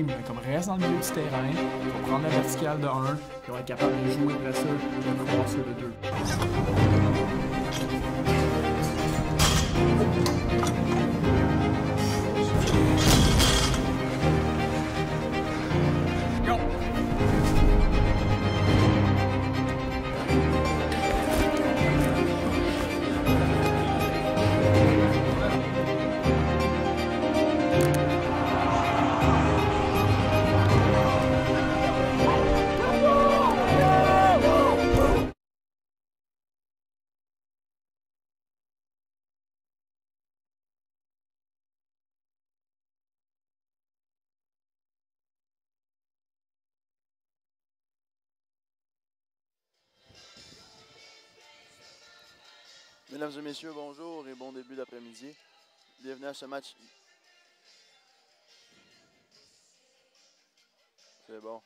mais comme reste dans le milieu du terrain, ils vont prendre la verticale de 1, ils vont être capables de jouer après ça, de crosser de 2. Mesdames et messieurs, bonjour et bon début d'après-midi. Bienvenue à ce match. C'est bon.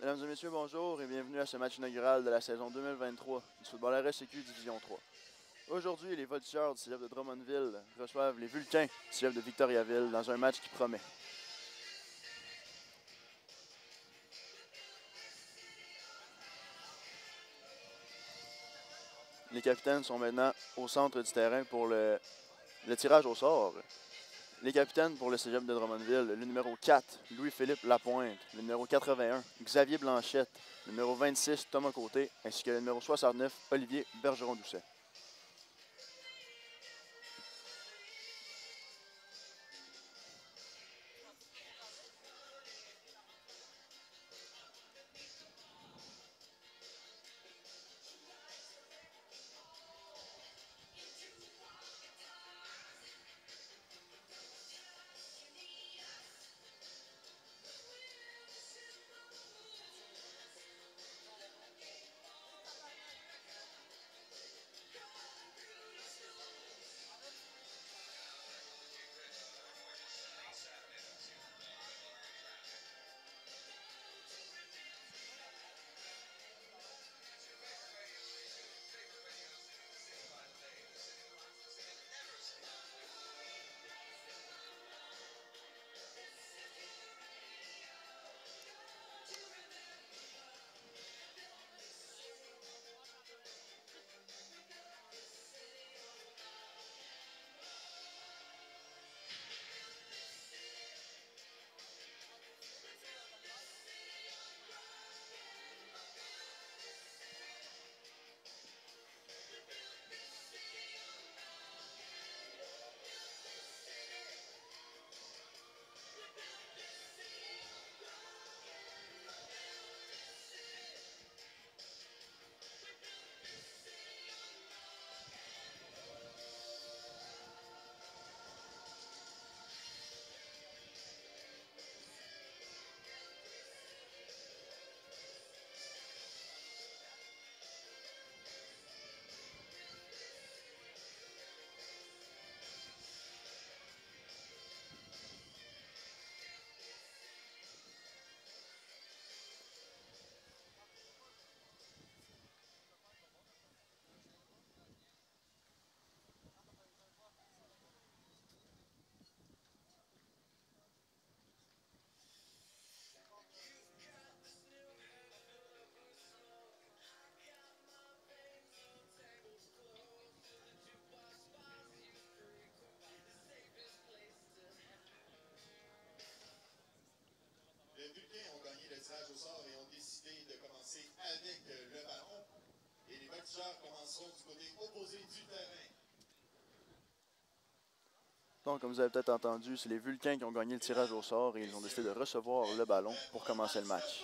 Mesdames et messieurs, bonjour et bienvenue à ce match inaugural de la saison 2023 du football RSEQ Division 3. Aujourd'hui, les voltigeurs du de Drummondville reçoivent les Vulcains du de Victoriaville dans un match qui promet. Capitaines sont maintenant au centre du terrain pour le, tirage au sort. Les capitaines pour le cégep de Drummondville, le numéro 4, Louis-Philippe Lapointe, le numéro 81, Xavier Blanchette, le numéro 26, Thomas Côté, ainsi que le numéro 69, Olivier Bergeron-Doucet. Les Vulcains ont gagné le tirage au sort et ont décidé de commencer avec euh, le ballon. Et les voltigeurs commenceront du côté opposé du terrain. Donc, comme vous avez peut-être entendu, c'est les Vulcains qui ont gagné le tirage au sort et ils ont décidé de recevoir le ballon pour commencer le match.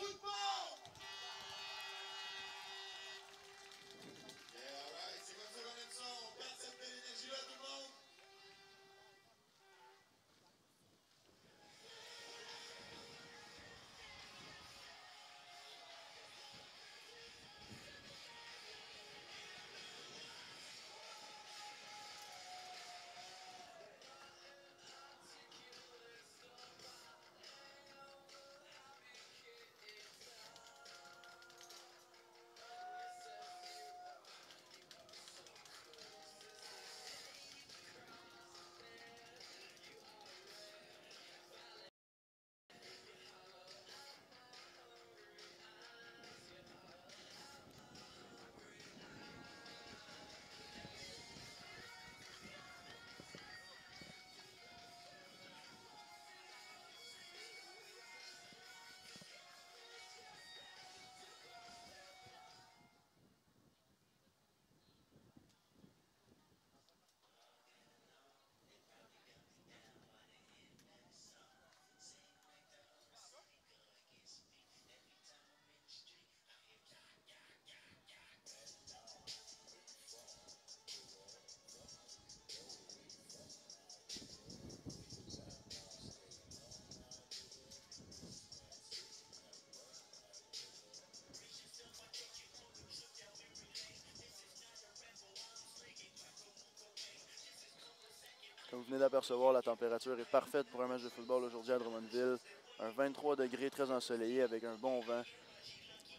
Comme vous venez d'apercevoir, la température est parfaite pour un match de football aujourd'hui à Drummondville. Un 23 degrés très ensoleillé avec un bon vent.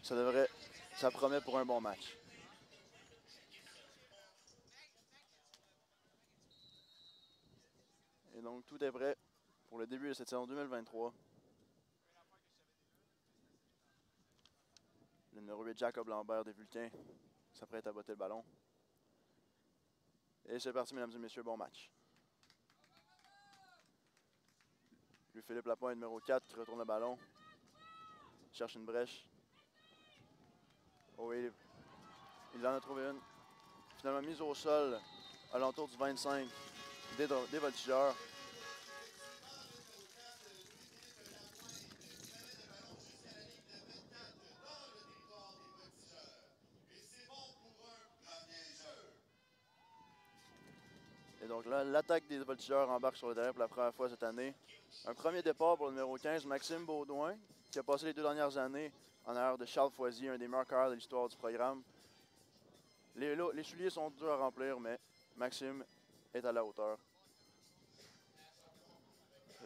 Ça devrait, ça promet pour un bon match. Et donc tout est prêt pour le début de cette saison 2023. Le numéro 8, Jacob Lambert des Vulcains, s'apprête à botter le ballon. Et c'est parti, mesdames et messieurs, bon match. Lui, Philippe Lapointe, numéro 4, qui retourne le ballon. Cherche une brèche. Oh oui, il en a trouvé une. Finalement mise au sol à l'entour du 25 des, des voltigeurs. L'attaque des voltigeurs embarque sur le terrain pour la première fois cette année. Un premier départ pour le numéro 15, Maxime Baudouin, qui a passé les deux dernières années en arrière de Charles Foisy, un des meilleurs de l'histoire du programme. Les, les souliers sont durs à remplir, mais Maxime est à la hauteur.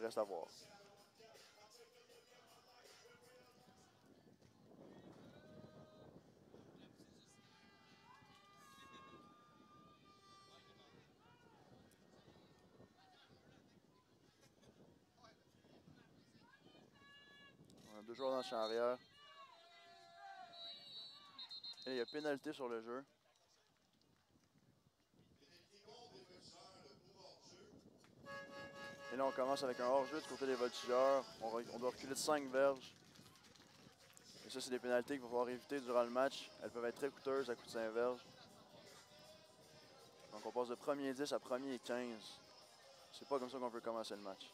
Reste à voir. Dans le champ arrière. Et il y a pénalité sur le jeu. Et là, on commence avec un hors-jeu du côté des voltigeurs. On, on doit reculer de 5 verges. Et ça, c'est des pénalités qu'il va falloir éviter durant le match. Elles peuvent être très coûteuses à coup de 5 verges. Donc, on passe de premier 10 à premier 15. C'est pas comme ça qu'on peut commencer le match.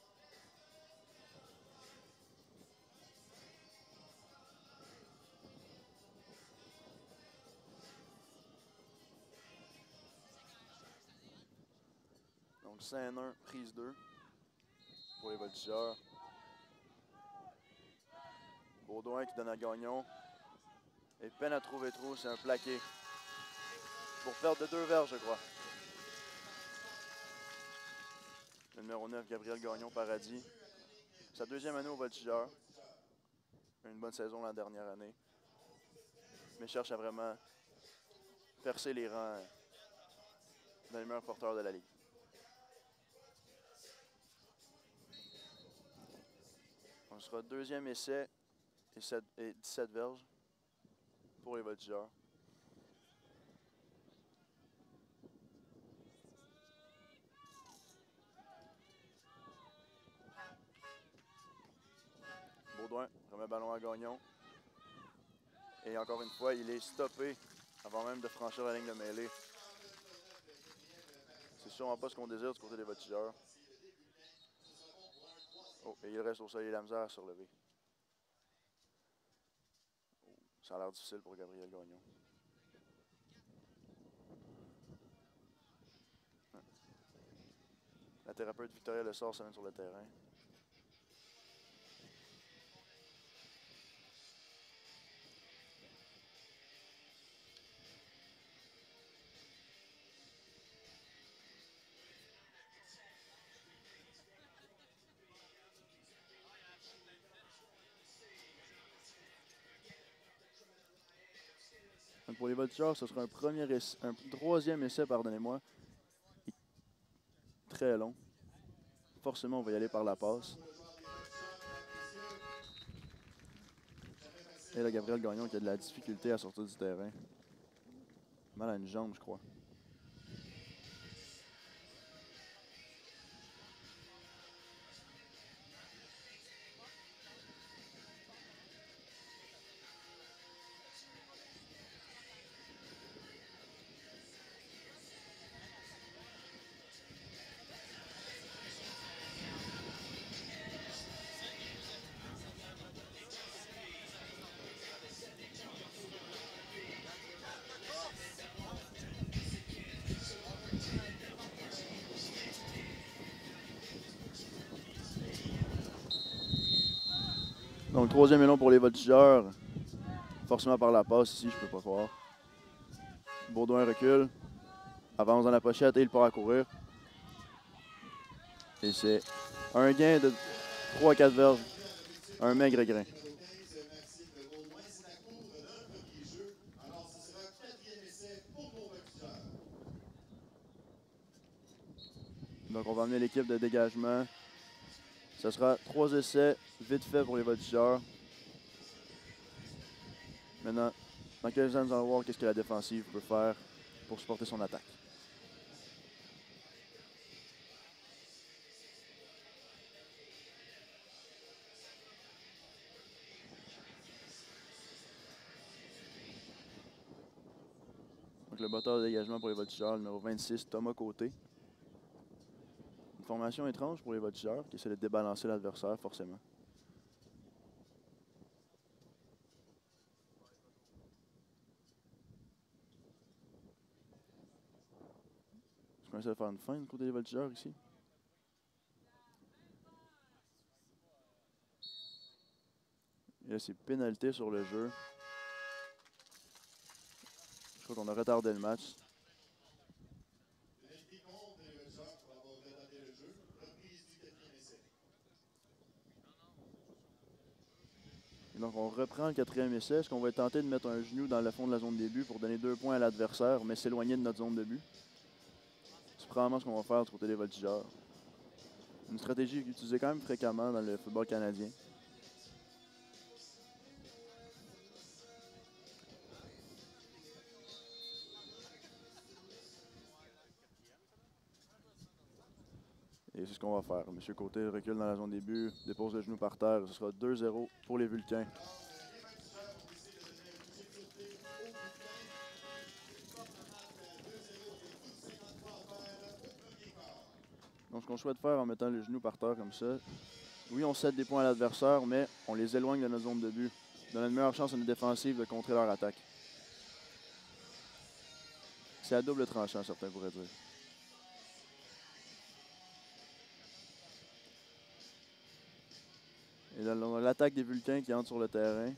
Scène 1, prise 2 pour les voltigeurs. Baudouin qui donne à Gagnon. Et peine à trouver trop, c'est un plaqué. Pour perdre de deux verres, je crois. Le numéro 9, Gabriel Gagnon, Paradis. Sa deuxième année au voltigeur. Une bonne saison la dernière année. Mais cherche à vraiment percer les rangs d'un des meilleurs porteurs de la Ligue. On sera deuxième essai et 17 verges pour les voltigeurs. Baudouin remet le ballon à Gagnon. Et encore une fois, il est stoppé avant même de franchir la ligne de mêlée. C'est sûrement pas ce qu'on désire du côté des voltigeurs. Oh, et il reste au sol, il a la misère à se relever. Oh, ça a l'air difficile pour Gabriel Gagnon. La thérapeute Victoria Le sort s'amène sur le terrain. Pour les voltigeurs, ce sera un premier essai- un troisième essai, pardonnez-moi. Très long. Forcément, on va y aller par la passe. Et là, Gabriel Gagnon qui a de la difficulté à sortir du terrain. Mal à une jambe, je crois. Troisième élan pour les voltigeurs. Forcément par la passe ici, je peux pas croire. Baudouin recule. Avance dans la pochette et il part à courir. Et c'est un gain de 3 à 4 verges. Un maigre grain. Donc, on va amener l'équipe de dégagement. Ce sera trois essais vite fait pour les voltigeurs. Maintenant, dans quelques instants, on va voir qu'est-ce que la défensive peut faire pour supporter son attaque? Donc, le batteur de dégagement pour les voltigeurs, numéro 26, Thomas Côté. Formation étrange pour les voltigeurs qui essaient de débalancer l'adversaire, forcément. Je commence à faire une fin du côté des voltigeurs ici. Et là, c'est pénalité sur le jeu. Je crois qu'on a retardé le match. Donc, on reprend le quatrième essai. Est-ce qu'on va tenter de mettre un genou dans le fond de la zone de début pour donner deux points à l'adversaire, mais s'éloigner de notre zone de but? C'est probablement ce qu'on va faire du côté des voltigeurs. Une stratégie utilisée quand même fréquemment dans le football canadien. Qu'on va faire. Monsieur Côté recule dans la zone début, dépose le genou par terre. Ce sera 2-0 pour les Vulcains. Donc, ce qu'on souhaite faire en mettant le genou par terre comme ça, oui, on cède des points à l'adversaire, mais on les éloigne de notre zone de but. Donne une meilleure chance à nos défensives de contrer leur attaque. C'est à double tranchant, certains pourraient dire. Et là, on a l'attaque des Vulcains qui entre sur le terrain.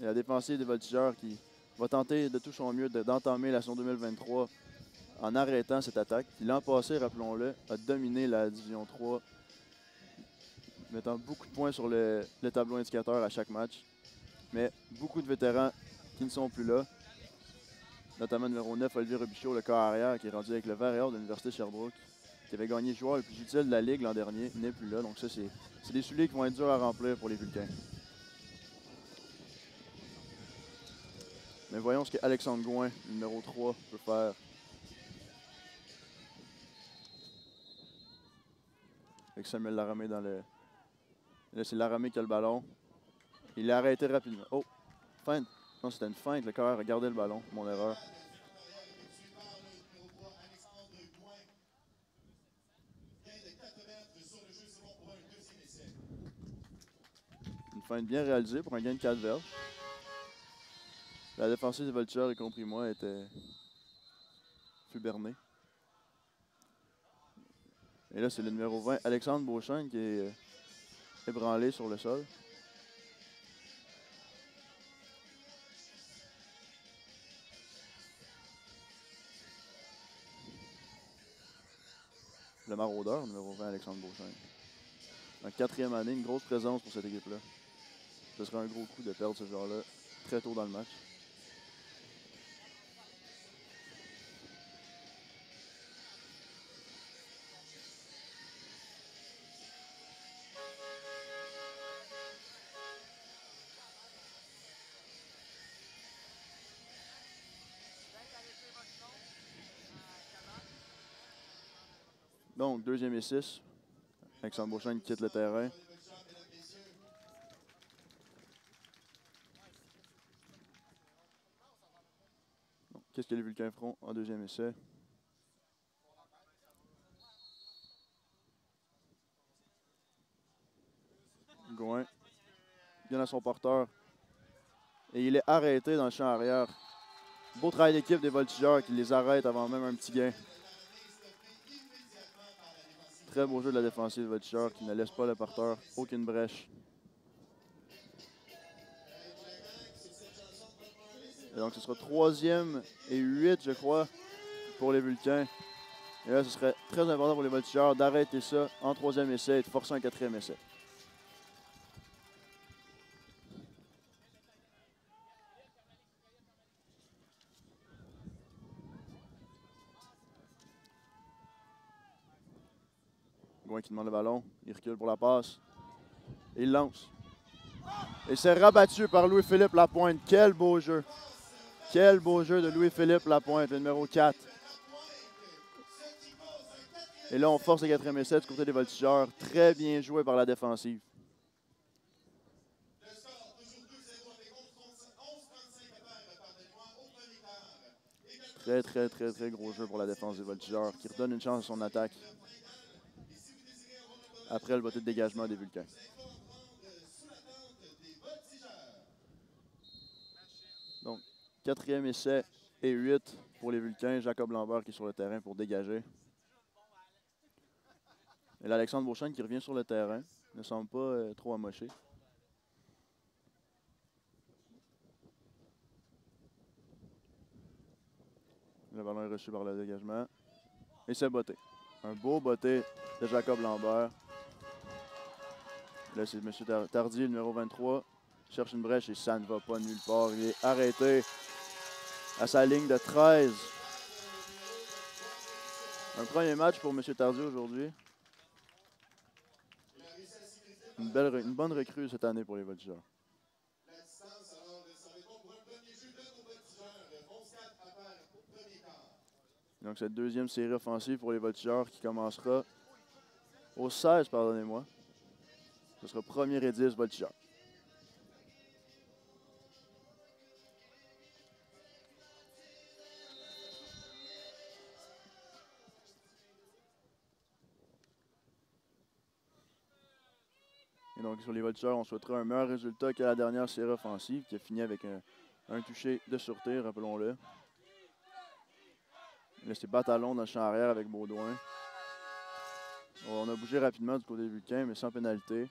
Et la défensive des Voltigeurs qui va tenter de tout son mieux de- d'entamer la saison 2023 en arrêtant cette attaque. L'an passé, rappelons-le, a dominé la Division 3, mettant beaucoup de points sur le, le tableau indicateur à chaque match. Mais beaucoup de vétérans qui ne sont plus là, notamment numéro 9, Olivier Robichaud, le corps arrière, qui est rendu avec le vert de l'Université Sherbrooke, qui avait gagné joueur le plus utile de la Ligue l'an dernier, n'est plus là. Donc ça, c'est des souliers qui vont être durs à remplir pour les Vulcains. Mais voyons ce que Alexandre Gouin, numéro 3, peut faire. Avec Samuel Laramé dans le. Là, c'est Laramé qui a le ballon. Il l'a arrêté rapidement. Oh, feinte. Non, c'était une feinte. Le corps a regardé le ballon. Mon erreur. Feinte bien réalisée pour un gain de 4 verges. La défensive des Voltigeurs, y compris moi, était fut bernée. Et là, c'est le numéro 20, Alexandre Beauchamp, qui est euh, ébranlé sur le sol. Le maraudeur, numéro 20, Alexandre Beauchamp. En quatrième année, une grosse présence pour cette équipe-là. Ce serait un gros coup de perdre ce joueur-là très tôt dans le match. Donc, deuxième et six. Alexandre Beauchamp qui quitte le terrain. Qu'est-ce que les Vulcains feront en deuxième essai? Gouin. Bien à son porteur. Et il est arrêté dans le champ arrière. Beau travail d'équipe des voltigeurs qui les arrête avant même un petit gain. Très beau jeu de la défensive voltigeur qui ne laisse pas le porteur aucune brèche. Et donc ce sera troisième et huit, je crois, pour les Vulcains. Et là, ce serait très important pour les voltigeurs d'arrêter ça en troisième essai et de forcer un quatrième essai. Gouin qui demande le ballon. Il recule pour la passe. Et il lance. Et c'est rabattu par Louis-Philippe Lapointe. Quel beau jeu. Quel beau jeu de Louis-Philippe Lapointe, le numéro 4. Et là, on force le quatrième essai du côté des voltigeurs. Très bien joué par la défensive. Le score, toujours 2-0 avec 11-35 à faire par Benoît au premier quart. Également, Très, très, très, très gros jeu pour la défense des voltigeurs qui redonne une chance à son attaque. Après le beauté de dégagement des Vulcains. sous la tente des voltigeurs. Quatrième essai et 8 pour les Vulcains. Jacob Lambert qui est sur le terrain pour dégager. Et l'Alexandre Beauchamp qui revient sur le terrain. Ne semble pas euh, trop amoché. Le ballon est reçu par le dégagement. Et c'est botté. Un beau botté de Jacob Lambert. Là, c'est M. Tar- Tardy, numéro 23 cherche une brèche et ça ne va pas nulle part. Il est arrêté à sa ligne de 13. Un premier match pour M. Tardy aujourd'hui. Une, belle, une bonne recrue cette année pour les Voltigeurs. La distance, alors, ça va être bon pour un premier jeu de nos voltigeurs. 11-4 à faire au premier quart. Donc cette deuxième série offensive pour les Voltigeurs qui commencera au 16, pardonnez-moi. Ce sera premier et 10 Voltigeurs. Sur les Voltigeurs, on souhaitera un meilleur résultat que la dernière série offensive qui a fini avec un, un touché de sûreté, rappelons-le. Là, c'est Batalon dans le champ arrière avec Baudouin. On a bougé rapidement du côté Vulcain, mais sans pénalité.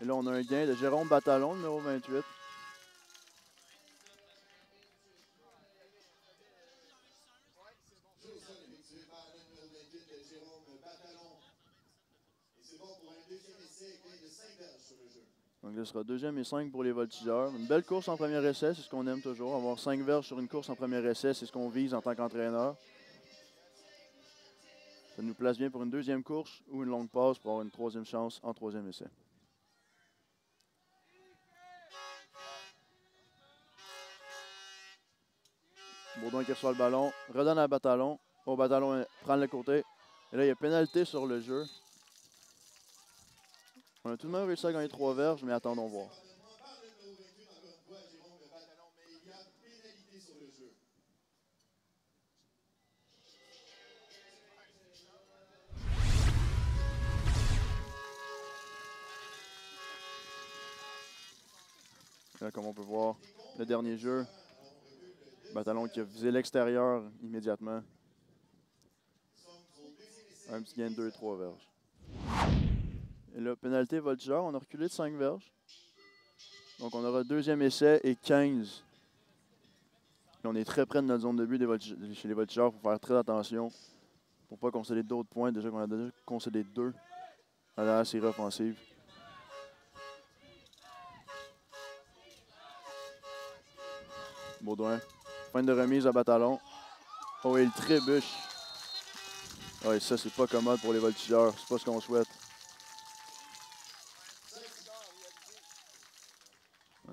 Et là, on a un gain de Jérôme Batalon, numéro 28. Donc ce sera deuxième et 5 pour les voltigeurs. Une belle course en premier essai, c'est ce qu'on aime toujours. Avoir 5 verges sur une course en premier essai, c'est ce qu'on vise en tant qu'entraîneur. Ça nous place bien pour une deuxième course ou une longue passe pour avoir une troisième chance en troisième essai. Baudouin qui reçoit le ballon, redonne à Batalon. Au Batalon prend le côté. Et là, il y a pénalité sur le jeu. On a tout de même réussi à gagner trois verges, mais attendons voir. Pardonnement par le numéro 28, encore une fois, Jérôme Batalon, mais il y a pénalité sur le jeu. Là, comme on peut voir, le dernier jeu, Batalon qui a visé l'extérieur immédiatement. Un petit gain de 2-3 verges. Et là, pénalité voltigeur, on a reculé de 5 verges. Donc on aura deuxième essai et 15. Là, on est très près de notre zone de but chez les voltigeurs. Il faut faire très attention pour ne pas concéder d'autres points. Déjà qu'on a déjà concédé deux à la série offensive. Baudouin. Fin de remise à Batalon. Oh, il trébuche. Ouais, ça, c'est pas commode pour les voltigeurs. C'est pas ce qu'on souhaite.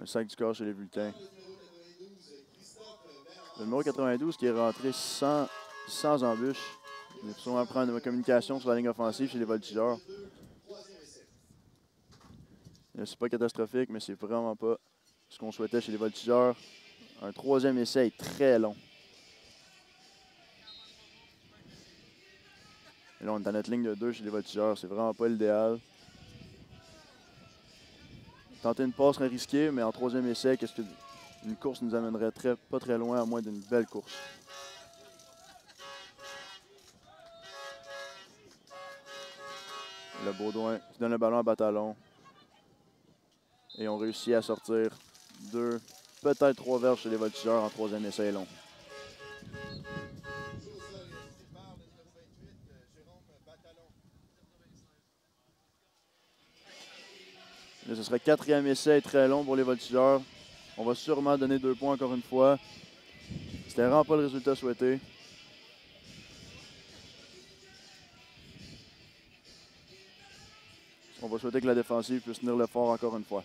Sac du corps chez les Vulcains. Le numéro 92 qui est rentré sans, sans embûche. Il faut sûrement prendre une communication sur la ligne offensive chez les voltigeurs. Euh, C'est pas catastrophique, mais c'est vraiment pas ce qu'on souhaitait chez les voltigeurs. Un troisième essai est très long. Et là, on est à notre ligne de deux chez les voltigeurs. C'est vraiment pas l'idéal. Tenter une passe serait risqué, mais en troisième essai, qu'est-ce que une course nous amènerait très, pas très loin, à moins d'une belle course. Le Baudouin qui donne le ballon à Batalon. Et on réussit à sortir deux, peut-être trois verges chez les voltigeurs en troisième essai long. Ce serait quatrième essai très long pour les voltigeurs. On va sûrement donner deux points encore une fois. C'était vraiment pas le résultat souhaité. On va souhaiter que la défensive puisse tenir le fort encore une fois.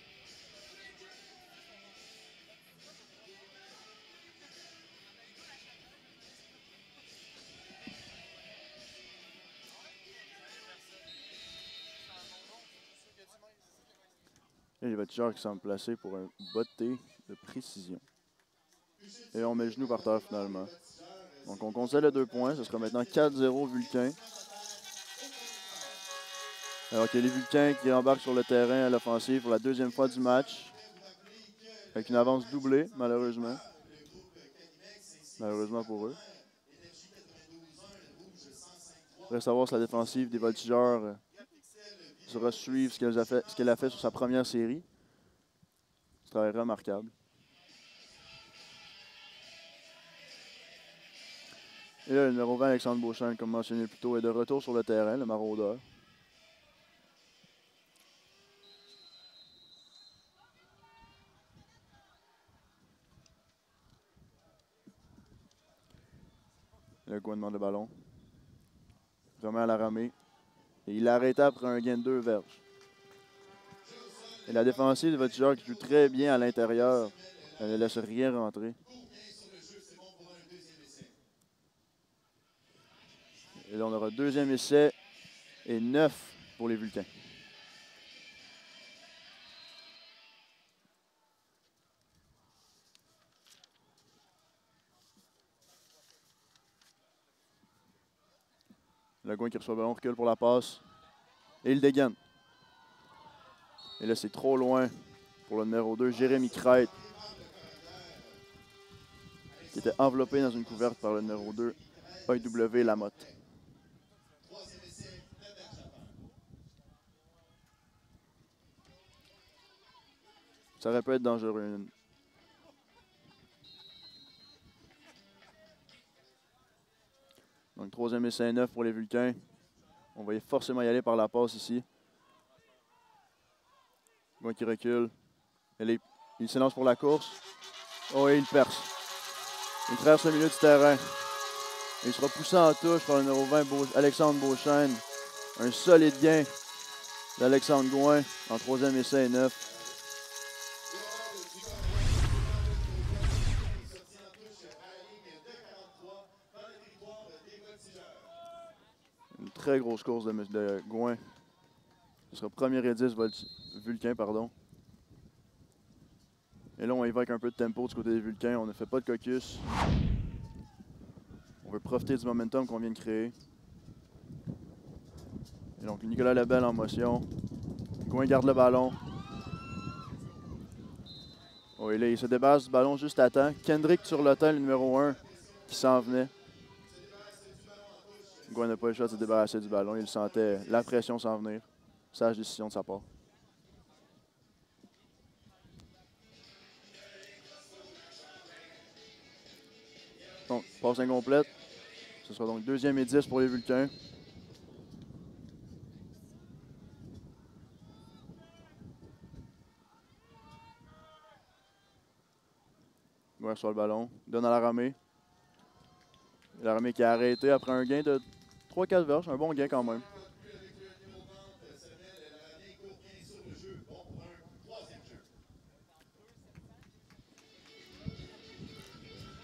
Les qui semblent placés pour un botté de précision. Et on met le genou par terre finalement. Donc on concède les deux points. Ce sera maintenant 4-0 Vulcain. Alors que les Vulcains qui embarquent sur le terrain à l'offensive pour la deuxième fois du match. Avec une avance doublée, malheureusement. Malheureusement pour eux. Il savoir si la défensive des voltigeurs sera suivre ce qu'elle a, fait, sur sa première série. C'est un travail remarquable. Et là, le numéro 20, Alexandre Beauchamp, comme mentionné plus tôt, est de retour sur le terrain, le maraudeur. Le demande le ballon. Vraiment à la ramée. Il a arrêté après un gain de deux verges. Et la défensive de Voltigeur qui joue très bien à l'intérieur. Elle ne laisse rien rentrer. Et là, on aura deuxième essai et neuf pour les Vulcains. Le Gouin qui reçoit le ballon, recule pour la passe. Et il dégaine. Et là, c'est trop loin pour le numéro 2, Jérémy Crête. Qui était enveloppé dans une couverte par le numéro 2, AW Lamotte. Ça aurait pu être dangereux. Troisième essai neuf pour les Vulcains. On va forcément y aller par la passe ici. Bon qui recule. il s'élance pour la course. Oh, et il perce. Il traverse le milieu du terrain. Il sera poussé en touche par le numéro 20, Alexandre Beauchesne. Un solide gain d'Alexandre Gouin en troisième essai neuf. Très grosse course de, de Gouin. Ce sera premier et 10 Vulcain, pardon. Et là, on évoque un peu de tempo du côté des Vulcains. On ne fait pas de caucus. On veut profiter du momentum qu'on vient de créer. Et donc, Nicolas Lebel en motion. Gouin garde le ballon. Oh, là, il se débarrasse du ballon juste à temps. Kendrick le le numéro 1, qui s'en venait. Gouin n'a pas le choix de se débarrasser du ballon. Il sentait la pression s'en venir. Sage décision de sa part. Donc, passe incomplète. Ce sera donc deuxième et 10 pour les Vulcains. Gouin sur le ballon. Donne à la ramée. La ramée qui a arrêté après un gain de 3-4 verges, un bon gain quand même.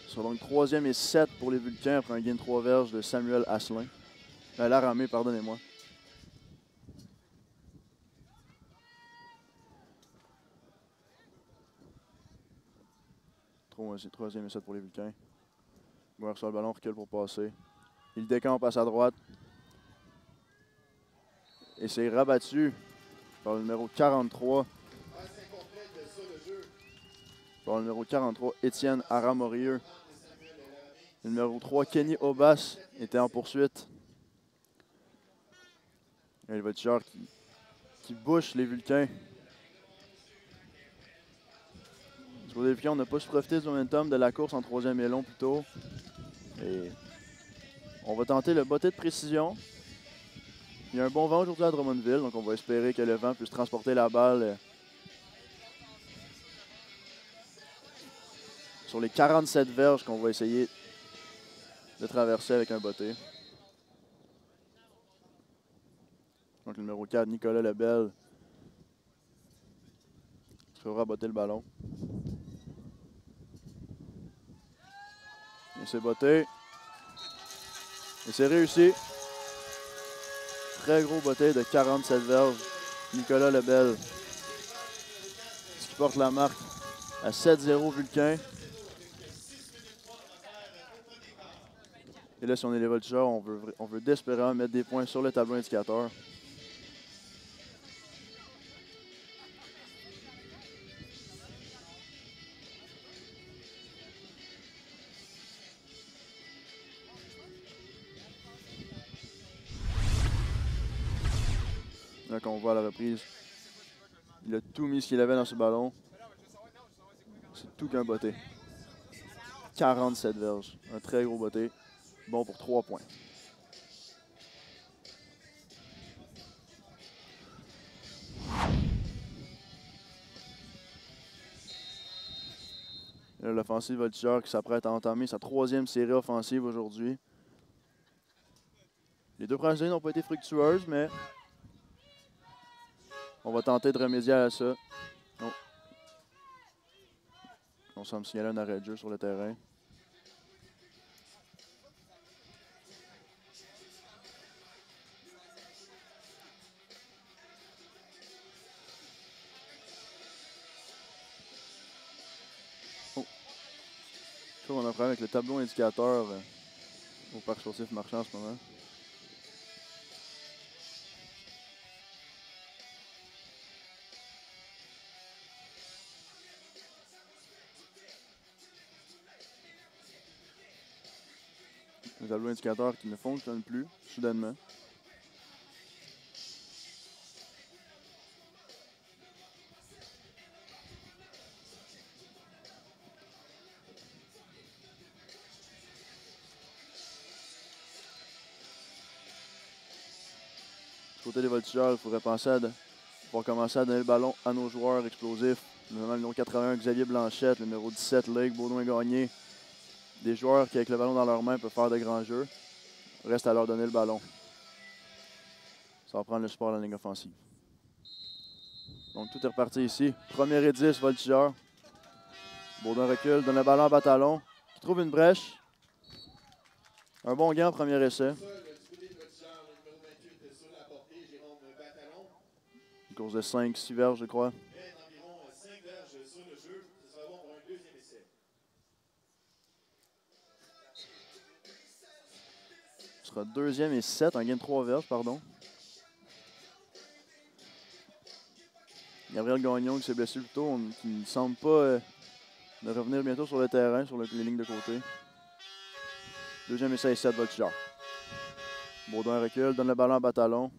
Sera donc troisième et 7 pour les Vulcains après un gain de 3 verges de Samuel Asselin. Euh, la ramée, pardonnez-moi. Troisième et 7 pour les Vulcains. Gouin sur le ballon, recule pour passer. Il décampe à sa droite. Et c'est rabattu par le numéro 43. Par le numéro 43, Étienne Aramorieux. Le numéro 3, Kenny Obas, était en poursuite. Et le voiture qui, qui bouche les Vulcains. Sur les Vulcains, on n'a pas su profiter du momentum de la course en troisième et long plus tôt. Et on va tenter le botté de précision. Il y a un bon vent aujourd'hui à Drummondville, donc on va espérer que le vent puisse transporter la balle euh, sur les 47 verges qu'on va essayer de traverser avec un botté. Donc le numéro 4, Nicolas Lebel, qui fera botter le ballon. Et c'est botté. Et c'est réussi. Très gros botté de 47 verges. Nicolas Lebel. Ce qui porte la marque à 7-0 Vulcain. Et là, si on est les voltigeurs, on veut, on veut désespérément mettre des points sur le tableau indicateur. Il a tout mis ce qu'il avait dans ce ballon. C'est tout qu'un botté. 47 verges. Un très gros botté. Bon pour 3 points. L'offensive voltigeur qui s'apprête à entamer sa troisième série offensive aujourd'hui. Les deux premières n'ont pas été fructueuses, mais on va tenter de remédier à ça. Oh. On semble signaler un arrêt de jeu sur le terrain. Oh. Qu'on a un problème avec le tableau indicateur euh, au parc sportif marchand en ce moment. Le tableau indicateur qui ne fonctionne plus soudainement. Du côté des voltigeurs, il faudrait penser à de- pouvoir commencer à donner le ballon à nos joueurs explosifs. Notamment le numéro 81, Xavier Blanchette, le numéro 17, Lake Baudouin Gagné. Des joueurs qui, avec le ballon dans leurs mains, peuvent faire de grands jeux. Reste à leur donner le ballon. Ça va prendre le support de la ligne offensive. Donc tout est reparti ici. Premier et 10, voltigeur. Baudouin recule, donne le ballon à Batalon, qui trouve une brèche. Un bon gain en premier essai. Sol, du côté de voltigeur, le numéro 28 sur la portée, Jérôme Batalon. Une course de 5-6 verges, je crois. Deuxième et 7, un gain de 3 verges, pardon. Gabriel Gagnon qui s'est blessé plus tôt, qui ne semble pas euh, revenir bientôt sur le terrain, sur le- les lignes de côté. Deuxième essai et 7, voltigeur. Baudouin recule, donne le ballon à Batalon.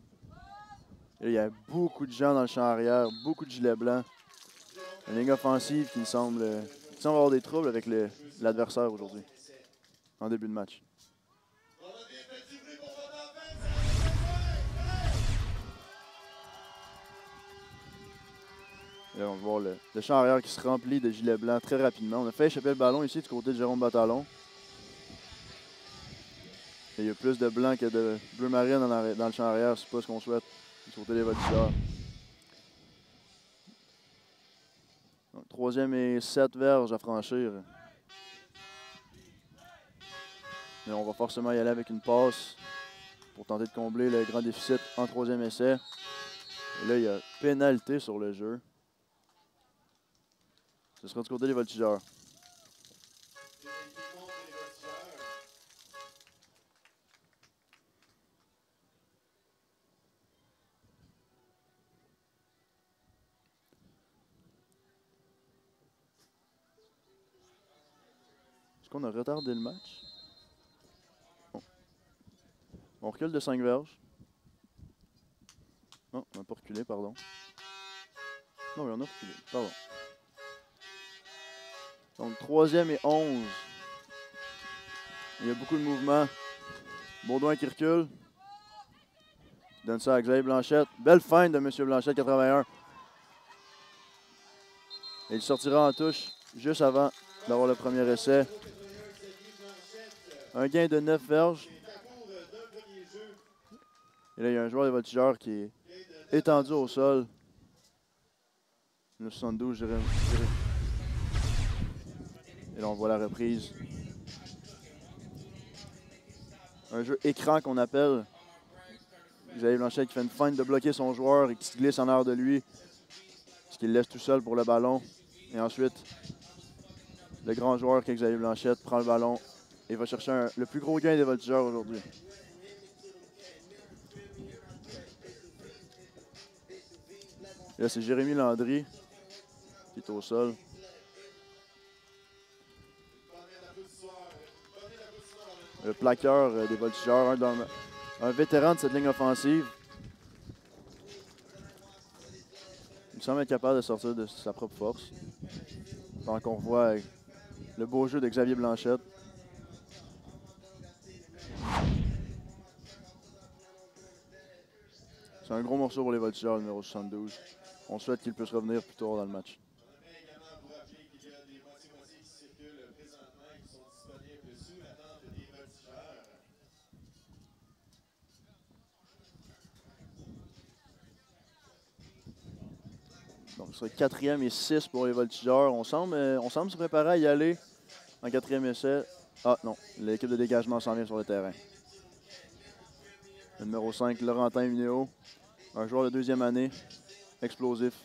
Et il y a beaucoup de gens dans le champ arrière, beaucoup de gilets blancs. Une ligne offensive qui semble, euh, qui semble avoir des troubles avec l'adversaire aujourd'hui, en début de match. Là, on va voir le, champ arrière qui se remplit de gilets blancs très rapidement. On a fait échapper le ballon ici du côté de Jérôme Batalon. Et il y a plus de blanc que de bleu marine dans le champ arrière. C'est pas ce qu'on souhaite du côté des voltigeurs. Donc, troisième et sept verges à franchir. Mais on va forcément y aller avec une passe pour tenter de combler le grand déficit en troisième essai. Et là, il y a pénalité sur le jeu. Ce sera du côté des voltigeurs. Est-ce qu'on a retardé le match? Non. On recule de 5 verges. Non, on n'a pas reculé, pardon. Non, oui, on a reculé, pardon. Donc, troisième et 11. Il y a beaucoup de mouvements. Baudouin qui recule. Donne ça à Xavier Blanchette. Belle fin de M. Blanchette, 81. Et il sortira en touche juste avant d'avoir le premier essai. Un gain de 9 verges. Et là, il y a un joueur des voltigeurs qui est étendu au sol. Le 72, je dirais. Et là, on voit la reprise. Un jeu écran qu'on appelle. Xavier Blanchet qui fait une feinte de bloquer son joueur et qui se glisse en arrière de lui. Ce qui le laisse tout seul pour le ballon. Et ensuite, le grand joueur qui est Xavier Blanchette prend le ballon et va chercher le plus gros gain des voltigeurs aujourd'hui. Là, c'est Jérémy Landry qui est au sol. Le plaqueur euh, des voltigeurs, un, vétéran de cette ligne offensive. Il semble être capable de sortir de sa propre force. Tant qu'on revoit euh, le beau jeu de Xavier Blanchette. C'est un gros morceau pour les voltigeurs, numéro 72. On souhaite qu'il puisse revenir plus tard dans le match. également vous rappeler qu'il y a des moitiés-moitiés qui circulent présentement et qui sont disponibles sous la tente des voltigeurs. Serait quatrième et 6 pour les voltigeurs. On semble, euh, on semble se préparer à y aller en quatrième essai. Ah non, l'équipe de dégagement s'en vient sur le terrain. Le numéro 5, Laurentin Minéo, un joueur de deuxième année, explosif.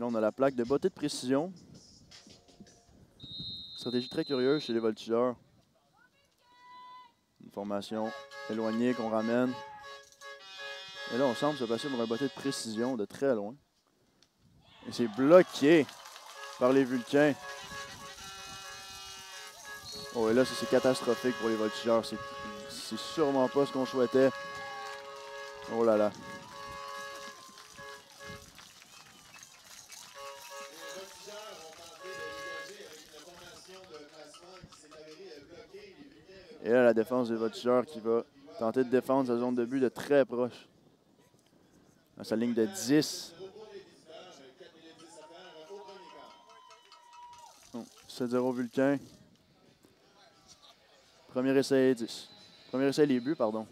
Là, on a la plaque de beauté de précision. Stratégie très curieuse chez les voltigeurs. Une formation éloignée qu'on ramène. Et là, on semble se passer pour un de précision de très loin. Et c'est bloqué par les Vulcains. Oh, et là, c'est catastrophique pour les voltigeurs. C'est sûrement pas ce qu'on souhaitait. Oh là là. Et là, la défense des voltigeurs qui va tenter de défendre sa zone de but de très proche. À sa ligne de 10. repos des visiteurs, 4 minutes 10 à faire au premier quart. Oh, 7-0 Vulcain. Premier essai 10. Premier essai les buts, pardon.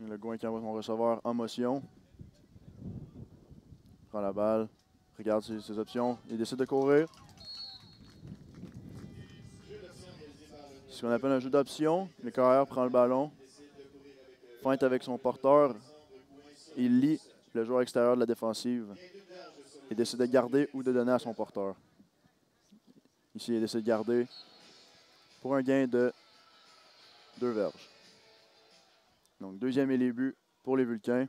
Le Gouin qui envoie son receveur en motion. Prend la balle. Regarde ses, options. Il décide de courir. Ce qu'on appelle un jeu d'option. Le carrière prend le ballon. Feinte avec son porteur. Il lit le joueur extérieur de la défensive. Il décide de garder ou de donner à son porteur. Ici, il décide de garder pour un gain de deux verges. Donc, deuxième et les buts pour les Vulcains.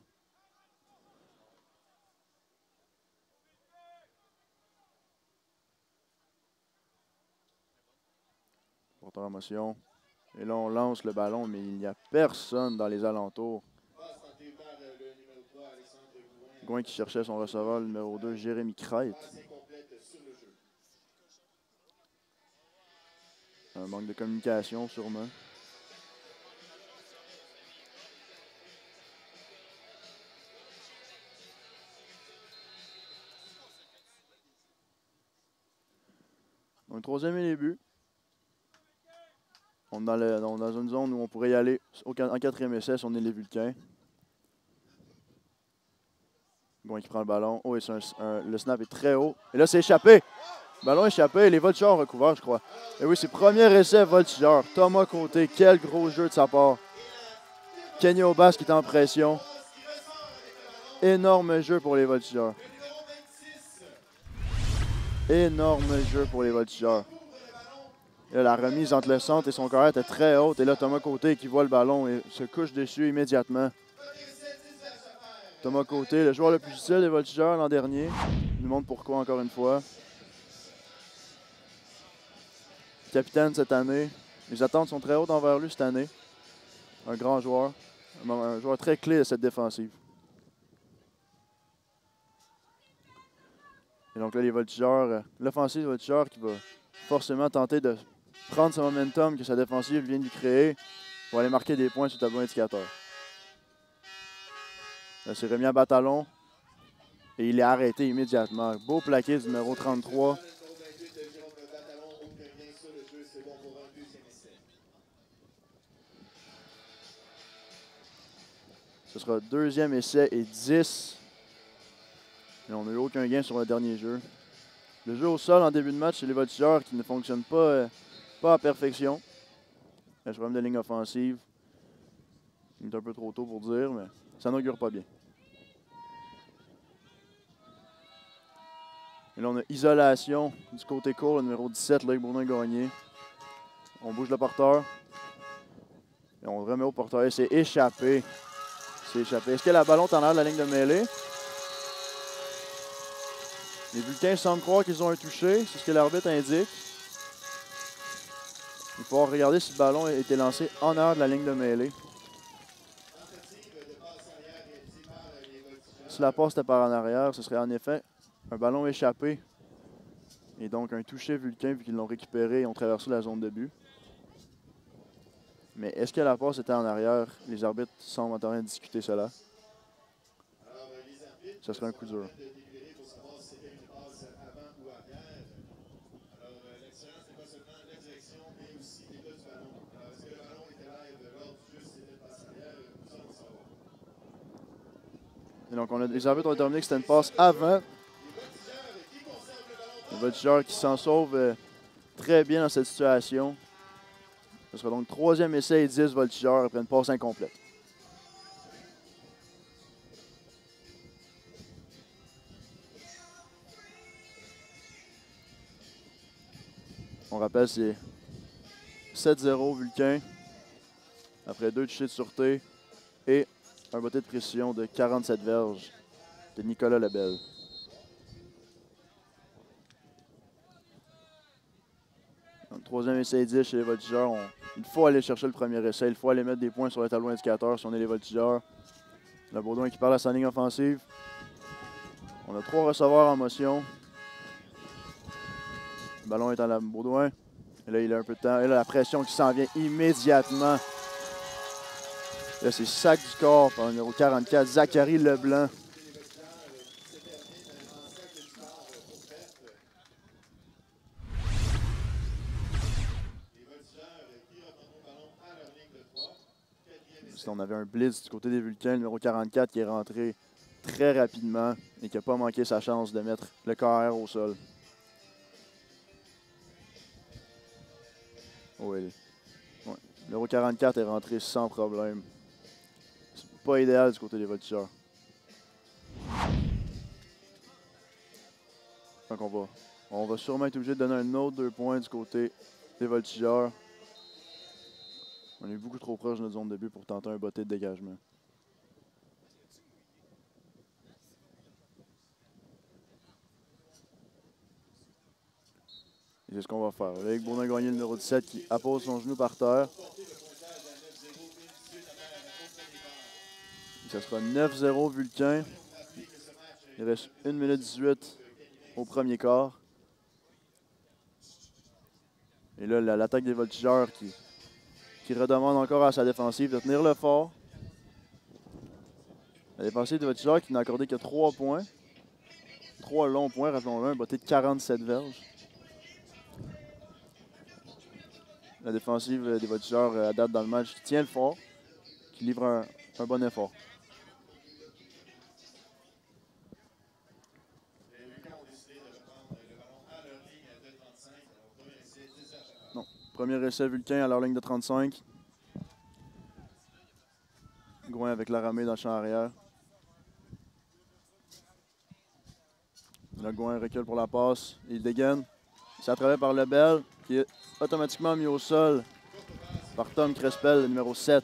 Porteur. Et là, on lance le ballon, mais il n'y a personne dans les alentours. Passe tentée par le numéro 3, Alexandre Gouin. Qui cherchait son receveur, le numéro 2, Jérémy Crête. Un manque de communication, sûrement. Donc, troisième et buts. On est dans, une zone où on pourrait y aller en quatrième essai si on est les Vulcains. Gouin qui prend le ballon. Oh, et un- le snap est très haut. Et là, c'est échappé. Ballon échappé. Les voltigeurs ont recouvert, je crois. Et oui, c'est premier essai voltigeur. Thomas Côté, quel gros jeu de sa part. Kenny Obas qui est en pression. Énorme jeu pour les voltigeurs. Énorme jeu pour les voltigeurs. Là, la remise entre le centre et son carré était très haute. Et là, Thomas Côté qui voit le ballon et se couche dessus immédiatement. Thomas Côté, le joueur le plus utile des voltigeurs l'an dernier. Il nous montre pourquoi encore une fois. Capitaine cette année. Les attentes sont très hautes envers lui cette année. Un grand joueur. Un un joueur très clé de cette défensive. Et donc là, les voltigeurs, euh, l'offensive des voltigeurs qui va forcément tenter de prendre ce momentum que sa défensive vient de lui créer pour aller marquer des points sur le tableau indicateur. C'est remis à bâtalon. Et il est arrêté immédiatement. Beau plaqué du numéro 33. Numéro 28 de Jérôme Batalon, aucun gain sur le jeu, c'est bon pour un deuxième essai. Ce sera deuxième essai et 10. Et on n'a eu aucun gain sur le dernier jeu. Le jeu au sol en début de match, c'est les voltigeurs qui ne fonctionnent pas, euh, pas à perfection. Le problème de ligne offensive. Il est un peu trop tôt pour dire, mais ça n'augure pas bien. Et là, on a isolation du côté court, le numéro 17, Loïc Bourdin-Gagné. On bouge le porteur. Et on remet au porteur. Et c'est échappé. C'est échappé. Est-ce que la ballon est en l'air de la ligne de mêlée? Les bulletins semblent croire qu'ils ont un touché. C'est ce que l'arbitre indique. Il faut regarder si le ballon a été lancé en arrière de la ligne de mêlée. Si la passe était par en arrière, ce serait en effet un ballon échappé. Et donc un touché vulcain vu qu'ils l'ont récupéré et ont traversé la zone de but. Mais est-ce que la passe était en arrière? Les arbitres semblent en train de discuter cela. Ça serait un coup dur. de délibérer pour savoir si c'était une passe avant ou arrière. Alors, euh, l'expérience n'est pas seulement la direction, mais aussi l'état du ballon. Alors, est-ce que le ballon était live lors du jeu, si c'était une passe arrière? Euh, Nous allons savoir. Et donc on a, les arbitres ont déterminé que c'était une passe avant. Le voltigeur qui s'en sauve euh, très bien dans cette situation. Ce sera donc troisième essai et 10 voltigeurs après une passe incomplète. On rappelle, c'est 7-0 Vulcain. Après deux touchés de sûreté et un botté de précision de 47 verges de Nicolas Lebel. Donc, troisième essai 10 chez les voltigeurs. Il faut aller chercher le premier essai. Il faut aller mettre des points sur le tableau indicateur si on est les voltigeurs. Le Baudouin qui parle à sa ligne offensive. On a trois receveurs en motion. Le ballon est à la Baudouin. Et là, il a un peu de temps. Et là, la pression qui s'en vient immédiatement. Là, c'est sac du corps par le numéro 44, Zachary Leblanc. Les voltigeurs qui reprendront le ballon à leur ligne de 3. Quatrième essai. Si on avait un blitz du côté des Vulcains, numéro 44 qui est rentré très rapidement et qui n'a pas manqué sa chance de mettre le KR au sol. Oui. Ouais. Numéro 44 est rentré sans problème. Pas idéal du côté des voltigeurs. Donc on va, on va sûrement être obligé de donner un autre deux points du côté des voltigeurs. On est beaucoup trop proche de notre zone de but pour tenter un botté de dégagement. C'est ce qu'on va faire. Avec Bourdin gagné le numéro 17 qui appose son genou par terre. Ça sera 9-0 Vulcain. Il reste 1 minute 18 au premier quart. Et là, la- l'attaque des voltigeurs qui, redemande encore à sa défensive de tenir le fort. La défensive des voltigeurs qui n'a accordé que 3 points. 3 longs points, rappelons-le, un botté de 47 verges. La défensive des voltigeurs euh, à date dans le match qui tient le fort, qui livre un bon effort. Les Vulcains ont décidé de reprendre le ballon à leur ligne de 35. Alors, premier essai, 10 à chaque Premier essai Vulcain à leur ligne de 35. Gouin avec la ramée dans le champ arrière. Le Gouin recule pour la passe. Il dégaine. C'est attrapé par Lebel, qui est automatiquement mis au sol par Tom Crespel, le numéro 7.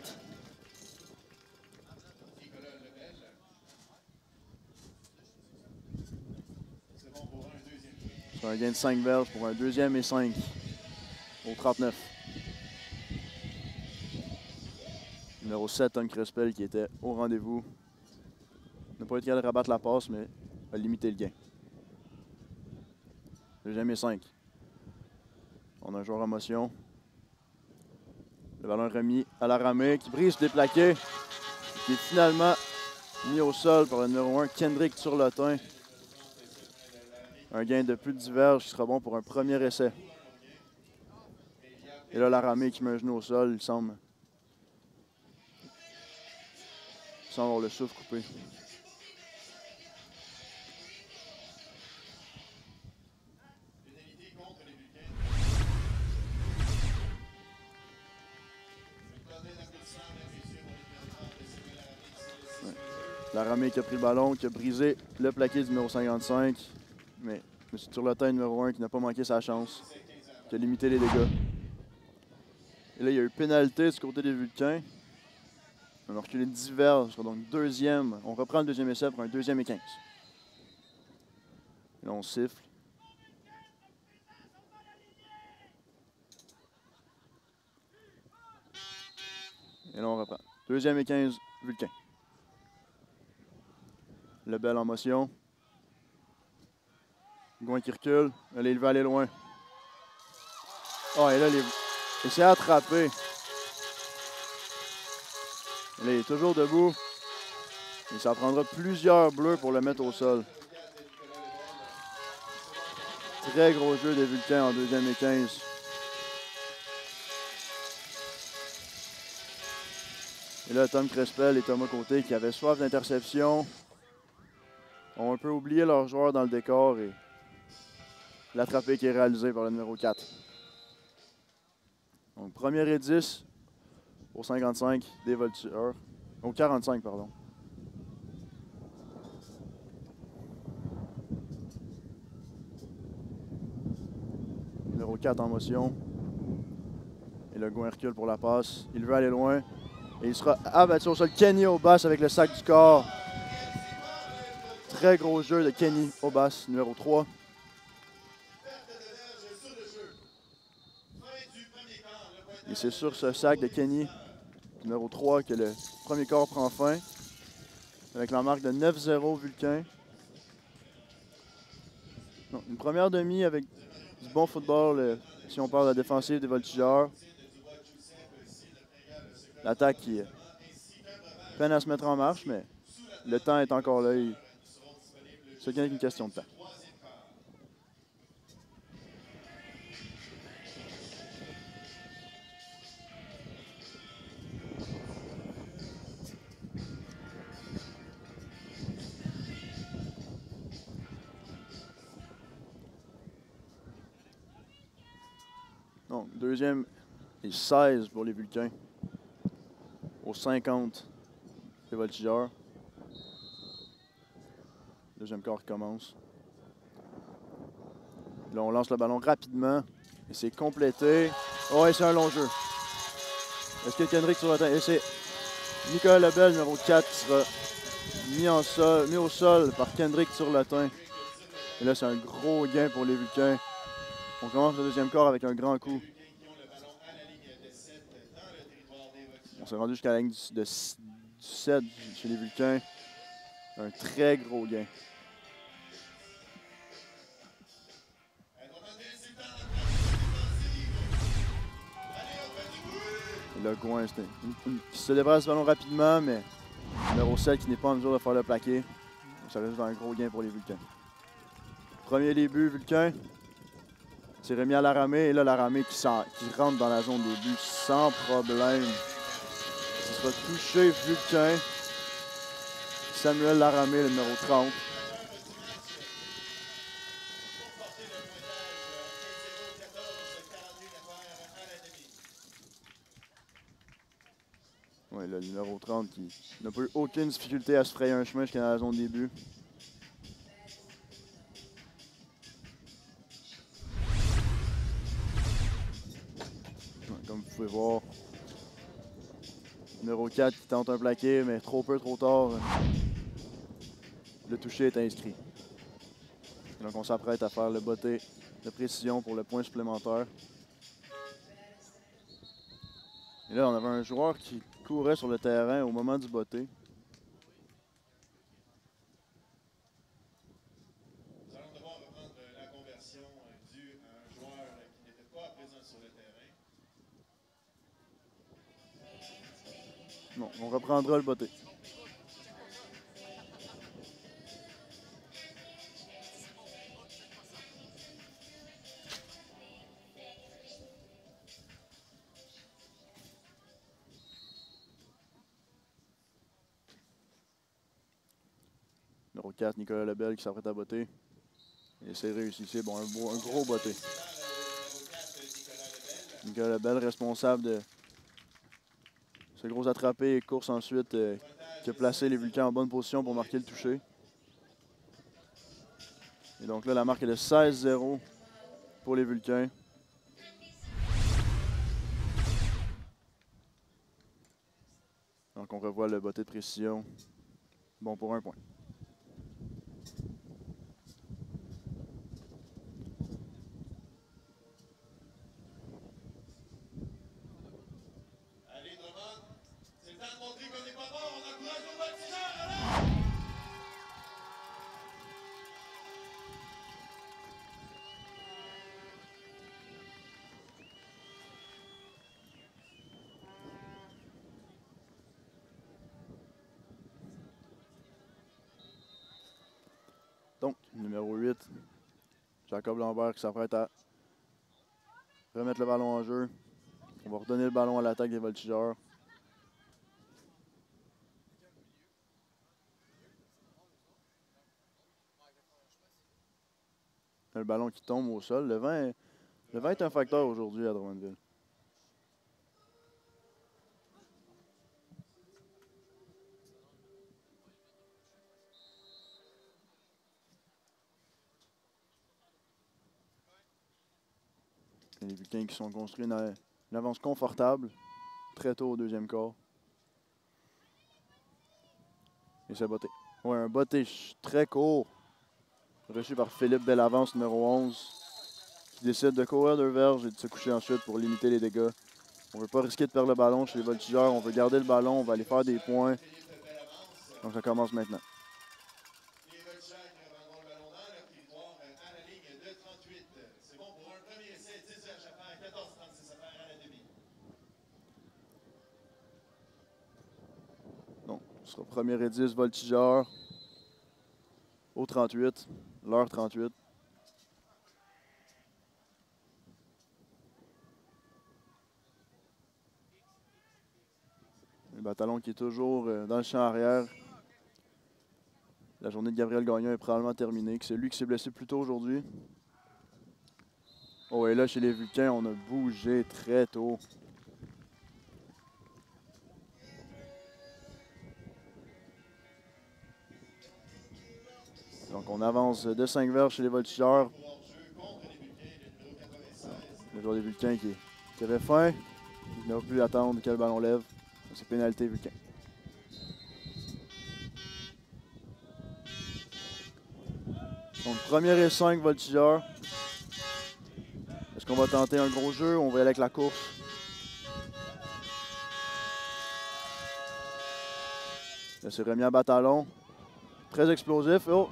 C'est bon pour un deuxième jeu. C'est un gain de 5 verges pour un deuxième et 5 au 39. Numéro 7, Tom Crespel, qui était au rendez-vous. N'a pas été capable de rabattre la passe, mais a limité le gain. Deuxième et 5. On a un joueur en motion. Le ballon remis à la ramée qui brise plaqués. Qui est finalement mis au sol par le numéro 1, Kendrick Turlotin. Un gain de plus de diverge qui sera bon pour un premier essai. Et là, la ramée qui met un genou au sol, il semble. Il semble avoir le souffle coupé. Pénalité contre les Vulcains. Je vais donner l'applaudissement, mesdames et messieurs, pour les permanents de Sylvain Laramie, qui s'est laissé La ramée qui a pris le ballon, qui a brisé le plaqué du numéro 55. Mais M. Turlotin, numéro 1, qui n'a pas manqué sa chance, qui a limité les dégâts. Et là, il y a eu pénalité du côté des Vulcains. On a reculé divers, sera donc deuxième. On reprend le deuxième essai pour un deuxième et 15. Et là, on siffle. Et là, on reprend. Deuxième et 15, Vulcains. Le bel en motion. Gouin qui recule. Là, il va aller loin. Oh, et là, les... il s'est attrapé. Il est toujours debout. Et ça prendra plusieurs bleus pour le mettre au sol. Très gros jeu des Vulcains en deuxième et 15. Et là, Tom Crespel et Thomas Côté qui avaient soif d'interception ont un peu oublié leur joueur dans le décor et l'attrapé qui est réalisé par le numéro 4. Donc, premier et 10 au 55 des voltigeurs. Au 45, pardon. Numéro 4 en motion. Et le Gouin recule pour la passe. Il veut aller loin. Et il sera abattu au sol. Kenny Obas avec le sac du corps. Très gros jeu de Kenny Obas, numéro 3. Et c'est sur ce sac de Kenny, numéro 3, que le premier quart prend fin. Avec la marque de 9-0 Vulcain. Une première demi avec du bon football, euh, si on parle de la défensive des voltigeurs. L'attaque qui peine à se mettre en marche, mais le temps est encore là. C'est qu'une question de temps. Deuxième et 16 pour les Vulcains. Au 50 des Voltigeurs. Deuxième quart commence. Là, on lance le ballon rapidement. Et c'est complété. Oh, c'est un long jeu. Est-ce que Kendrick sur la Et c'est Nicolas Lebel, numéro 4, qui sera mis, au sol par Kendrick sur le. Et là, c'est un gros gain pour les Vulcains. On commence le deuxième quart avec un grand coup. S'est rendu jusqu'à la ligne du, de, s- du 7 chez les Vulcains. Un très gros gain. Le coin, qui se débarrasse du ballon rapidement, mais numéro 7 qui n'est pas en mesure de faire le plaqué. Ça reste un gros gain pour les Vulcains. Premier début, Vulcain. C'est remis à la ramée. Et là, la ramée qui, qui rentre dans la zone des buts sans problème. Ce sera touché, Vulcain. Samuel Laramé, le numéro 30. Oui, le numéro 30 qui n'a pas eu aucune difficulté à se frayer un chemin jusqu'à la zone des numéro 4 qui tente un plaqué, mais trop peu, trop tard. Le toucher est inscrit. Donc on s'apprête à faire le botté de précision pour le point supplémentaire. Et là, on avait un joueur qui courait sur le terrain au moment du botté. Reprendra le botté. Numéro 4, Nicolas Lebel qui s'apprête à botter. Et c'est réussi. C'est bon, un, gros botté. Nicolas Lebel, responsable de ce gros attrapé et course ensuite euh, qui a placé les Vulcains en bonne position pour marquer le toucher. Et donc là, la marque est de 16-0 pour les Vulcains. Donc on revoit le botté de précision. Bon pour un point. Jacob Lambert qui s'apprête à remettre le ballon en jeu. On va redonner le ballon à l'attaque des voltigeurs. Le ballon qui tombe au sol. Le vent, est- le vent est un facteur aujourd'hui à Drummondville. Vulcains qui sont construits une, une avance confortable très tôt au deuxième quart. Et c'est botté. Ouais, un botté très court. Reçu par Philippe Bellavance, numéro 11, qui décide de courir deux verges et de se coucher ensuite pour limiter les dégâts. On ne veut pas risquer de perdre le ballon chez les voltigeurs. On veut garder le ballon. On va aller faire des points. Donc ça commence maintenant. Les voltigeurs qui reprendront le ballon dans leur territoire à la ligne de 38. C'est bon pour un premier essai, 10 verges à faire, 14-36 à faire à la demi. Donc, ce sera premier et 10 voltigeurs au 38, l'heure 38. Le bataillon qui est toujours euh, dans le champ arrière. La journée de Gabriel Gagnon est probablement terminée. C'est lui qui s'est blessé plus tôt aujourd'hui. Oh, et là, chez les Vulcains, on a bougé très tôt. Donc on avance de 5 verges chez les voltigeurs. Le joueur des Vulcains qui, qui avait faim. Il n'a plus attendre que le ballon lève. C'est pénalité Vulcain. Donc premier et 5 voltigeurs. Est-ce qu'on va tenter un gros jeu? On va y aller avec la course. Là, c'est remis à bâtalon. Très explosif. Oh!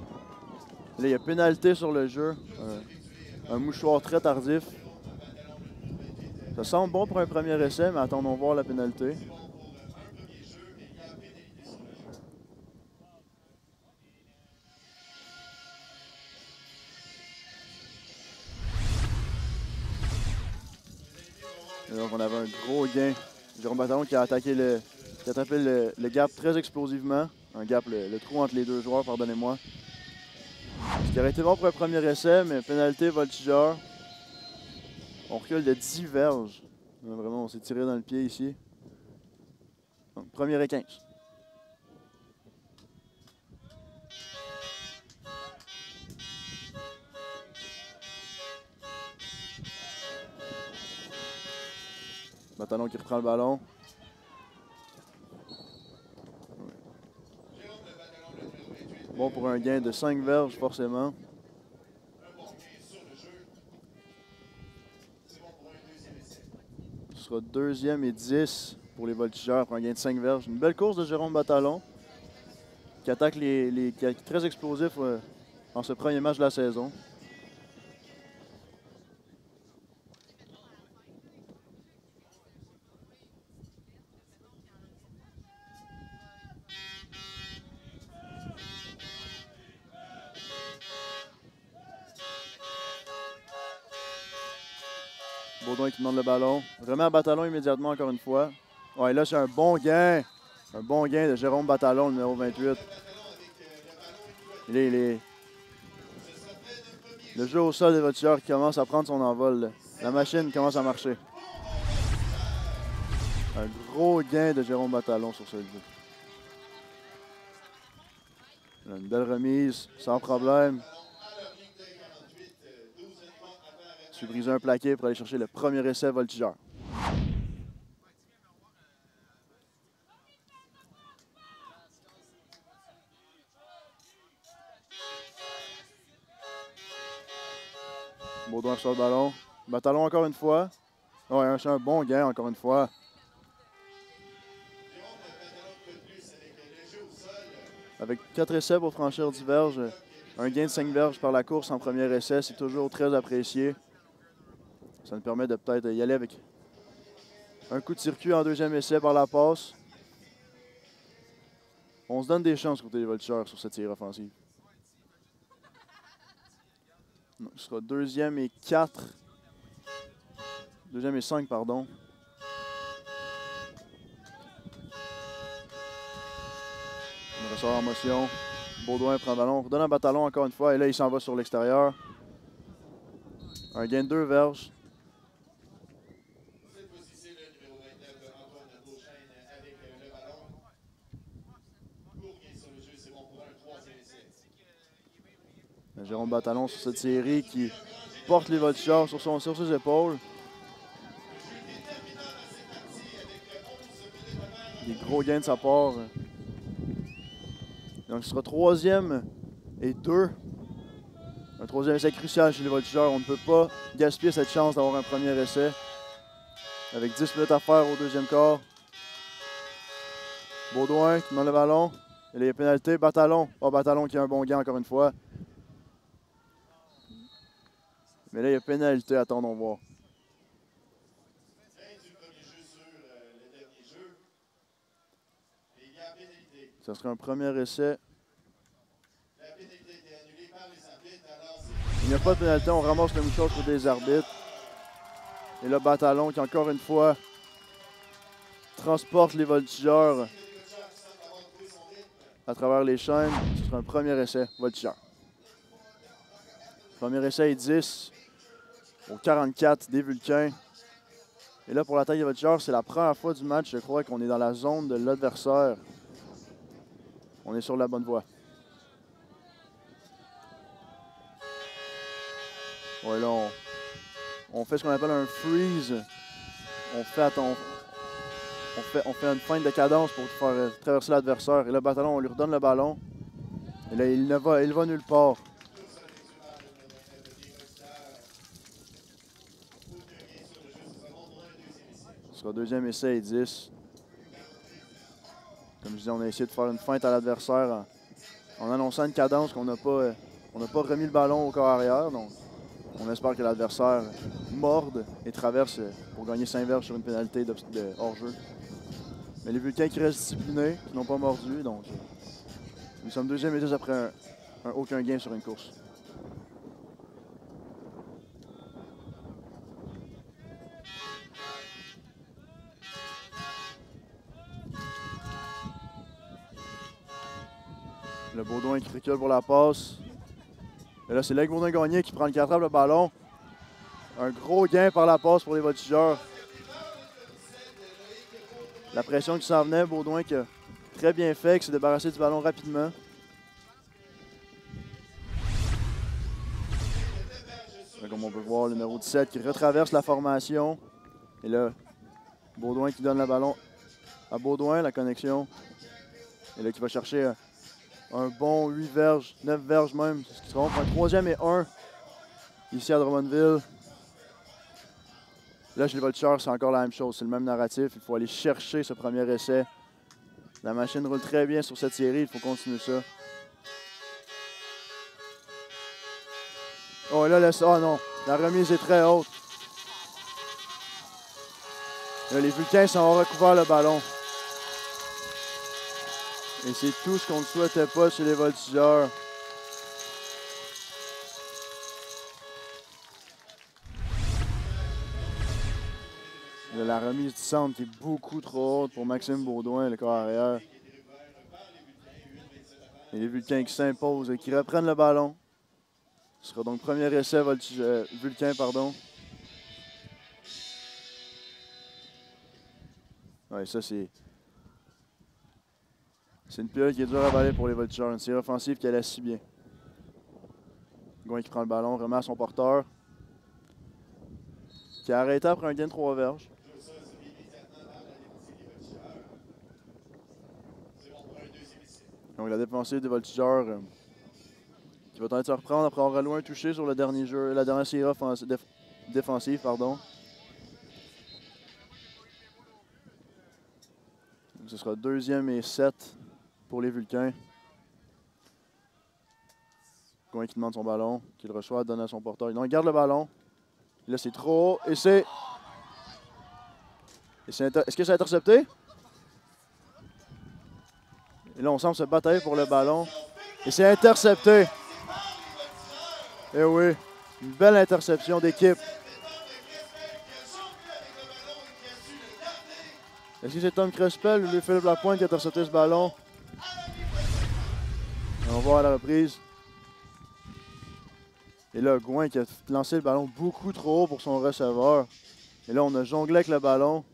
Là, il y a pénalité sur le jeu. Un mouchoir très tardif. Ça semble bon pour un premier essai, mais attendons voir la pénalité. Donc, on avait un gros gain. Jérôme Bataillon qui a attaqué le, tapé le, le gap très explosivement. Un gap, le trou entre les deux joueurs, pardonnez-moi. Qui aurait été bon pour un premier essai, mais pénalité voltigeur. On recule de 10 verges. Vraiment, on s'est tiré dans le pied ici. Donc, premier et 15. Bataillon qui reprend le ballon. Bon pour un gain de 5 verges, forcément. Ce sera deuxième et 10 pour les voltigeurs pour un gain de 5 verges. Une belle course de Jérôme Batalon qui attaque les, qui est très explosif euh, en ce premier match de la saison. Ballon. Remet à Batalon immédiatement encore une fois. Ouais, là, c'est un bon gain. Un bon gain de Jérôme Batalon, numéro 28. Il est, Le jeu au sol des voitures qui commence à prendre son envol. La machine commence à marcher. Un gros gain de Jérôme Batalon sur ce jeu. Une belle remise, sans problème. Tu brises un plaqué pour aller chercher le premier essai voltigeur. Baudouin sur le ballon. Batalon encore une fois. Ouais, c'est un bon gain encore une fois. Avec 4 essais pour franchir 10 verges, un gain de 5 verges par la course en premier essai, c'est toujours très apprécié. Ça nous permet de peut-être y aller avec un coup de circuit en deuxième essai par la passe. On se donne des chances côté des voltigeurs sur cette série offensive. Non, Ce sera deuxième et 4. Deuxième et 5, pardon. Le ressort en motion. Baudouin prend le ballon. Redonne un bâtalon encore une fois. Et là, il s'en va sur l'extérieur. Un gain de deux verges. Cette fois-ci, le numéro 29, Antoine Beauchesne, avec euh, le ballon. Court gain sur le jeu, c'est bon pour un troisième essai. Jérôme Batalon sur cette série qui porte les voltigeurs sur, sur ses épaules. Des gros gains de sa part. Donc ce sera troisième et deux. Un troisième essai crucial chez les voltigeurs. On ne peut pas gaspiller cette chance d'avoir un premier essai. Avec 10 minutes à faire au deuxième quart. Baudouin qui demande le ballon. Et les pénalités. Batalon. Oh, Batalon qui a un bon gain encore une fois. Mais là, il y a pénalité. Attendons voir. Sur le. Ça sera un premier essai. Il n'y a pas de pénalité. On ramasse le mouchoir pour des arbitres. Et là, Batalon qui, encore une fois, transporte les voltigeurs à travers les chaînes. Ce sera un premier essai, voltigeur. Premier essai est 10 au 44 des Vulcains. Et là, pour l'attaque des voltigeurs, c'est la première fois du match, je crois, qu'on est dans la zone de l'adversaire. On est sur la bonne voie. Ouais, là, on, fait ce qu'on appelle un freeze. On fait, on une feinte de cadence pour faire euh, traverser l'adversaire. Et le bâton, on lui redonne le ballon. Et là, il ne va nulle part. Sera deuxième essai et 10. Comme je disais, on a essayé de faire une feinte à l'adversaire en, annonçant une cadence qu'on n'a pas, pas remis le ballon au corps arrière. Donc, on espère que l'adversaire morde et traverse pour gagner 5 verges sur une pénalité de, hors-jeu. Mais les Vulcains qui restent disciplinés, qui n'ont pas mordu, donc nous sommes deuxième et 10 après un, un aucun gain sur une course. Le Baudouin qui recule pour la passe. Et là, c'est Lec Baudouin gagné qui prend le attrape le ballon. Un gros gain par la passe pour les voltigeurs. La pression qui s'en venait, Baudouin qui a très bien fait, qui s'est débarrassé du ballon rapidement. Comme on peut voir, le numéro 17 qui retraverse la formation. Et là, Baudouin qui donne le ballon à Baudouin, la connexion. Et là, qui va chercher euh, un bon 8 verges, 9 verges même, ce qui sera un troisième et un ici à Drummondville. Là, chez les Voltigeurs, c'est encore la même chose. C'est le même narratif. Il faut aller chercher ce premier essai. La machine roule très bien sur cette série. Il faut continuer ça. Oh, là, là, oh non. La remise est très haute. Là, les Vulcains ont recouvert le ballon. Et c'est tout ce qu'on ne souhaitait pas chez les voltigeurs. la remise du centre qui est beaucoup trop haute pour Maxime Baudouin, le corps arrière. Et les Vulcains qui s'imposent et qui reprennent le ballon. Ce sera donc premier essai Voltige- euh, Vulcain, pardon. Ça c'est. C'est une période qui est dure à avaler pour les Voltigeurs. Une série offensive qui allait si bien. Gouin qui prend le ballon, remet à son porteur. Qui a arrêté après un gain de 3 verges. Donc la défensive des Voltigeurs euh, qui va tenter de se reprendre après avoir loin touché sur le dernier jeu, la dernière série déf- défensive. Pardon. Ce sera deuxième et 7 pour les Vulcains. Gouin qui demande son ballon, qu'il reçoit, donne à son porteur. Non, il garde le ballon. Là, c'est trop haut et c'est. Est-ce que c'est intercepté? Et là, on semble se batailler pour le ballon. Et c'est intercepté. Eh oui, une belle interception d'équipe. Est-ce que c'est Tom Crespel ou Philippe Lapointe qui a intercepté ce ballon? On va voir la reprise. Et là, Gouin qui a lancé le ballon beaucoup trop haut pour son receveur. Et là, on a jonglé avec le ballon.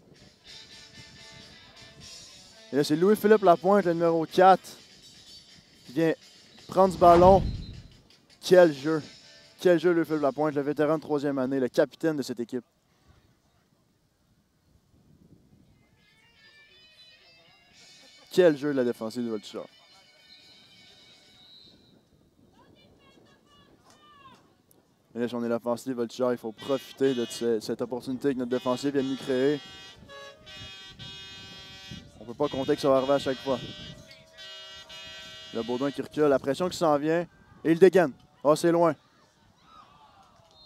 Et là, c'est Louis-Philippe Lapointe, le numéro 4, qui vient prendre ce ballon. Quel jeu! Quel jeu, Louis-Philippe Lapointe, le vétéran de troisième année, le capitaine de cette équipe. Quel jeu de la défensive de Voltigeur. Et là, on est l'offensive Voltigeur, il faut profiter de ce- cette opportunité que notre défensive vient de nous créer. On peut pas compter que ça va arriver à chaque fois. Le Baudouin qui recule, la pression qui s'en vient. Et il dégaine. Oh, c'est loin.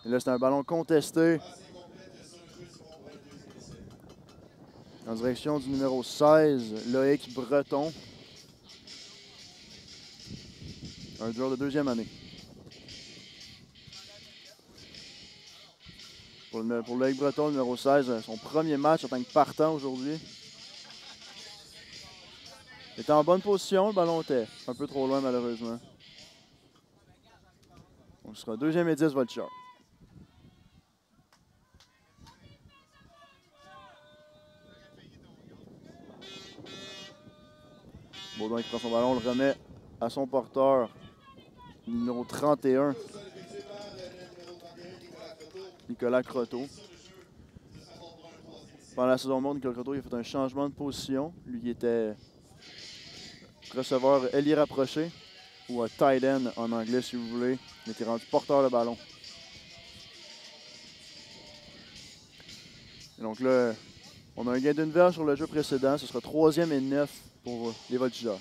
Et là, c'est un ballon contesté. En direction du numéro 16, Loïc Breton. Un joueur de deuxième année. Pour, le, Breton, numéro 16, son premier match en tant que partant aujourd'hui. Il était en bonne position, le ballon était un peu trop loin malheureusement. Ce sera deuxième et 10 Voltigeur. Baudouin qui prend son ballon, le remet à son porteur, numéro 31, Nicolas Croteau. Pendant la saison monde, Nicolas Croteau il a fait un changement de position. Lui qui était receveur ailier rapproché ou tight end en anglais si vous voulez. Il était rendu porteur de ballon. Et donc là, on a un gain d'une verge sur le jeu précédent. Ce sera troisième et neuf pour les Voltigeurs.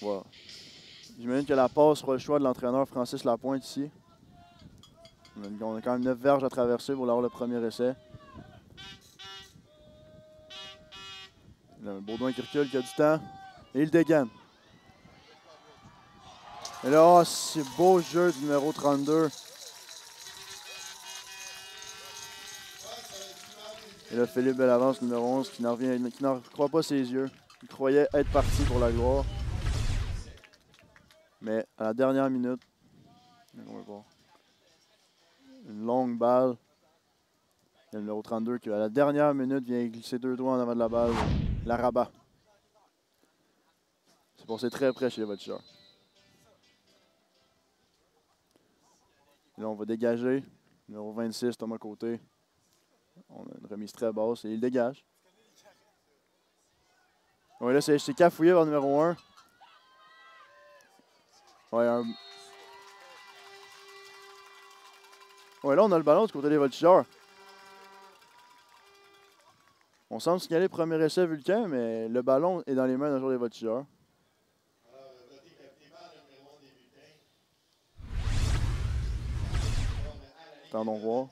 Voilà. J'imagine que la passe sera le choix de l'entraîneur Francis Lapointe ici. On a, quand même 9 verges à traverser pour avoir le premier essai. Là, Baudouin qui recule, qui a du temps. Et il dégaine. Et là, oh, c'est beau jeu du numéro 32. Et là, Philippe Bellavance, numéro 11, qui n'en revient- qui n'en croit pas ses yeux. Il croyait être parti pour la gloire. Mais à la dernière minute, on va voir. Une longue balle. Il y a le numéro 32 qui, à la dernière minute, vient glisser deux doigts en avant de la balle. La rabat. C'est passé très près chez les Voltigeurs. Là, on va dégager. Numéro 26, Thomas Côté. On a une remise très basse et il dégage. Oui, là, c'est cafouillé le numéro 1. Ouais, un... ouais, là, on a le ballon du côté des voltigeurs. On semble signaler premier essai vulcain, mais le ballon est dans les mains d'un joueur des voltigeurs. Alors, euh,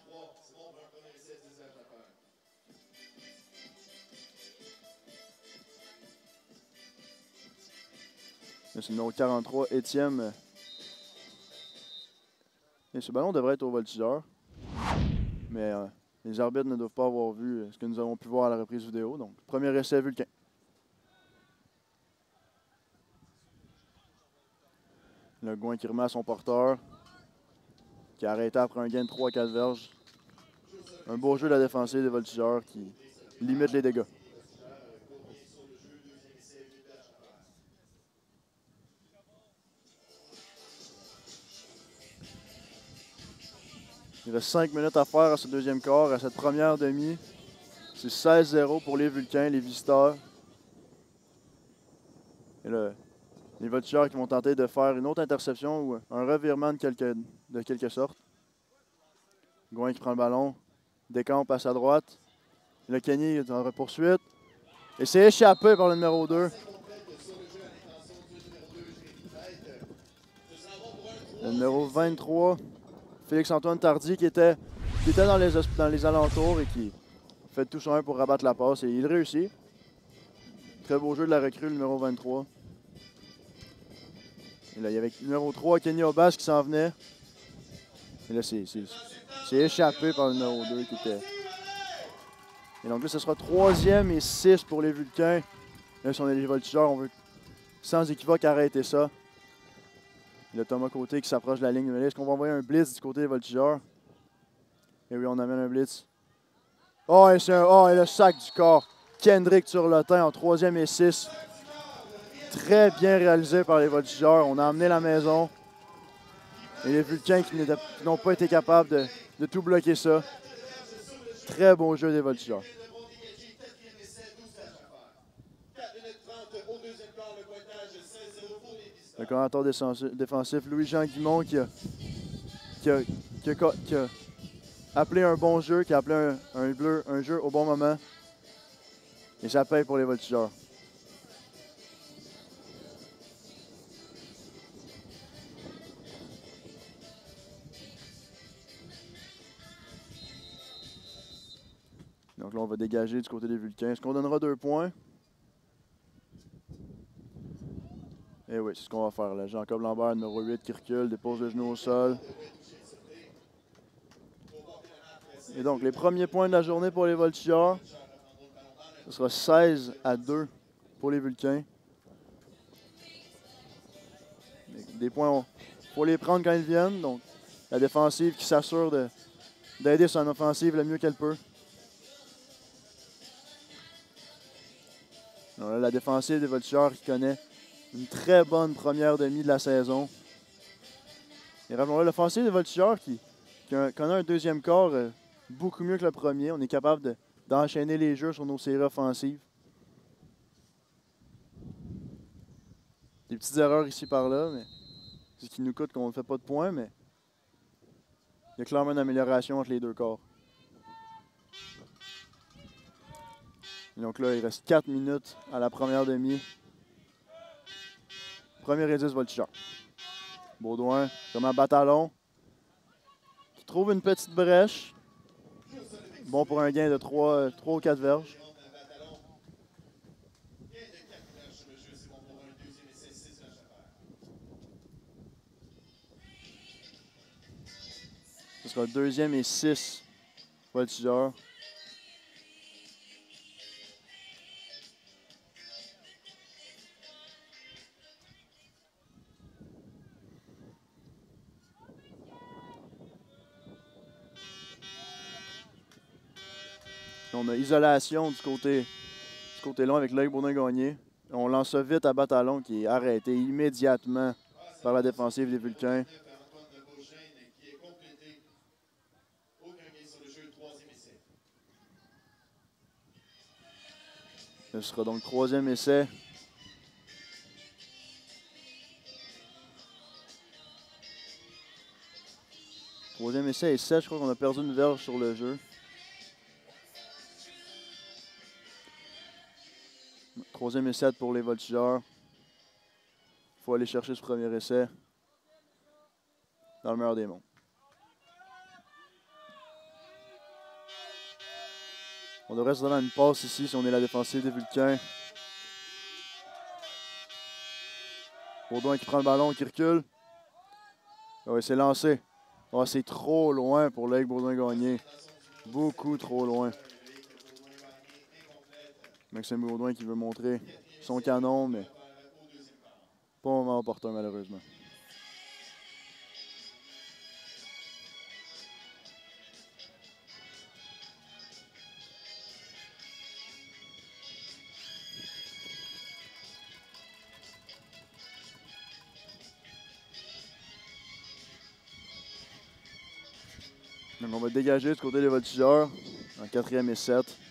le numéro 43, Étienne. Et ce ballon devrait être au voltigeur. Mais euh, les arbitres ne doivent pas avoir vu euh, ce que nous avons pu voir à la reprise vidéo. Donc, premier essai Vulcain. Le Gouin qui remet à son porteur. Qui a arrêté après un gain de 3-4 verges. Un beau jeu de la défensive des voltigeurs qui limite les dégâts. Il reste 5 minutes à faire à ce deuxième quart, à cette première demi. C'est 16-0 pour les Vulcains, les visiteurs. Et les voltigeurs qui vont tenter de faire une autre interception ou un revirement de quelque, de quelque sorte. Gouin qui prend le ballon. Descamps passe à droite. Le Kenny est en poursuite. Et c'est échappé par le numéro 2. Le numéro 23, Félix-Antoine Tardy, qui était, qui était dans, les, dans les alentours et qui fait tout son 1 pour rabattre la passe. Et il réussit. Très beau jeu de la recrue, numéro 23. Et là, il y avait numéro 3, Kenny Obas, qui s'en venait. Et là, c'est échappé par le numéro 2 qui était. Et donc là, ce sera troisième et 6 pour les Vulcains. Là, si on est les voltigeurs, on veut sans équivoque arrêter ça. Il y a Thomas Côté qui s'approche de la ligne. Là, Est-ce qu'on va envoyer un blitz du côté des voltigeurs? Et oui, on amène un blitz. Oh, et oh, le sac du corps. Kendrick Turlotin en troisième et 6. Très bien réalisé par les voltigeurs. On a amené la maison. Et les Vulcains qui n'ont pas été capables de, de tout bloquer ça. Très bon jeu des voltigeurs. de bon dégagé, quatrième essai, 12 tâches à faire. 4 minutes 30 au deuxième quart, le pointage 16-0 pour les visiteurs. Le commentateur défensi- défensif Louis-Jean Guimont qui a, appelé un bon jeu, qui a appelé un, un bleu, un jeu au bon moment. Et ça paye pour les voltigeurs. Donc là, on va dégager du côté des Vulcains. Est-ce qu'on donnera deux points? Eh oui, c'est ce qu'on va faire là. Jacob Lambert, numéro 8, qui recule, dépose le genou au sol. Et donc, les premiers points de la journée pour les Voltigeurs. Ce sera 16 à 2 pour les Vulcains. Des points, il faut les prendre quand ils viennent. Donc, la défensive qui s'assure de- d'aider son offensive le mieux qu'elle peut. Donc là, la défensive des Voltigeurs qui connaît une très bonne première demi de la saison. Et rappelons-le, l'offensive des Voltigeurs qui, qui un deuxième quart euh, beaucoup mieux que le premier. On est capable de- d'enchaîner les jeux sur nos séries offensives. Des petites erreurs ici par là, mais ce qui nous coûte qu'on ne fait pas de points, mais il y a clairement une amélioration entre les deux corps. Et donc là, il reste 4 minutes à la première demi. Premier indice voltigeur. Baudouin, comme un bâtalon. Qui trouve une petite brèche. Bon pour un gain de 3, 3 ou 4 verges. Gain de 4 verges sur le jeu, c'est bon pour un deuxième essai, 6 tâches à faire. Ce sera deuxième et 6 voltigeurs. On a isolation du côté, du côté long avec l'œil Bourdin-Gagné. On lance vite à Batalon qui est arrêté immédiatement par la défensive des Vulcains. Ce sera donc troisième essai. Troisième essai et 7, je crois qu'on a perdu une verge sur le jeu. Troisième essai pour les voltigeurs. Il faut aller chercher ce premier essai dans le meilleur des mondes. On devrait se donner une passe ici si on est la défensive des Vulcains. Baudouin qui prend le ballon, qui recule. Ah Oui, c'est lancé. Ah, c'est trop loin pour l'aigle Baudouin gagné. Beaucoup trop loin. Maxime Baudouin qui veut montrer son canon, mais pas au moment opportun malheureusement. Donc on va dégager du côté des voltigeurs en quatrième et 7.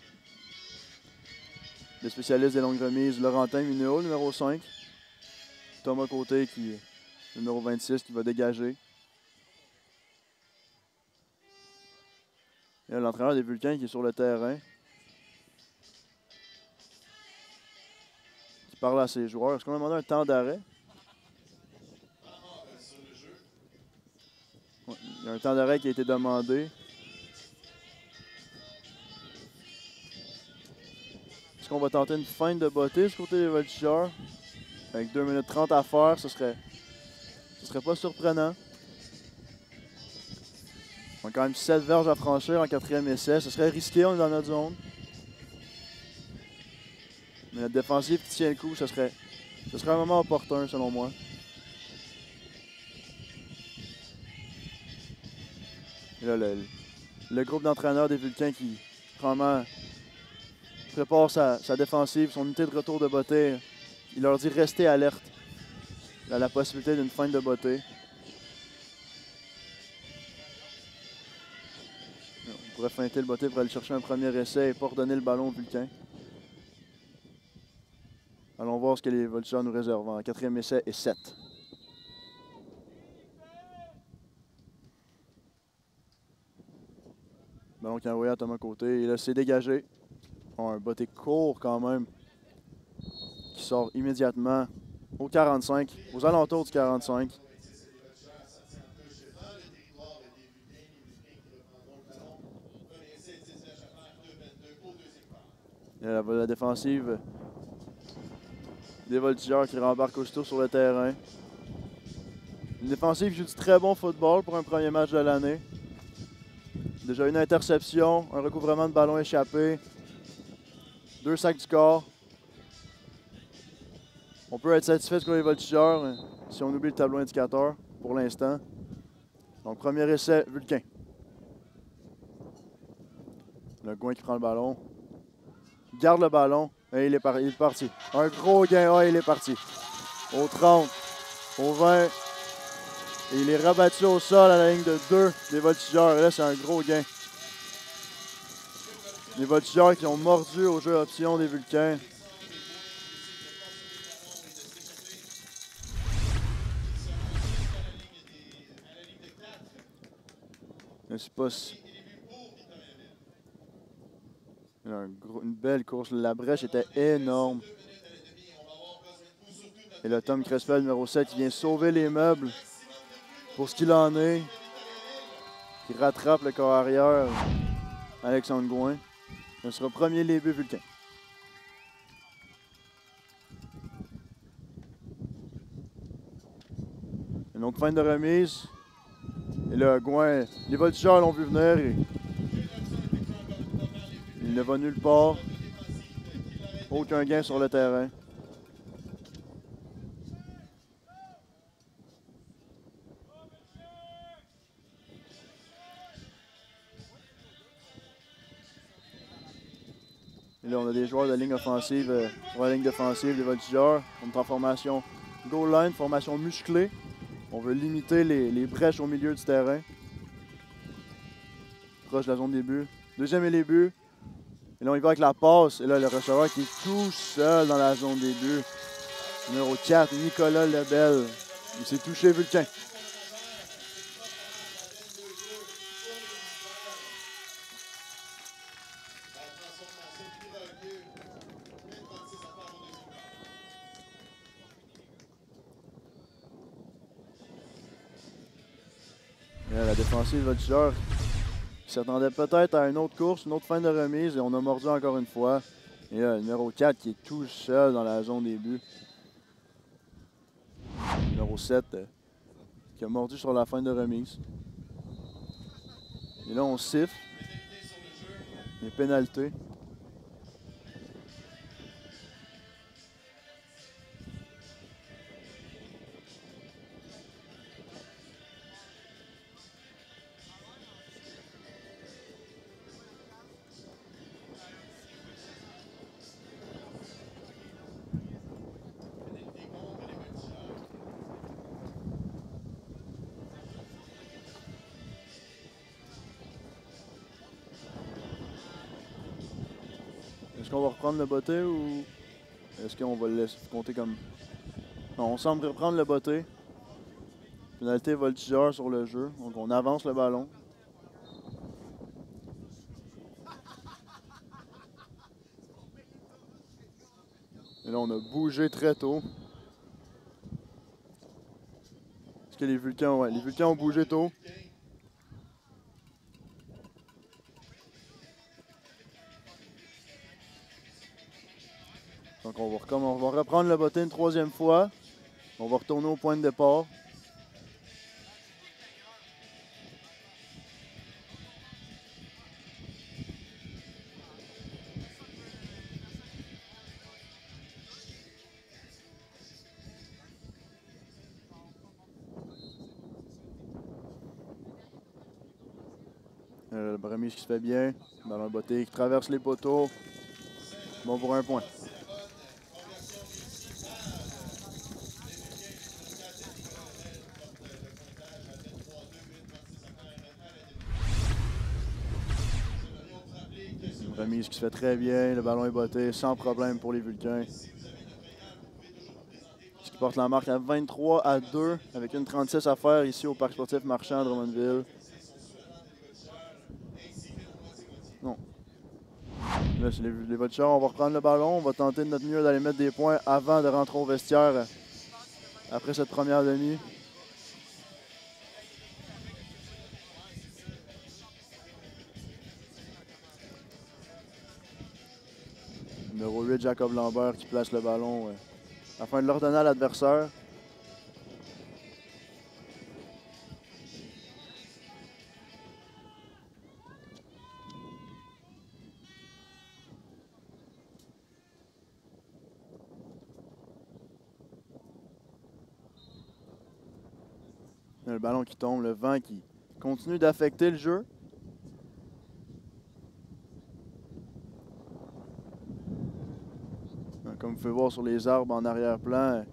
Le spécialiste des longues remises, Laurentin Minéo, numéro 5. Thomas Côté, qui numéro 26, qui va dégager. Et là, l'entraîneur des Vulcains qui est sur le terrain. Qui parle à ses joueurs. Est-ce qu'on a demandé un temps d'arrêt? Il y a un temps d'arrêt qui a été demandé. Est-ce qu'on va tenter une feinte de beauté du côté des voltigeurs? Avec 2 minutes 30 à faire, ce serait, ce serait pas surprenant. On a quand même 7 verges à franchir en quatrième essai. Ce serait risqué, on est dans notre zone. Mais notre défensive qui tient le coup, ce serait, ce serait un moment opportun selon moi. Et là, le, le groupe d'entraîneurs des Vulcains qui, probablement, prépare sa, défensive, son unité de retour de beauté. Il leur dit restez alerte. Il a la possibilité d'une feinte de beauté. On pourrait feinter le beauté pour aller chercher un premier essai et pas redonner le ballon au Vulcain. Allons voir ce que les Voltigeurs nous réservent en quatrième essai et 7. Ballon qui est envoyé à Thomas Côté. Et là, c'est dégagé. Oh, un botté court quand même. Qui sort immédiatement au 45, aux alentours du 45. Et la, la défensive des voltigeurs qui rembarquent aussitôt sur le terrain. Une défensive joue du très bon football pour un premier match de l'année. Déjà une interception, un recouvrement de ballon échappé, deux sacs du corps. On peut être satisfait sur les voltigeurs si on oublie le tableau indicateur pour l'instant. Donc, premier essai, Vulcain. Le Gouin qui prend le ballon. Garde le ballon. Et il est, il est parti. Un gros gain. Ah, il est parti. Au 30, au 20. Et il est rabattu au sol à la ligne de 2 des voltigeurs. Là, c'est un gros gain. Les voltigeurs qui ont mordu au jeu option des Vulcains. Je sais pas si- une belle course. La brèche était énorme. Et là, Tom Crespel, numéro 7, qui vient sauver les meubles pour ce qu'il en est. Qui rattrape le corps arrière. Alexandre Gouin. Ce sera premier les buts Vulcain. Une autre fin de remise. Et là, Gouin, les voltigeurs l'ont vu venir. et il ne va nulle part. Aucun gain sur le terrain. Et là, on a des joueurs de ligne offensive euh, la ligne défensive, des voltigeurs. On est en formation goal line, formation musclée. On veut limiter les, les brèches au milieu du terrain. Proche de la zone des buts. Deuxième et les buts. Et là, on y va avec la passe. Et là, le receveur qui est tout seul dans la zone des buts. Numéro 4, Nicolas Lebel. Il s'est touché Vulcain. Qui s'attendait peut-être à une autre course, une autre fin de remise, et on a mordu encore une fois. Et là, le numéro 4 qui est tout seul dans la zone des buts. Numéro 7 euh, qui a mordu sur la fin de remise. Et là, on siffle. Les pénalités. Le botté ou est-ce qu'on va le laisser compter comme. On semble reprendre le botté. Pénalité voltigeur sur le jeu. Donc on avance le ballon. Et là, on a bougé très tôt. Est-ce que les Vulcans, ouais, les Vulcans ont bougé tôt? Une troisième fois. On va retourner au point de départ. Euh, le Bremis qui se fait bien. Ballon botté qui traverse les poteaux. Bon pour un point. Remise qui se fait très bien. Le ballon est botté sans problème pour les Vulcains. Ce qui porte la marque à 23 à 2 avec une 36 à faire ici au Parc sportif marchand à Drummondville. Non. Les, les Vulcains. On va reprendre le ballon. On va tenter de notre mieux d'aller mettre des points avant de rentrer au vestiaire après cette première demi. Numéro 8, Jacob Lambert qui place le ballon afin de l'ordonner à l'adversaire. Le ballon qui tombe, le vent qui continue d'affecter le jeu. Comme vous pouvez voir sur les arbres en arrière-plan,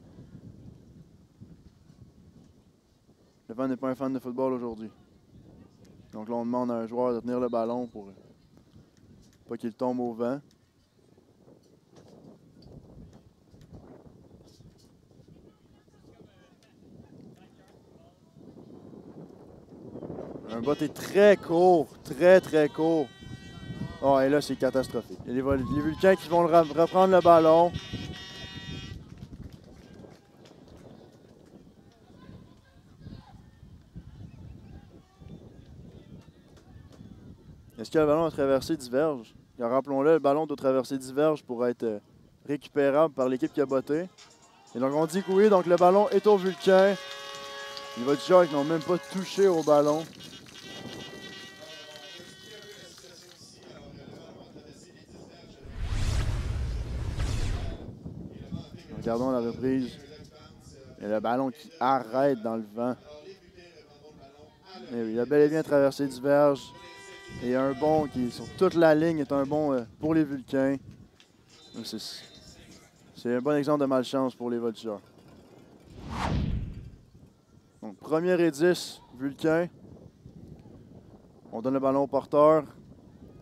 le vent n'est pas un fan de football aujourd'hui. Donc là, on demande à un joueur de tenir le ballon pour pas qu'il tombe au vent. Un bot est très court, très très court. Oh, et là, c'est catastrophique. Il les, les Vulcains qui vont reprendre le ballon. Est-ce que le ballon a traversé diverge? Rappelons-le, le ballon doit traverser diverge pour être euh, récupérable par l'équipe qui a botté. Et donc on dit que oui, donc le ballon est au Vulcain. Les voltigeurs qui n'ont même pas touché au ballon. Regardons la reprise. Et le ballon qui arrête dans le vent. Et oui, il a bel et bien traversé du verge. Et un bon qui, sur toute la ligne, est un bon euh, pour les Vulcains. C'est un bon exemple de malchance pour les voltigeurs. Donc, premier et 10, Vulcain. On donne le ballon au porteur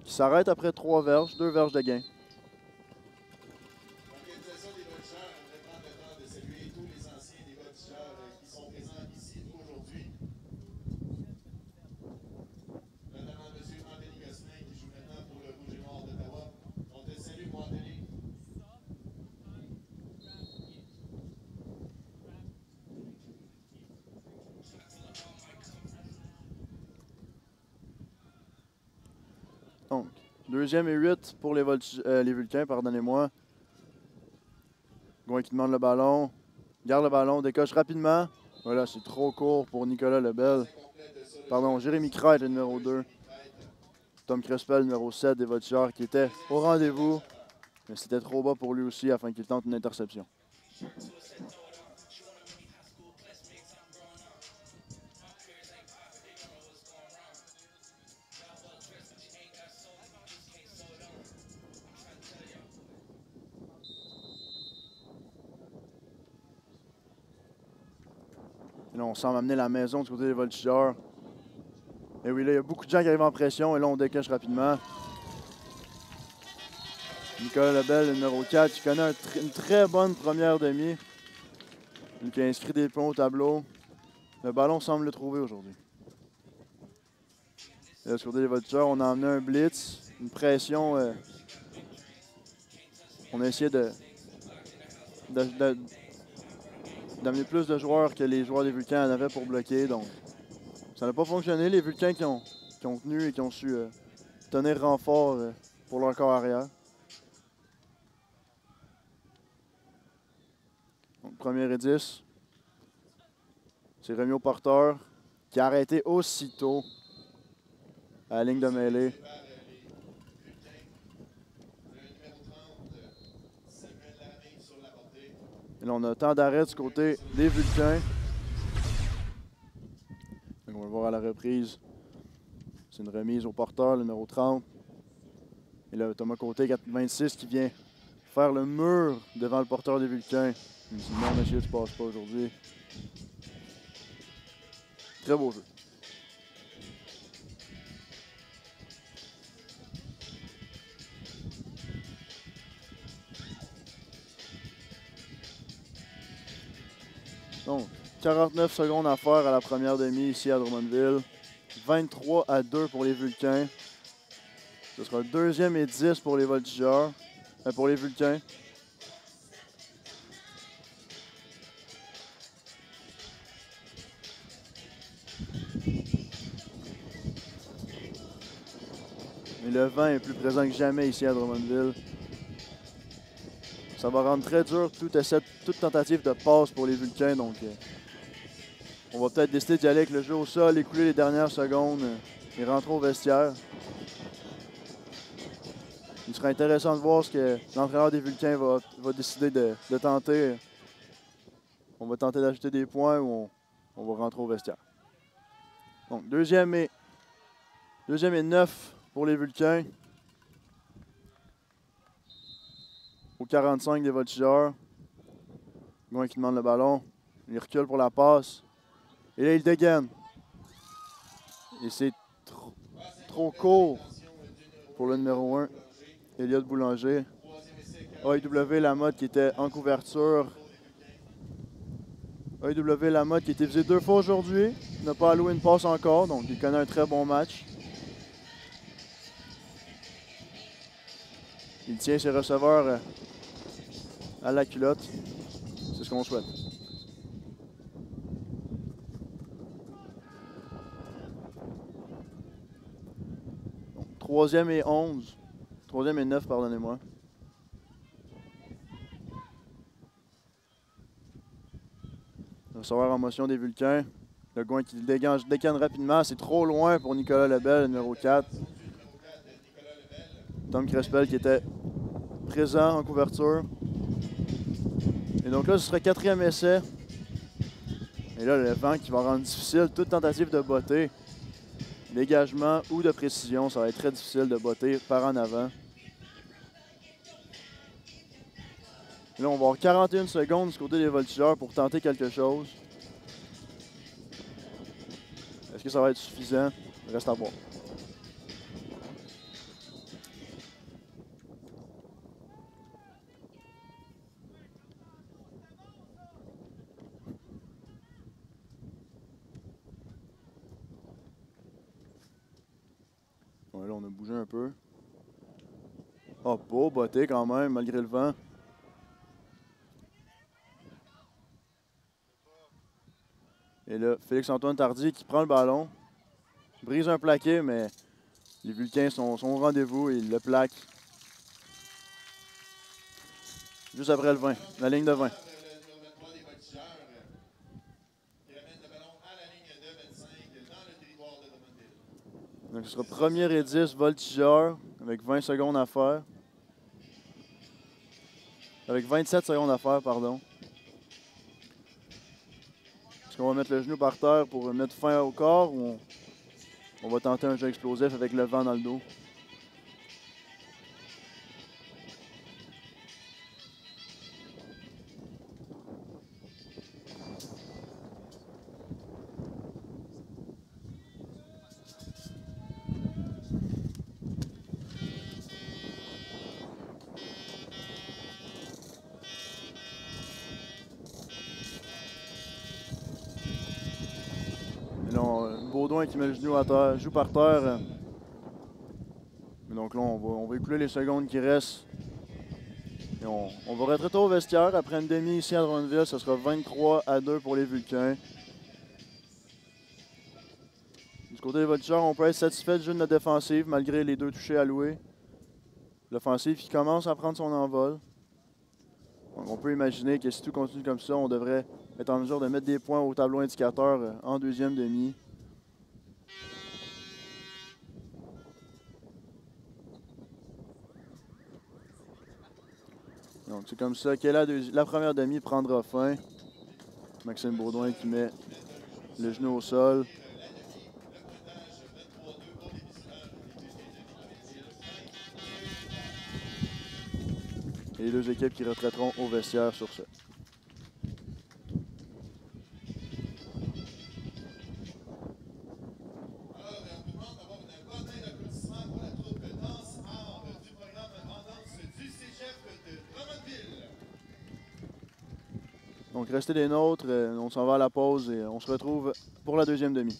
qui s'arrête après trois verges, deux verges de gain. Deuxième et 8 pour les, euh, Vulcains, pardonnez-moi. Gouin qui demande le ballon. Garde le ballon, décoche rapidement. Voilà, c'est trop court pour Nicolas Lebel. Pardon, Jérémy Crête, le numéro 2. Tom Crespel, numéro 7 des Voltigeurs, qui était au rendez-vous. Mais c'était trop bas pour lui aussi afin qu'il tente une interception. On semble amener la maison du côté des voltigeurs. Et oui, là, il y a beaucoup de gens qui arrivent en pression. Et là, on décache rapidement. Nicolas Lebel, le numéro 4, qui connaît une très bonne première demi. Qui a inscrit des points au tableau. Le ballon semble le trouver aujourd'hui. Là, côté des voltigeurs, on a emmené un blitz, une pression. euh, on a essayé de- d'amener plus de joueurs que les joueurs des Vulcans en avaient pour bloquer. Donc, ça n'a pas fonctionné. Les Vulcans qui ont, tenu et qui ont su euh, tenir renfort euh, pour leur corps arrière. Donc, premier et 10. C'est Rémi au porteur qui a arrêté aussitôt à la ligne de mêlée. Par les Vulcains. Le numéro 30, Samuel Lamé sur la portée. Et là, on a temps d'arrêt du côté des Vulcains. Donc, on va le voir à la reprise. C'est une remise au porteur, le numéro 30. Et là, Thomas Côté, 26, qui vient faire le mur devant le porteur des Vulcains. Il me dit non, monsieur, tu passes pas aujourd'hui. Très beau jeu. Donc, 49 secondes à faire à la première demi ici à Drummondville. 23 à 2 pour les Vulcains. Ce sera deuxième et 10 pour les Voltigeurs. euh, pour les Vulcains. Et le vent est plus présent que jamais ici à Drummondville. Ça va rendre très dur toute, tentative de passe pour les Vulcains. Donc, euh, on va peut-être décider d'y aller avec le jeu au sol, écouler les dernières secondes euh, et rentrer au vestiaire. Il sera intéressant de voir ce que l'entraîneur des Vulcains va, décider de, de tenter. On va tenter d'ajouter des points ou on, on va rentrer au vestiaire. Donc, deuxième et, deuxième et neuf pour les Vulcains. Au 45 des Voltigeurs. Gouin qui demande le ballon. Il recule pour la passe. Et là, il dégaine. Et c'est trop, court pour le numéro 1, Elliott Boulanger. AEW Lamotte qui était en couverture. AEW Lamotte qui a été visé deux fois aujourd'hui. N'a pas alloué une passe encore, donc il connaît un très bon match. Il tient ses receveurs euh, à la culotte. C'est ce qu'on souhaite. Troisième et 11. Troisième et 9, pardonnez-moi. Receveur en motion des Vulcains. Le Gouin qui dégage, décane rapidement. C'est trop loin pour Nicolas Lebel, le numéro 4. Tom Crespel qui était présent en couverture. Donc là, ce serait quatrième essai. Et là, le vent qui va rendre difficile toute tentative de botter. Dégagement ou de précision, ça va être très difficile de botter par en avant. Là, on va avoir 41 secondes du côté des voltigeurs pour tenter quelque chose. Est-ce que ça va être suffisant? Reste à voir. Un peu. Oh, beau botté quand même, malgré le vent. Et là, Félix-Antoine Tardy qui prend le ballon. Brise un plaqué, mais les Vulcains sont, au rendez-vous et le plaquent. Juste après le 20, la ligne de 20. Le numéro 23 des voltigeurs euh, qui ramène le ballon à la ligne de 25 dans le territoire de Drummondville. Donc, ce sera premier et 10 voltigeur avec 20 secondes à faire. Avec 27 secondes à faire, pardon. Est-ce qu'on va mettre le genou par terre pour mettre fin au corps ou on va tenter un jeu explosif avec le vent dans le dos? Le genou à terre, joue par terre. Donc là, on va, on écouler les secondes qui restent. Et on, va retraiter au vestiaire. Après une demi ici à Drummondville, ce sera 23 à 2 pour les Vulcains. Du côté des Voltigeurs, on peut être satisfait du jeu de notre défensive malgré les deux touchés alloués. L'offensive qui commence à prendre son envol. Donc, on peut imaginer que si tout continue comme ça, on devrait être en mesure de mettre des points au tableau indicateur en deuxième demi. Donc c'est comme ça que la, première demi prendra fin. Maxime Baudouin qui met le genou au sol. Et les deux équipes qui retraiteront au vestiaire sur ce. Restez nôtres, euh, on s'en va à la pause et on se retrouve pour la deuxième demi.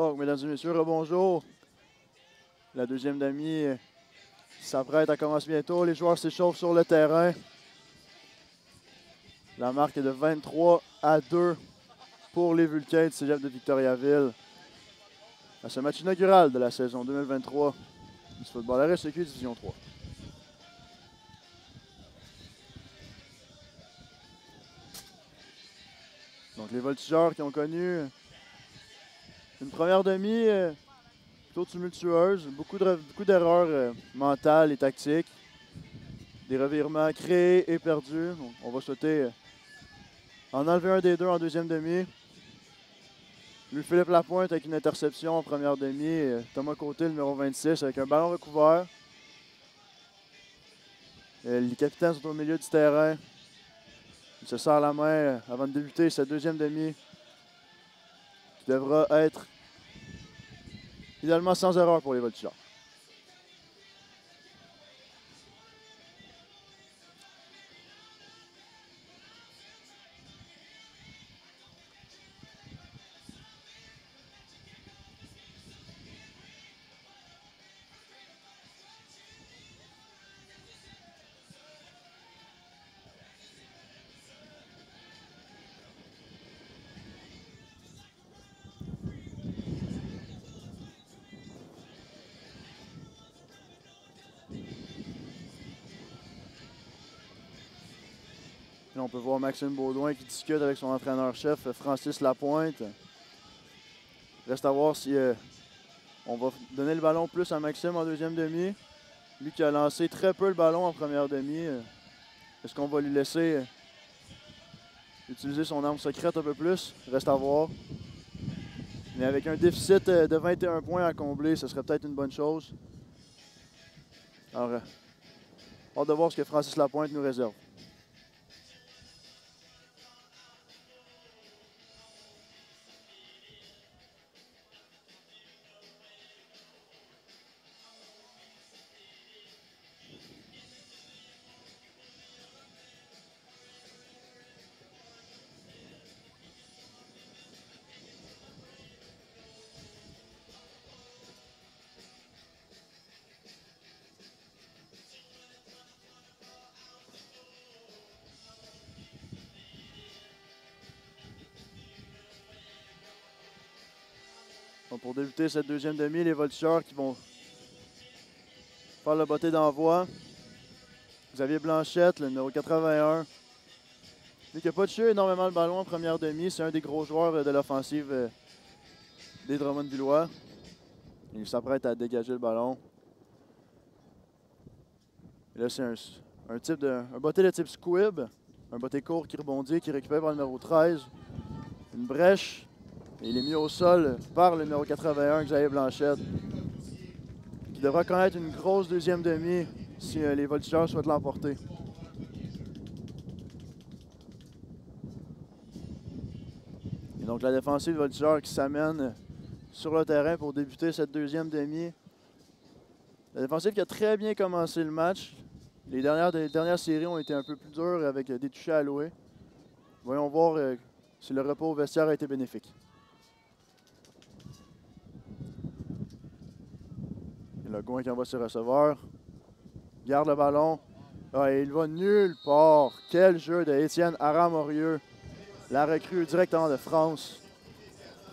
Mesdames et messieurs, rebonjour. La deuxième demi euh, s'apprête à commencer bientôt. Les joueurs s'échauffent sur le terrain. La marque est de 23 à 2 pour les Vulcains de Cégep de Victoriaville. À ce match inaugural de la saison 2023 du football RSEQ Division 3. Donc les voltigeurs qui ont connu une première demi euh, plutôt tumultueuse, beaucoup de- beaucoup d'erreurs euh, mentales et tactiques, des revirements créés et perdus. On va souhaiter euh, en enlever un des deux en deuxième demi. Lui Philippe Lapointe avec une interception en première demi. Thomas Côté, numéro 26, avec un ballon recouvert. Les capitaines sont au milieu du terrain. Il se serre la main avant de débuter sa deuxième demi. Qui devra être idéalement sans erreur pour les voltigeurs. Peut voir Maxime Baudouin qui discute avec son entraîneur-chef Francis Lapointe. Reste à voir si euh, on va donner le ballon plus à Maxime en deuxième demi. Lui qui a lancé très peu le ballon en première demi. euh, Est-ce qu'on va lui laisser euh, utiliser son arme secrète un peu plus? Reste à voir. Mais avec un déficit euh, de 21 points à combler, ce serait peut-être une bonne chose. Alors, euh, hâte de voir ce que Francis Lapointe nous réserve. Pour débuter cette deuxième demi, les voltigeurs qui vont faire le botté d'envoi. Xavier Blanchette, le numéro 81. Lui qui n'a pas touché énormément le ballon en première demi, c'est un des gros joueurs euh, de l'offensive euh, des Drummond-Villois. Il s'apprête à dégager le ballon. Et là, c'est un, un type de, un botté de type squib. Un botté court qui rebondit, qui récupère par le numéro 13. Une brèche il est mis au sol par le numéro 81, Xavier Blanchette, qui devra connaître une grosse deuxième demi si euh, les voltigeurs souhaitent l'emporter. Et donc la défensive voltigeur qui s'amène sur le terrain pour débuter cette deuxième demi. La défensive qui a très bien commencé le match. Les dernières, les dernières séries ont été un peu plus dures avec des touchés alloués. Voyons voir euh, si le repos au vestiaire a été bénéfique. Le Gouin qui envoie ses receveurs. Garde le ballon. Ah, il va nulle part. Quel jeu de Étienne Aramorieux. La recrue directement de France.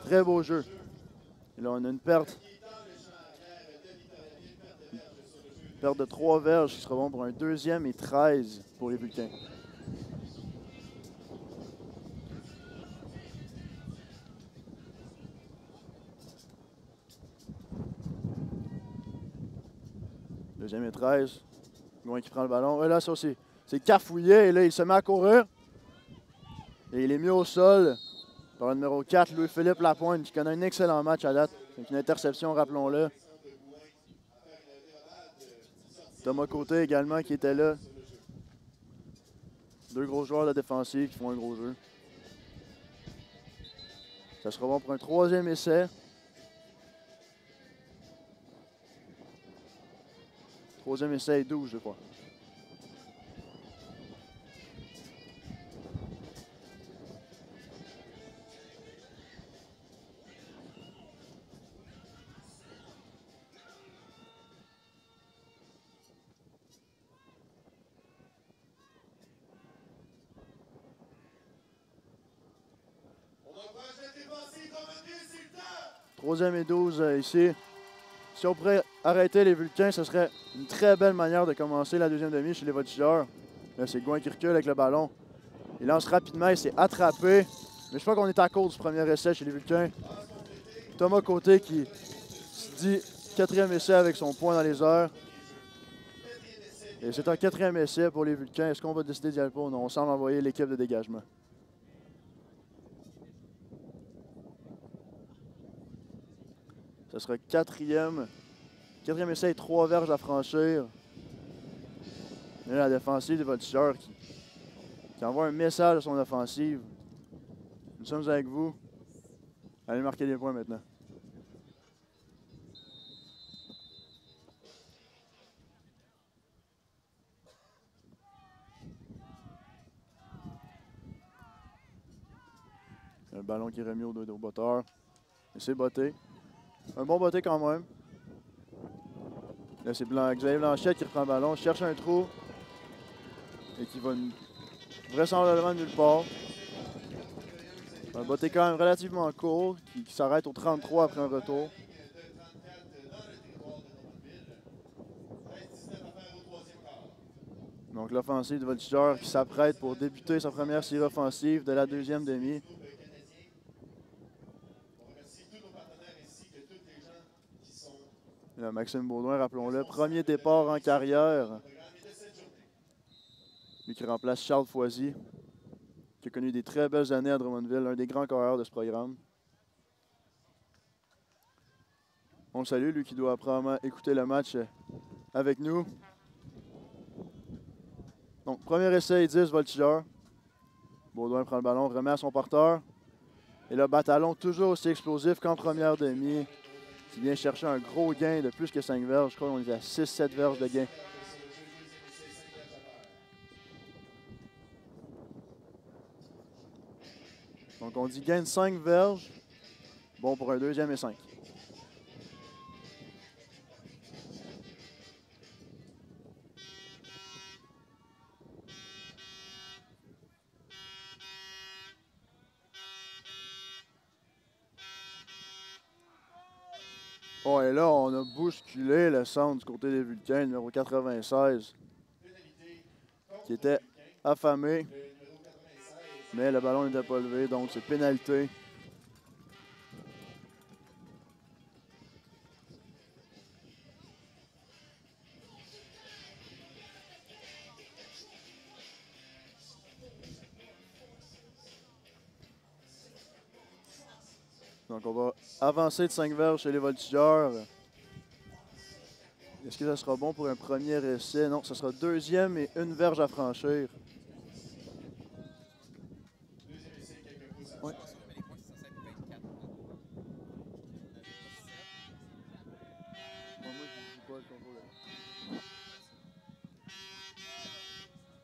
Très beau jeu. Et là, on a une perte. Perte de trois verges qui sera bon pour un deuxième et 13 pour les Vulcains. Deuxième et 13. Loin qui prend le ballon. Et là, ça aussi. C'est cafouillé. Et là, il se met à courir. Et il est mis au sol par le numéro 4, Louis-Philippe Lapointe, qui connaît un excellent match à date. Avec une interception, rappelons-le. Thomas Côté également qui était là. Deux gros joueurs de défensive qui font un gros jeu. Ça sera bon pour un troisième essai. Troisième essai, 12, je crois. Troisième et 12 euh, ici. Si on pourrait arrêter les Vulcains, ce serait une très belle manière de commencer la deuxième demi chez les voltigeurs. Là, c'est Gouin qui recule avec le ballon. Il lance rapidement, il s'est attrapé. Mais je crois qu'on est à cause du premier essai chez les Vulcains. Thomas Côté qui se dit quatrième essai avec son point dans les heures. Et c'est un quatrième essai pour les Vulcains. Est-ce qu'on va décider d'y aller pas ou non? On semble envoyer l'équipe de dégagement. Ce sera quatrième. Quatrième essai, trois verges à franchir. Et la défensive des voltigeurs qui, qui envoie un message à son offensive. Nous sommes avec vous. Allez marquer des points maintenant. Le ballon qui est remis au dos au botteur. Et c'est botté. Un bon botté quand même. Là, c'est Blanc, Xavier Blanchette qui reprend le ballon, cherche un trou. Et qui va vraisemblablement nulle part. Un botté quand même relativement court, qui, qui s'arrête au 33 après un retour. Donc l'offensive de Voltigeur qui s'apprête pour débuter sa première série offensive de la deuxième demi. Là, Maxime Baudouin, rappelons-le, premier départ en carrière. Lui qui remplace Charles Foisy, qui a connu des très belles années à Drummondville, un des grands coureurs de ce programme. On le salue, lui qui doit probablement écouter le match euh, avec nous. Donc, premier essai, 10 voltigeurs. Baudouin prend le ballon, remet à son porteur. Et le Batalon, toujours aussi explosif qu'en première demi, qui vient chercher un gros gain de plus que 5 verges. Je crois qu'on est à 6-7 verges de gain. Donc, on dit gain de 5 verges. Bon pour un deuxième et 5. Et là, on a bousculé le centre du côté des Vulcains, numéro 96, qui était affamé. Mais le ballon n'était pas levé, donc c'est pénalité. On va avancer de 5 verges chez les voltigeurs. Est-ce que ça sera bon pour un premier essai? Non, ce sera deuxième et une verge à franchir.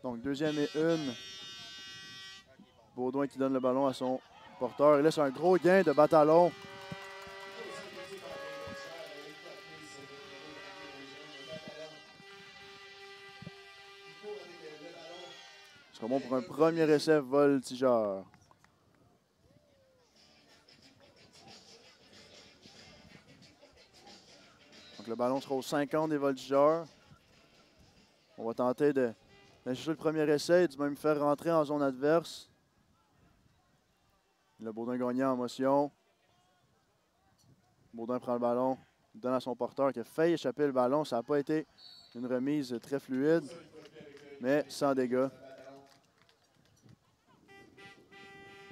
Donc deuxième et une. Baudouin qui donne le ballon à son Il laisse un gros gain de Batalon. Ce sera bon pour un premier essai voltigeur. Donc le ballon sera au 50 des voltigeurs. On va tenter de le premier essai et de même faire rentrer en zone adverse. Le Baudin gagnant en motion. Baudin prend le ballon, donne à son porteur qui a failli échapper le ballon. Ça n'a pas été une remise très fluide, mais sans dégâts.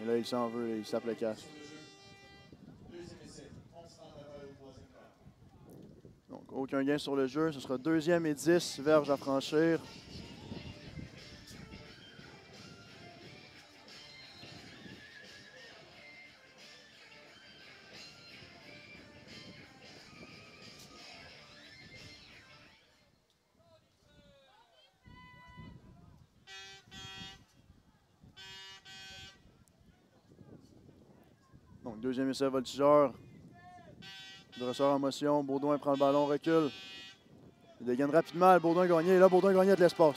Et là, il s'en veut, il sape le casque. Donc, aucun gain sur le jeu. Ce sera deuxième et 10 verges à franchir. Essai voltigeur. Dresseur en motion. Baudouin prend le ballon, recule. Il dégaine rapidement. Baudouin gagné. Et là, Baudouin gagné de l'espace.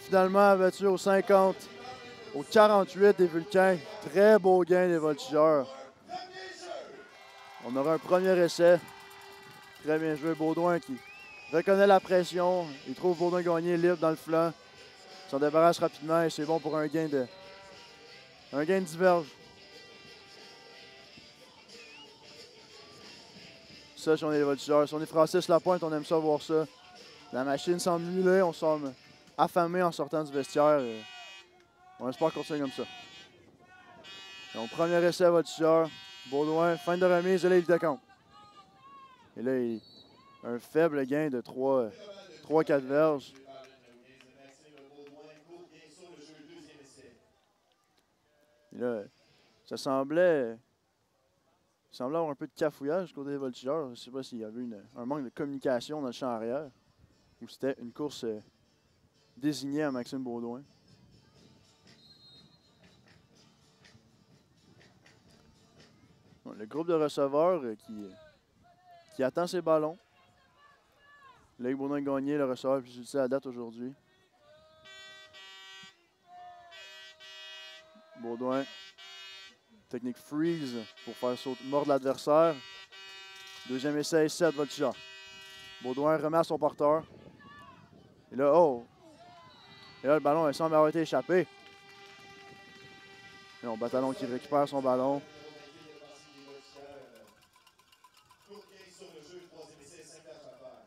Finalement, battu au 50, au 48 des Vulcains. Très beau gain des voltigeurs. On aura un premier essai. Très bien joué. Baudouin qui reconnaît la pression. Il trouve Baudouin gagner libre dans le flanc. Il S'en débarrasse rapidement et c'est bon pour un gain de. Un gain de 10 Ça, si on est les voltigeurs. Si on est Francis Lapointe, on aime ça voir ça. La machine semble muler, on semble affamé en sortant du vestiaire. on espère continuer comme ça. Donc, premier essai voltigeur. Baudouin, fin de remise, et là, il décompte. Et là, il, un faible gain de 3-4 verges. Et là, ça semblait, il semblait avoir un peu de cafouillage côté des voltigeurs. Je ne sais pas s'il y avait une- un manque de communication dans le champ arrière ou c'était une course euh, désignée à Maxime Baudouin. Bon, le groupe de receveurs euh, qui, attend ses ballons. Là, Baudouin a gagné le receveur plus utilisé à date aujourd'hui. Baudouin Technique freeze pour faire sauter, mordre l'adversaire. Deuxième essai, 7 voltigeurs. Baudouin remet à son porteur. Et là, oh! Et là, le ballon il semble avoir été échappé. Et on Batalon qui récupère son ballon. Court bien sur le jeu, troisième essai, cinq verges à faire.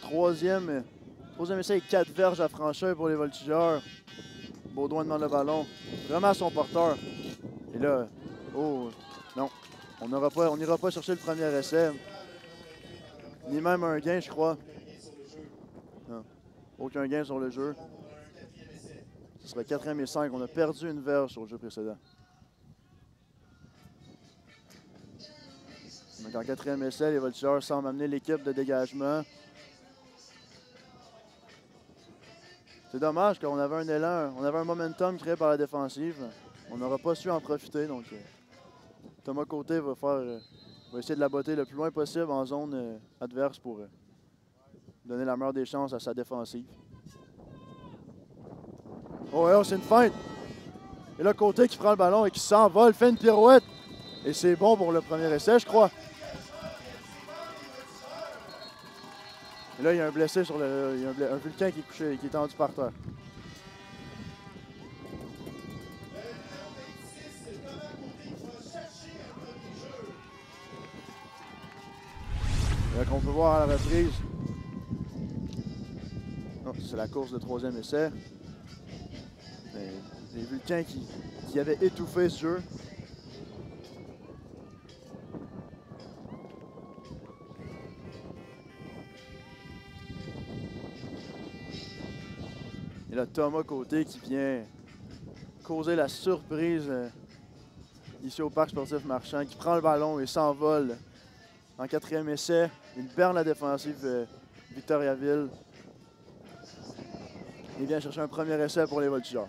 Troisième, euh, troisième essai, 4 verges à franchir pour les voltigeurs. Baudouin demande le ballon. Remet à son porteur. Et là, oh, non. On n'aura pas- n'ira pas chercher le premier essai. Ni même un gain, je crois. Aucun gain sur le jeu. Ce serait quatrième et 5. On a perdu une verge sur le jeu précédent. Donc en quatrième essai, les voltigeurs semblent amener l'équipe de dégagement. C'est dommage qu'on avait un élan, on avait un momentum créé par la défensive. On n'aura pas su en profiter. Donc euh, Thomas Côté va faire euh, va essayer de la botter le plus loin possible en zone euh, adverse pour donner la meilleure des chances à sa défensive. Oh, oh, c'est une feinte. Et là, Côté qui prend le ballon et qui s'envole, fait une pirouette. Et c'est bon pour le premier essai, je crois. Et là, il y a un blessé sur le. Il y a un, un qui est couché, qui est tendu par terre. Qu'on peut voir à la reprise. Non, c'est la course de troisième essai. Mais les vulcains qui, qui avaient étouffé ce jeu. Et là, Thomas Côté qui vient causer la surprise euh, ici au Parc sportif marchand, qui prend le ballon et s'envole en quatrième essai. Il perd la défensive Victoriaville. Il vient chercher un premier essai pour les voltigeurs.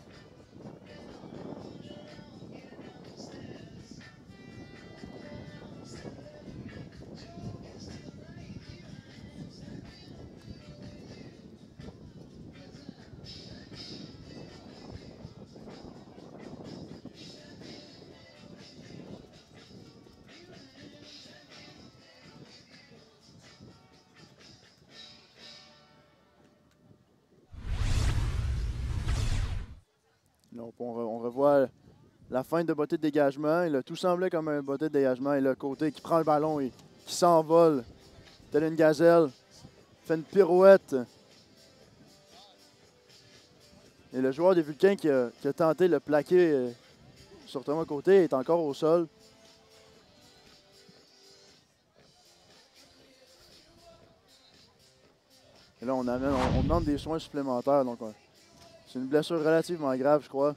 Fin de beauté de dégagement. Il a tout semblé comme un beauté de dégagement. Et le côté qui prend le ballon et qui s'envole, tel une gazelle, fait une pirouette. Et le joueur des Vulcains qui a, tenté le plaquer euh, sur Thomas Côté est encore au sol. Et là, on, amène- on- demande des soins supplémentaires. Donc, ouais. C'est une blessure relativement grave, je crois.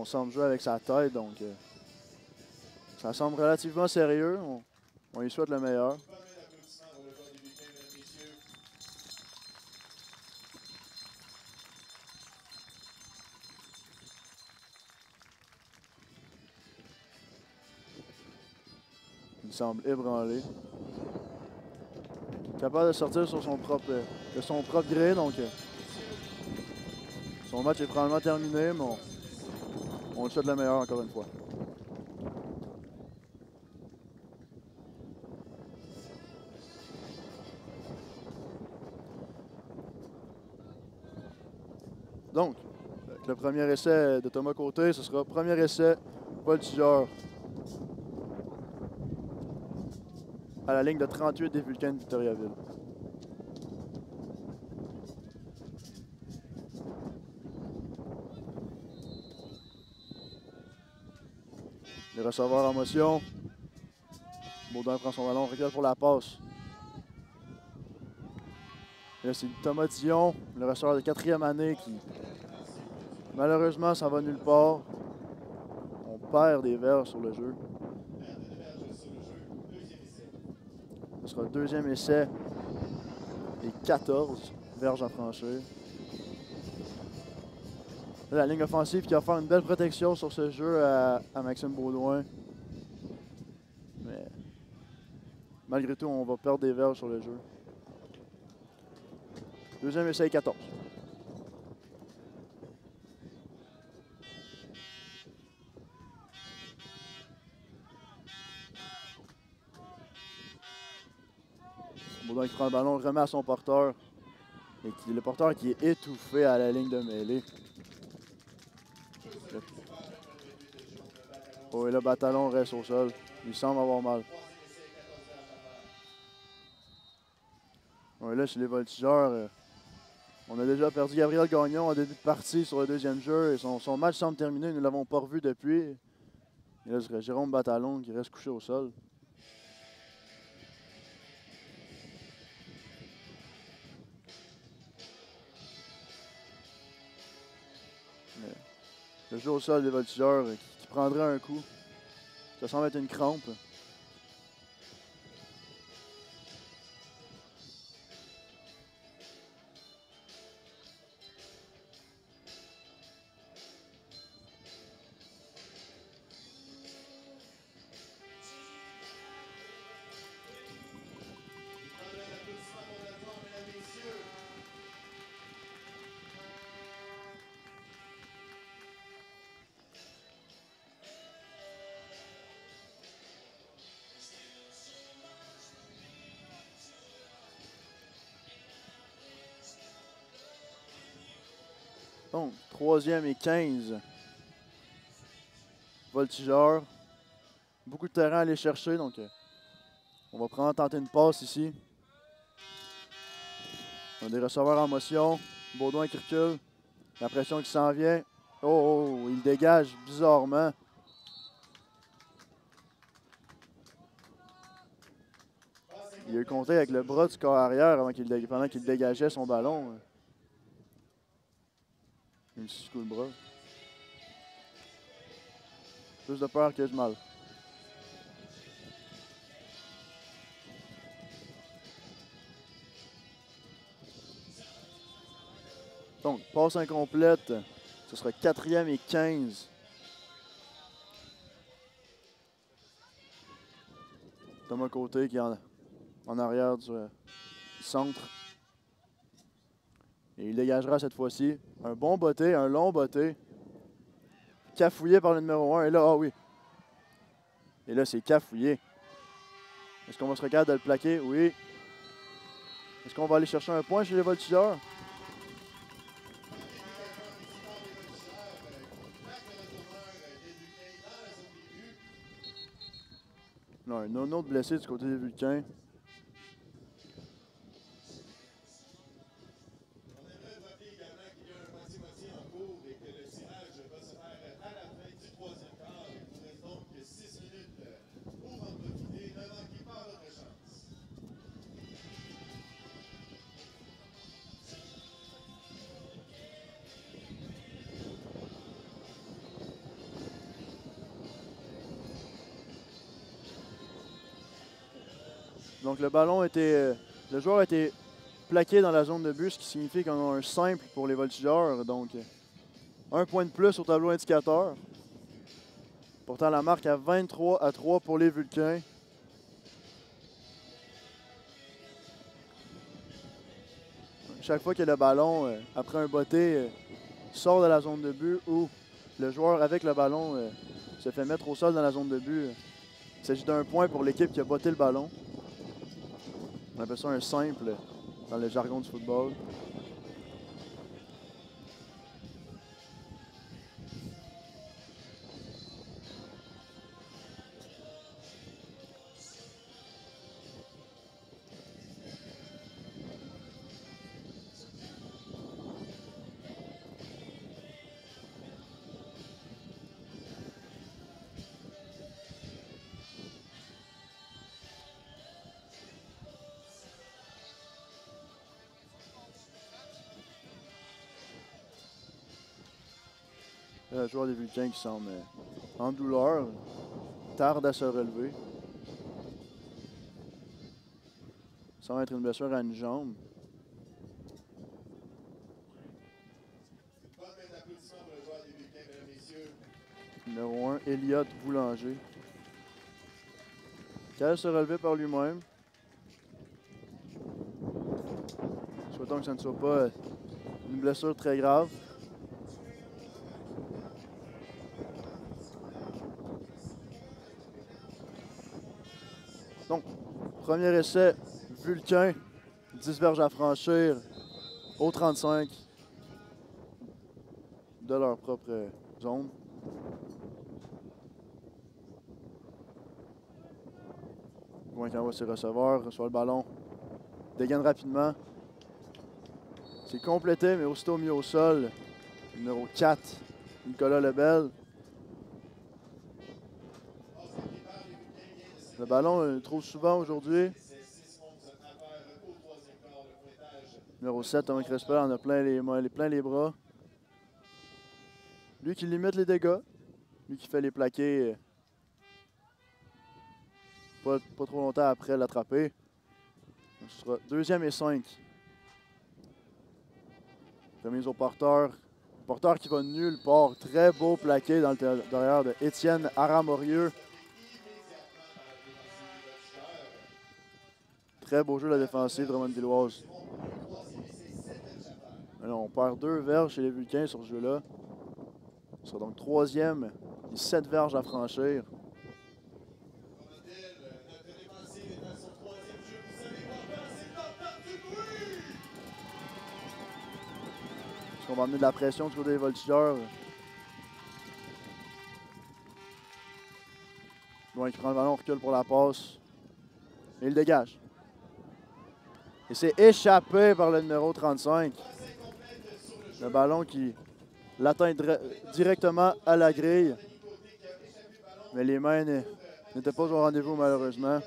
On semble jouer avec sa tête, donc euh, ça semble relativement sérieux. On, lui souhaite le meilleur. Il semble ébranlé. Capable de sortir sur son propre, de son propre gré, donc euh, son match est probablement terminé, mais on, on lui souhaite le meilleur encore une fois. Donc, avec le premier essai de Thomas Côté, ce sera premier essai voltigeur à la ligne de 38 des Vulcains de Victoriaville. Les receveurs en motion. Baudin prend son ballon, recule pour la passe. Et là, c'est Thomas Dion, le receveur de quatrième année, qui malheureusement s'en va nulle part. On perd des verres sur le jeu. Ce sera le deuxième essai et 14 verges à franchir. La ligne offensive qui va faire une belle protection sur ce jeu à, Maxime Baudouin. Mais malgré tout, on va perdre des verges sur le jeu. Deuxième essai et 14. Baudouin qui prend le ballon, remet à son porteur. Et qui, le porteur qui est étouffé à la ligne de mêlée. Oh, et le bâtalon reste au sol. Il semble avoir mal. Ouais, là, chez les voltigeurs, euh, on a déjà perdu Gabriel Gagnon en début de partie sur le deuxième jeu. Et son, son match semble terminé. Nous ne l'avons pas revu depuis. Et là, ce serait Jérôme Batalon qui reste couché au sol. Le jeu au sol des voltigeurs prendrait un coup. Ça semble être une crampe. Troisième et 15. Voltigeur. Beaucoup de terrain à aller chercher, donc euh, on va prendre tenter une passe ici. On a des receveurs en motion. Baudouin qui recule. La pression qui s'en vient. Oh, oh, il dégage bizarrement. Il a eu avec le bras du corps arrière pendant qu'il dégageait son ballon. Le bras. Plus de peur que de mal. Donc, passe incomplète. Ce sera quatrième et 15. Thomas Côté qui est en, en arrière du, euh, du centre. Et il dégagera cette fois-ci. Un bon botté, un long botté. Cafouillé par le numéro 1. Et là, ah oui. Et là, c'est cafouillé. Est-ce qu'on va se regarder de le plaquer? Oui. Est-ce qu'on va aller chercher un point chez les voltigeurs? Non, un de blessé du côté des Vulcains. Le ballon était. euh, Le joueur été plaqué dans la zone de but, ce qui signifie qu'on a un simple pour les voltigeurs. Donc euh, un point de plus au tableau indicateur. Pourtant la marque à 23 à 3 pour les Vulcains. Chaque fois que le ballon, euh, après un botté, sort de la zone de but ou le joueur avec le ballon se fait mettre au sol dans la zone de but, il s'agit d'un point pour l'équipe qui a botté le ballon. On appelle ça un simple dans le jargon du football. Le joueur des Vulcains qui semble euh, en douleur, tarde à se relever. Ça va être une blessure à une jambe. Numéro 1, Elliott Boulanger. De se relever par lui-même. Souhaitons que ce ne soit pas euh, une blessure très grave. Premier essai, Vulcain, 10 verges à franchir au 35 de leur propre zone. Gouin qui envoie ses receveurs, reçoit le ballon, dégaine rapidement. C'est complété, mais aussitôt mis au sol. Numéro 4, Nicolas Lebel. Le ballon, euh, trop souvent aujourd'hui. Numéro 7, Thomas Crespel en a plein les, mains- plein les bras. Lui qui limite les dégâts. Lui qui fait les plaqués. euh, Pas, trop longtemps après l'attraper. Ce sera deuxième et 5. Remise au porteur. Porteur qui va nulle part. Très beau plaqué dans le derrière de Étienne Aramorieux. Très beau jeu de la défensive de Drummondvilloise. Alors, on perd deux verges chez les Vulcains sur ce jeu-là. Ce sera donc troisième et sept verges à franchir. Qu'on va amener de la pression du côté des voltigeurs? Loin qui prend le ballon, on recule pour la passe. Et il dégage. Et c'est échappé par le numéro 35. Le ballon qui l'atteint directement à la grille. Mais les mains n'étaient pas au rendez-vous malheureusement.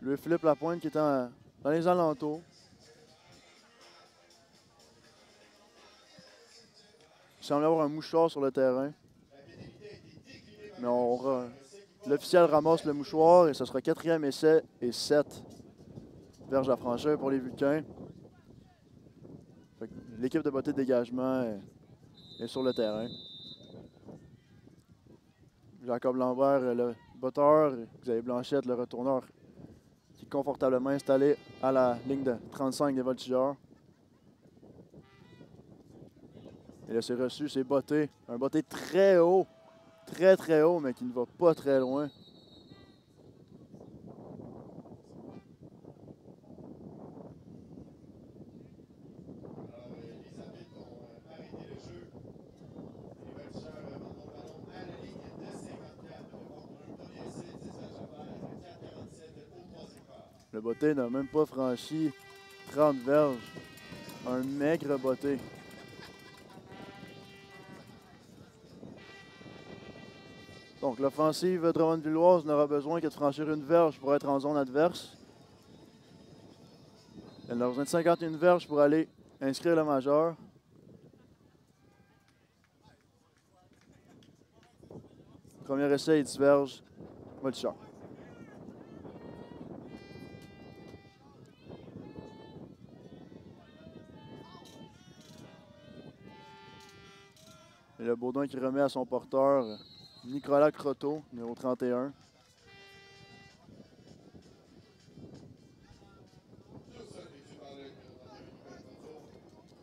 Louis Philippe Lapointe qui est dans les alentours. Il semble avoir un mouchoir sur le terrain. Mais on l'officiel ramasse le mouchoir et ce sera quatrième essai et 7 verges à pour les Vulcains. L'équipe de beauté de dégagement est, est sur le terrain. Jacob Lambert, le botteur, Xavier Blanchette, le retourneur, qui est confortablement installé à la ligne de 35 des voltigeurs. Et là, c'est reçu, c'est botté. Un botté très haut. Très, très haut, mais qui ne va pas très loin. Alors, euh, les arbitres ont euh, arrêté le jeu. Les voltigeurs euh, mandent le ballon à la ligne de 54 pour un premier essai, 10 verges à faire, 4,47 au troisième quart. Le botté n'a même pas franchi 30 verges. Un maigre botté. Donc l'offensive Drummondvilloise n'aura besoin que de franchir une verge pour être en zone adverse. Elle a besoin de 51 verges pour aller inscrire le majeur. Premier essai et 10 verges. Voltigeur. Et le Baudouin qui remet à son porteur, Nicolas Croteau, numéro 31.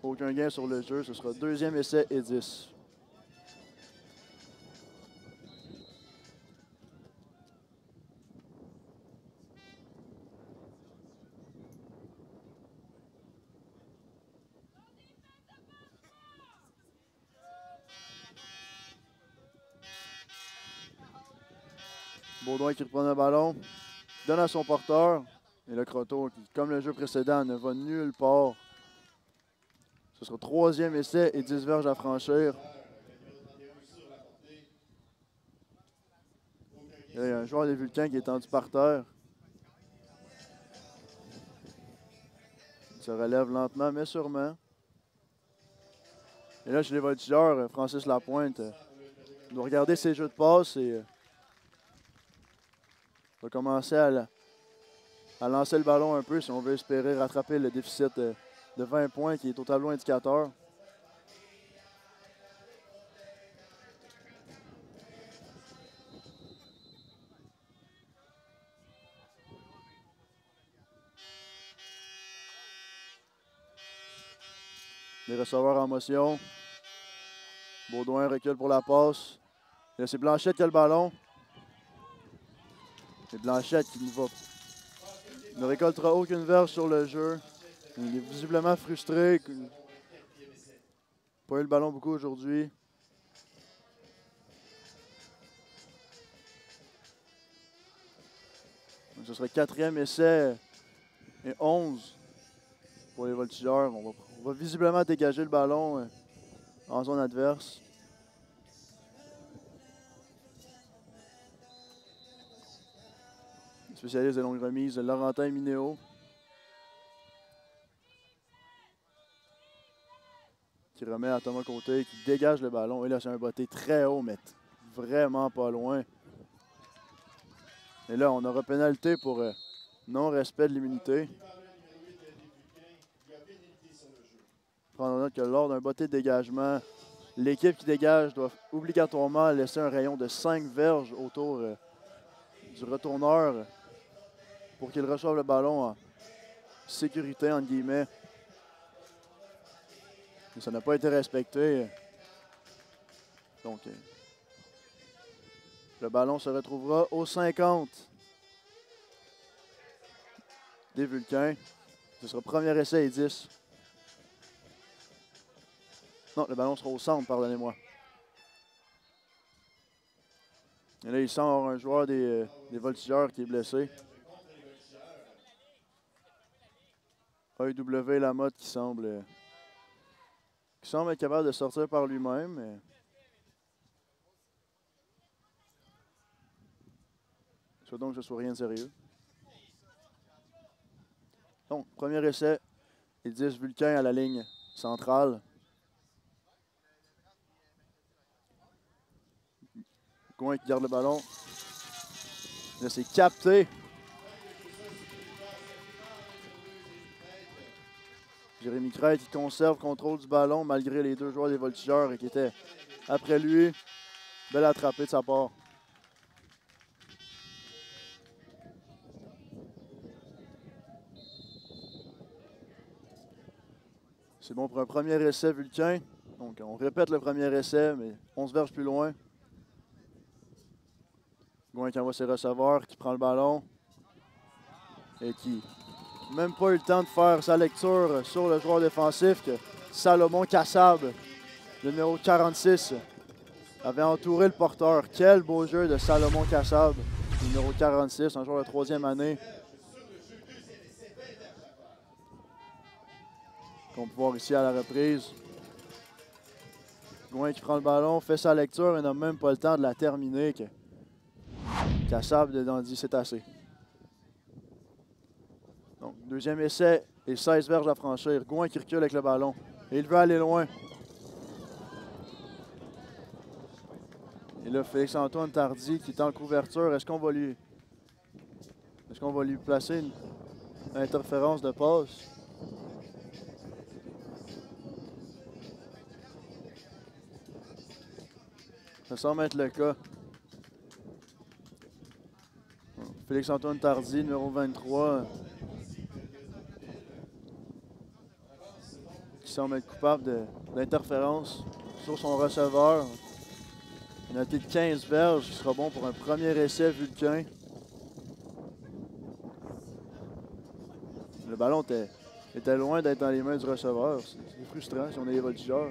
Aucun gain sur le jeu. Ce sera deuxième essai et 10. Qui reprend le ballon, donne à son porteur. Et le Croteau, qui, comme le jeu précédent, ne va nulle part. Ce sera troisième essai et 10 verges à franchir. Il y a un joueur des Vulcains qui est tendu par terre. Il se relève lentement, mais sûrement. Et là, chez les voltigeurs, Francis Lapointe euh, doit regarder ses jeux de passe et euh, va commencer à, la- à lancer le ballon un peu si on veut espérer rattraper le déficit de, de 20 points qui est au tableau indicateur. Les receveurs en motion. Baudouin recule pour la passe. C'est Blanchette qui a le ballon. C'est Blanchette qui ne va ne récoltera aucune verge sur le jeu. Il est visiblement frustré. Pas eu le ballon beaucoup aujourd'hui. Ce serait quatrième essai et 11 pour les voltigeurs. On va, on va visiblement dégager le ballon euh, en zone adverse. Spécialiste de longue remise, Laurentin Minéo. Qui remet à Thomas Côté, qui dégage le ballon. Et là, c'est un botté très haut, mais vraiment pas loin. Et là, on aura pénalité pour euh, non-respect de l'immunité. Prendre note que lors d'un botté de dégagement, l'équipe qui dégage doit obligatoirement laisser un rayon de 5 verges autour euh, du retourneur pour qu'il reçoive le ballon en sécurité, entre guillemets. Ça n'a pas été respecté. Donc, euh, le ballon se retrouvera au 50 des Vulcains. Ce sera premier essai et 10. Non, le ballon sera au centre, pardonnez-moi. Et là, il sort un joueur des, euh, des voltigeurs qui est blessé. AEW Lamotte qui semble, euh, qui semble être capable de sortir par lui-même. Soit donc que ce soit rien de sérieux. Donc, premier essai et 10 Vulcains à la ligne centrale. Gouin qui garde le ballon. C'est capté. Jérémy Crête qui conserve contrôle du ballon malgré les deux joueurs des voltigeurs et qui étaient après lui. Belle attrapée de sa part. C'est bon pour un premier essai vulcain. Donc on répète le premier essai, mais 11 verges plus loin. Gouin qui envoie ses receveurs, qui prend le ballon. Et qui même pas eu le temps de faire sa lecture sur le joueur défensif que Salomon Kassab, numéro 46, avait entouré le porteur. Quel beau jeu de Salomon Kassab, numéro 46, un joueur de troisième année. Qu'on peut voir ici à la reprise. Gouin qui prend le ballon, fait sa lecture et n'a même pas le temps de la terminer. Kassab dedans dit c'est assez. Donc, deuxième essai et 16 verges à franchir. Gouin qui recule avec le ballon. Et il veut aller loin. Et là, Félix-Antoine Tardy qui est en couverture. Est-ce qu'on va lui. Est-ce qu'on va lui placer une interférence de passe? Ça semble être le cas. Félix-Antoine Tardy, numéro 23. Qui semble être coupable d'interférence sur son receveur. Noté de 15 verges, qui sera bon pour un premier essai Vulcain. Le ballon était, était loin d'être dans les mains du receveur. C'est frustrant si on est voltigeurs.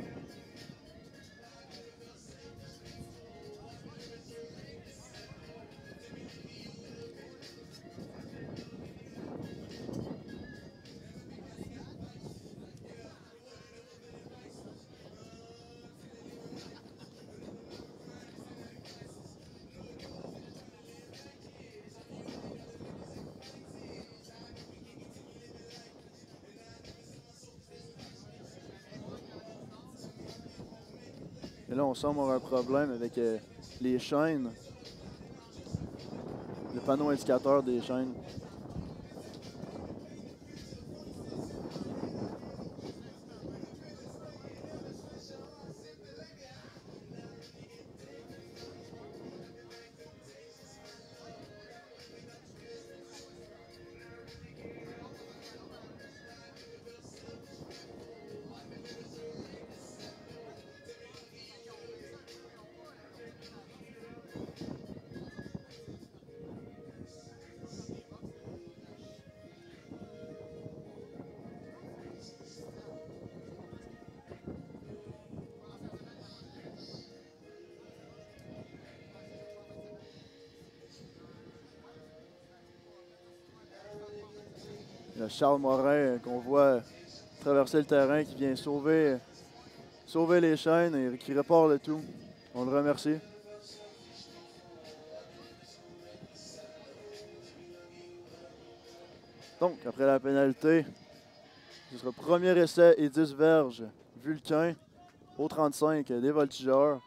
Semble avoir un problème avec euh, les chaînes. Le panneau indicateur des chaînes. Charles Morin euh, qu'on voit traverser le terrain qui vient sauver, sauver les chaînes et qui répare le tout. On le remercie. Donc, après la pénalité, ce sera premier essai et 10 verges. Vulcain au 35 des voltigeurs.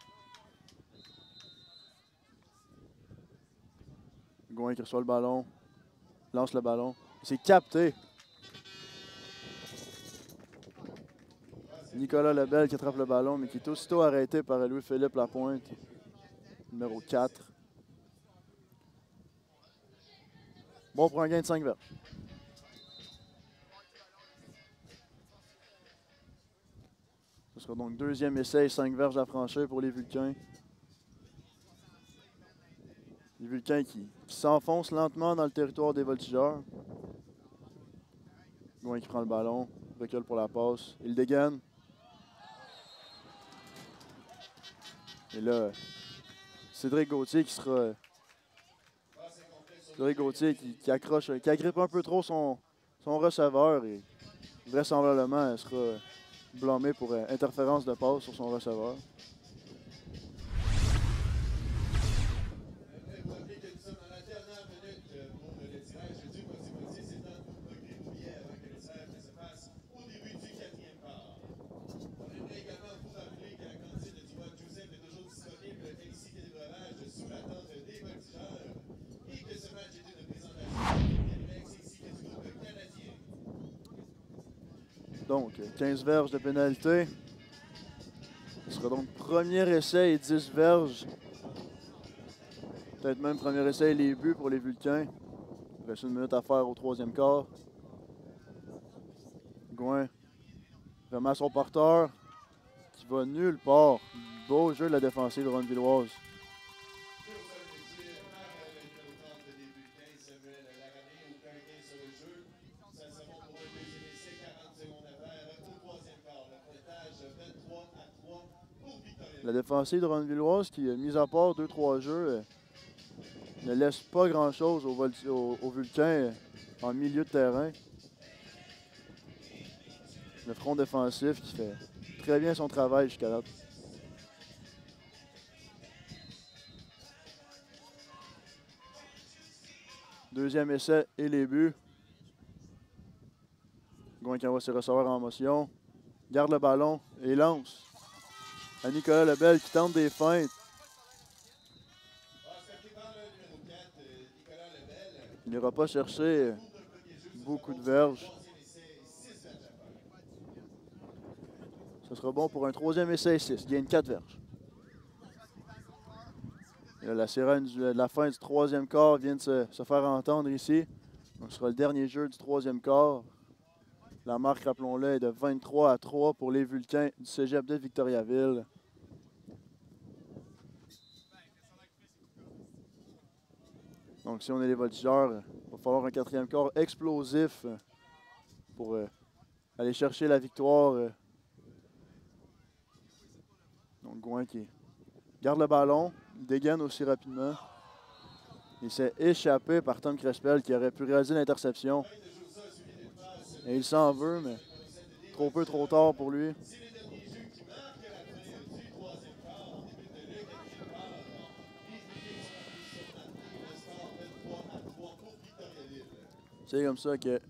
Gouin qui reçoit le ballon, lance le ballon. C'est capté. Nicolas Lebel qui attrape le ballon, mais qui est aussitôt arrêté par Louis-Philippe Lapointe, numéro 4. Bon pour un gain de 5 verges. Ce sera donc deuxième essai et 5 verges à franchir pour les Vulcains. Les Vulcains qui, qui s'enfoncent lentement dans le territoire des voltigeurs. Gouin qui prend le ballon, recule pour la passe. Il dégaine. Et là, Cédric Gauthier qui sera. Cédric Gauthier qui, accroche, qui agrippe un peu trop son, receveur et vraisemblablement elle sera blâmé pour euh, interférence de passe sur son receveur. Vous rappelez que nous sommes dans la dernière minute euh, pour le tirage du moitié-moitié. C'est temps pour recruter Bouillet avant que le tirage ne se fasse au début du quatrième quart. On aimerait également vous rappeler que la cantine du Dubois Joseph est toujours disponible ainsi que des breuvages sous la tente des voltigeurs et que ce match est une présentation de Québec ainsi que du groupe canadien. Donc, euh, 15 verges de pénalité. Ce sera donc premier essai et 10 verges. Peut-être même premier essai et les buts pour les Vulcains. Il reste une minute à faire au troisième quart. Gouin remet son porteur qui va nulle part. Beau jeu de la défensive de Ron Défensive de Ron Villoise qui, euh, mis à part 2-3 jeux, euh, ne laisse pas grand-chose aux- aux Vulcains euh, en milieu de terrain. Le front défensif qui fait très bien son travail jusqu'à là. Deuxième essai et les buts. Gouin qui envoie ses receveurs en motion. Garde le ballon et lance à Nicolas Lebel qui tente des feintes. C'est pris par le numéro 4, Nicolas Lebel. Il n'ira pas chercher beaucoup de verges. Troisième essai, 6 verges à faire. Ce sera bon pour un troisième essai 6. Il gagne 4 verges. La sirène de la fin du troisième quart vient de se, faire entendre ici. Ce sera le dernier jeu du troisième quart. La marque, rappelons-le, est de 23 à 3 pour les Vulcains du cégep de Victoriaville. Donc, si on est les voltigeurs, il va falloir un quatrième quart explosif euh, pour euh, aller chercher la victoire. euh. Donc, Gouin qui garde le ballon, dégaine aussi rapidement. Il s'est échappé par Tom Crespel qui aurait pu réaliser l'interception. Et il s'en veut, mais trop peu, trop tard pour lui. C'est comme ça que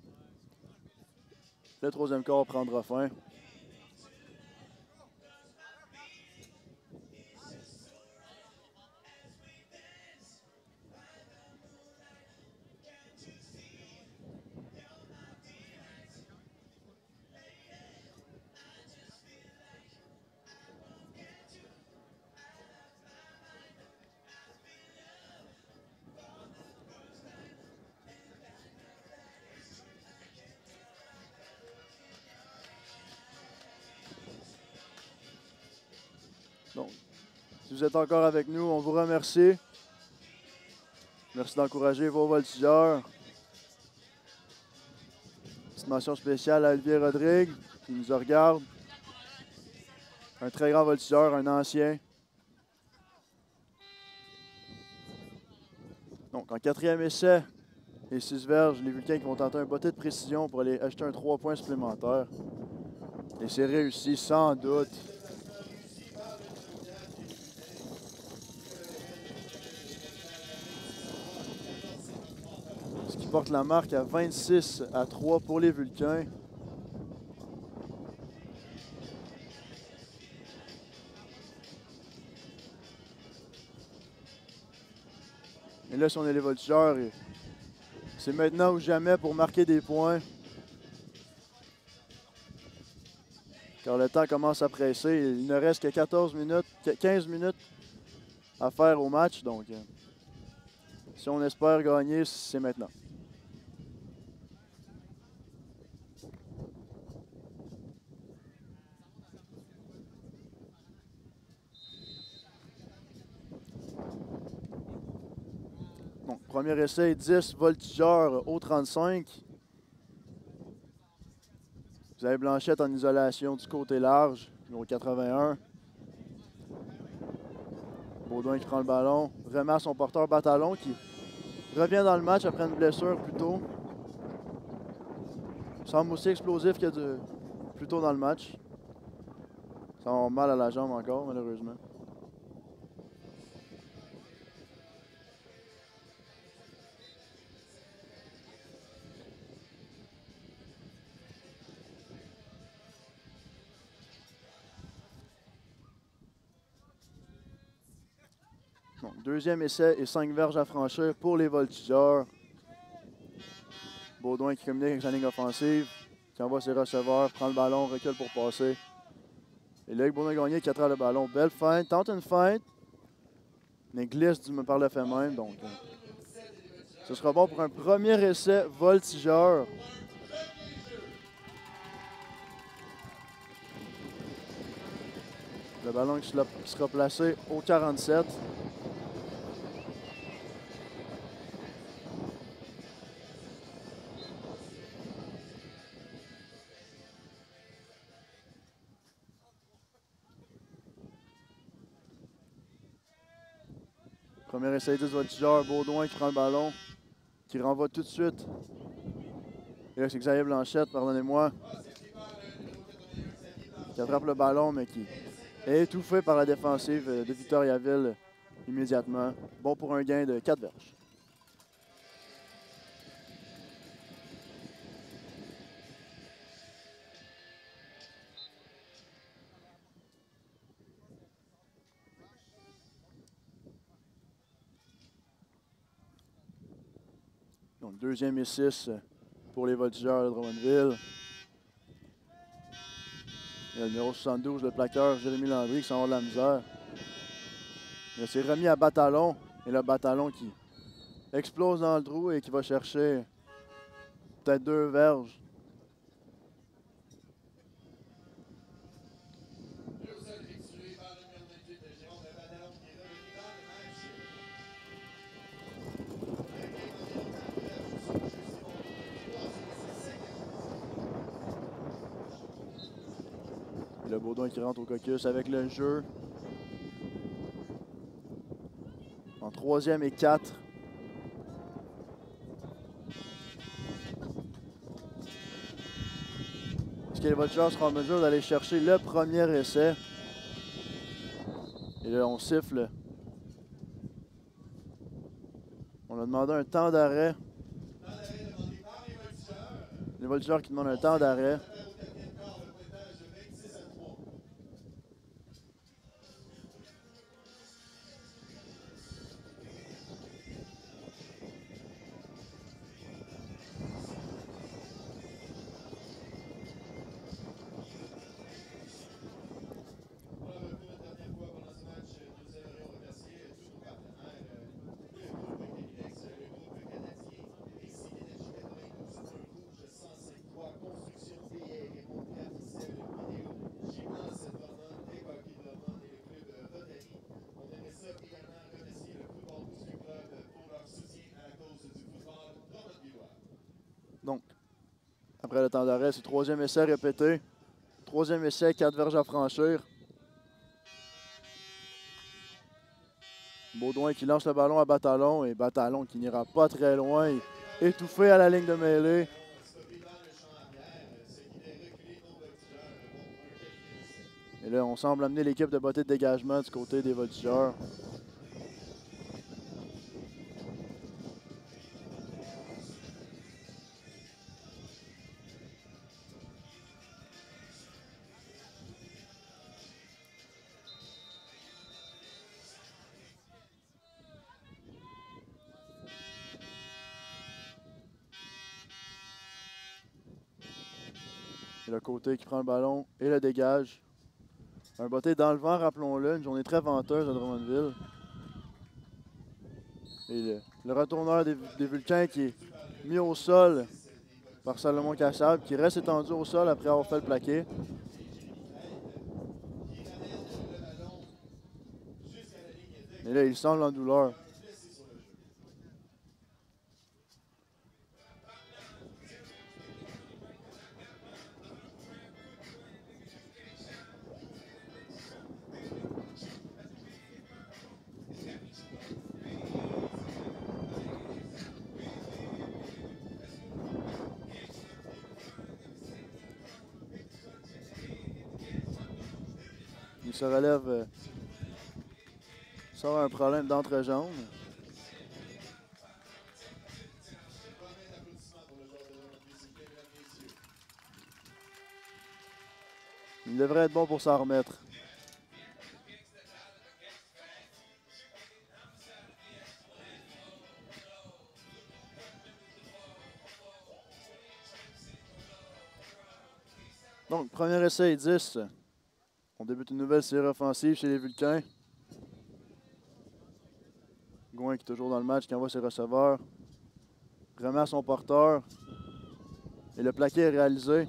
le troisième quart prendra fin. Vous êtes encore avec nous, on vous remercie. Merci d'encourager vos voltigeurs. Petite mention spéciale à Olivier Rodrigue qui nous regarde. Un très grand voltigeur, un ancien. Donc, en quatrième essai, les six verges, les Vulcains qui vont tenter un botté de précision pour aller acheter un trois points supplémentaires. Et c'est réussi, sans doute. Porte la marque à 26 à 3 pour les Vulcains. Et là, si on est les voltigeurs, c'est maintenant ou jamais pour marquer des points. Car le temps commence à presser. Il ne reste que 14 minutes, 15 minutes à faire au match. Donc, euh, si on espère gagner, c'est maintenant. Donc, premier essai, 10 voltigeurs au 35. Vous avez Blanchette en isolation du côté large, numéro 81. Baudouin qui prend le ballon. Vraiment son porteur Batalon qui revient dans le match après une blessure plus tôt. Semble aussi explosif que de, plus tôt dans le match. Ça a mal à la jambe encore, malheureusement. Deuxième essai et cinq verges à franchir pour les voltigeurs. Baudouin qui communique avec sa ligne offensive, qui envoie ses receveurs, prend le ballon, recule pour passer. Et là, Baudouin Gagné qui attrape le ballon. Belle feinte, tente une feinte, mais glisse du par le fait même. Donc, euh, ce sera bon pour un premier essai voltigeur. Le ballon qui sera placé au 47. Premier essai 10 voltigeurs, Baudouin qui prend le ballon, qui renvoie tout de suite. Et là, c'est Xavier Blanchette, pardonnez-moi, qui attrape le ballon, mais qui est étouffé par la défensive de Victoriaville immédiatement. Bon pour un gain de 4 verges. Deuxième et 6 pour les voltigeurs de Drummondville. Il y a le numéro 72, le plaqueur Jérémy Landry qui s'en va de la misère. Là, C'est remis à Batalon. Et le Batalon qui explose dans le trou et qui va chercher peut-être deux verges. Qui rentre au caucus avec le jeu. En troisième et quatre. Est-ce que les Voltigeurs seront en mesure d'aller chercher le premier essai? Et là, on siffle. On a demandé un temps d'arrêt. Les Voltigeurs qui demandent un temps d'arrêt. Après le temps d'arrêt, c'est troisième essai répété. Troisième essai, quatre verges à franchir. Baudouin qui lance le ballon à Batalon et Batalon qui n'ira pas très loin, étouffé à la ligne de mêlée. Et là, on semble amener l'équipe de beauté de dégagement du côté des voltigeurs. Côté qui prend le ballon et le dégage. Un botté dans le vent, rappelons-le, une journée très venteuse à Drummondville. Et le, retourneur des, des Vulcains qui est mis au sol par Salomon Cassab, qui reste étendu au sol après avoir fait le plaqué. Et là, il semble en douleur. Se relève. euh, sort un problème d'entrejambe. Il devrait être bon pour s'en remettre. Donc, premier essai et 10. On débute une nouvelle série offensive chez les Vulcains. Gouin qui est toujours dans le match, qui envoie ses receveurs. Remet à son porteur. Et le plaqué est réalisé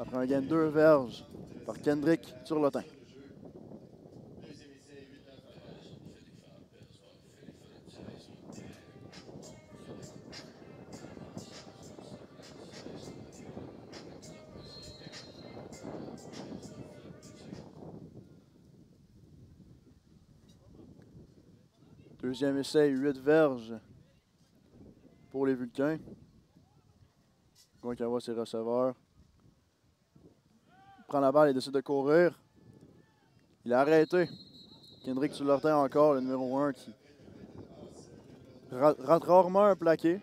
après un gain de deux verges par Kendrick Turlotin. Deuxième essai, 8 verges pour les Vulcains. Envoie ses receveurs. Il prend la balle et décide de courir. Il a arrêté. Kendrick Turlotin encore, le numéro 1 qui rate rarement un plaqué.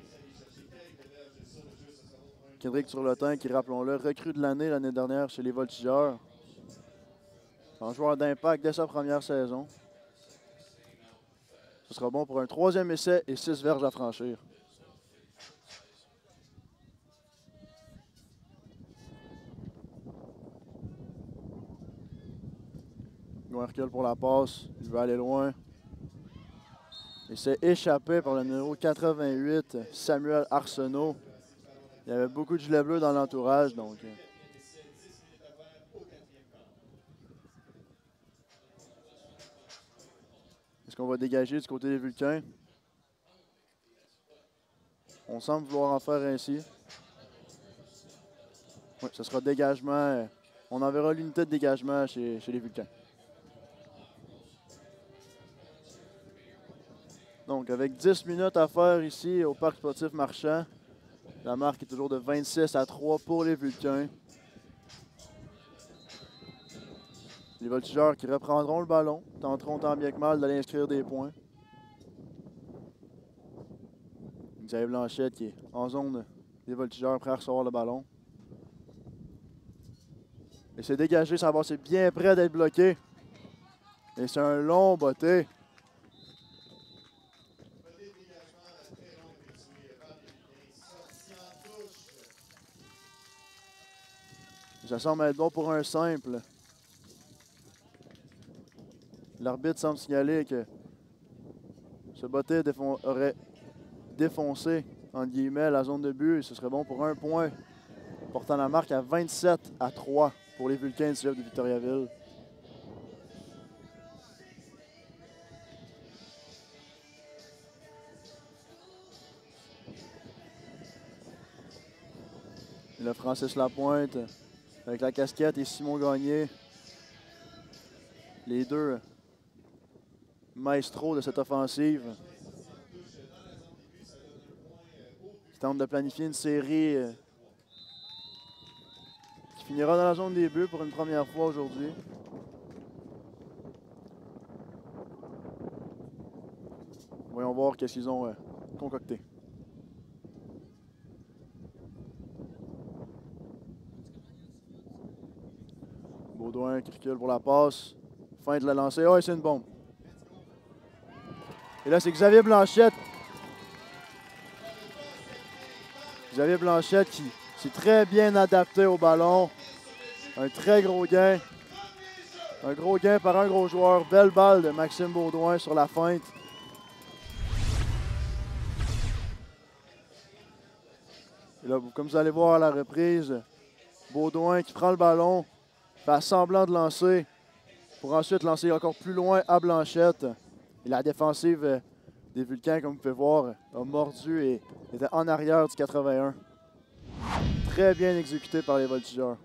Kendrick Turlotin qui, rappelons-le, recrue de l'année l'année dernière chez les Voltigeurs. Un joueur d'impact dès sa première saison. Ce sera bon pour un troisième essai et six verges à franchir. Recule pour la passe. Il veut aller loin. Il s'est échappé par le numéro 88, Samuel Arsenault. Il y avait beaucoup de gilets bleus dans l'entourage, donc. euh, Est-ce qu'on va dégager du côté des Vulcains? On semble vouloir en faire ainsi. Oui, ce sera dégagement. On enverra l'unité de dégagement chez, chez les Vulcains. Donc, avec 10 minutes à faire ici au Parc sportif marchand, la marque est toujours de 26 à 3 pour les Vulcains. Les voltigeurs qui reprendront le ballon, tenteront tant bien que mal d'aller inscrire des points. Xavier Blanchette qui est en zone des voltigeurs prêt à recevoir le ballon. Et c'est dégagé, ça va, c'est bien prêt d'être bloqué. Et c'est un long botté. Ça semble être bon pour un simple. L'arbitre semble signaler que ce botté aurait défoncé entre guillemets, la zone de but et ce serait bon pour un point, portant la marque à 27 à 3 pour les Vulcains du de Victoriaville. Et là, Francis Lapointe avec la casquette et Simon Gagné. Les deux maestros de cette offensive. Qui tentent de planifier une série euh, qui finira dans la zone des buts pour une première fois aujourd'hui. Voyons voir qu'est-ce qu'ils ont euh, concocté. Baudouin qui recule pour la passe. Fin de la lancer. Oh, et c'est une bombe. Et là, c'est Xavier Blanchette. Xavier Blanchette qui s'est très bien adapté au ballon. Un très gros gain. Un gros gain par un gros joueur. Belle balle de Maxime Baudouin sur la feinte. Et là, comme vous allez voir à la reprise, Baudouin qui prend le ballon, fait semblant de lancer pour ensuite lancer encore plus loin à Blanchette. La défensive euh, des Vulcains, comme vous pouvez voir, a mordu et était en arrière du 81. Très bien exécuté par les voltigeurs.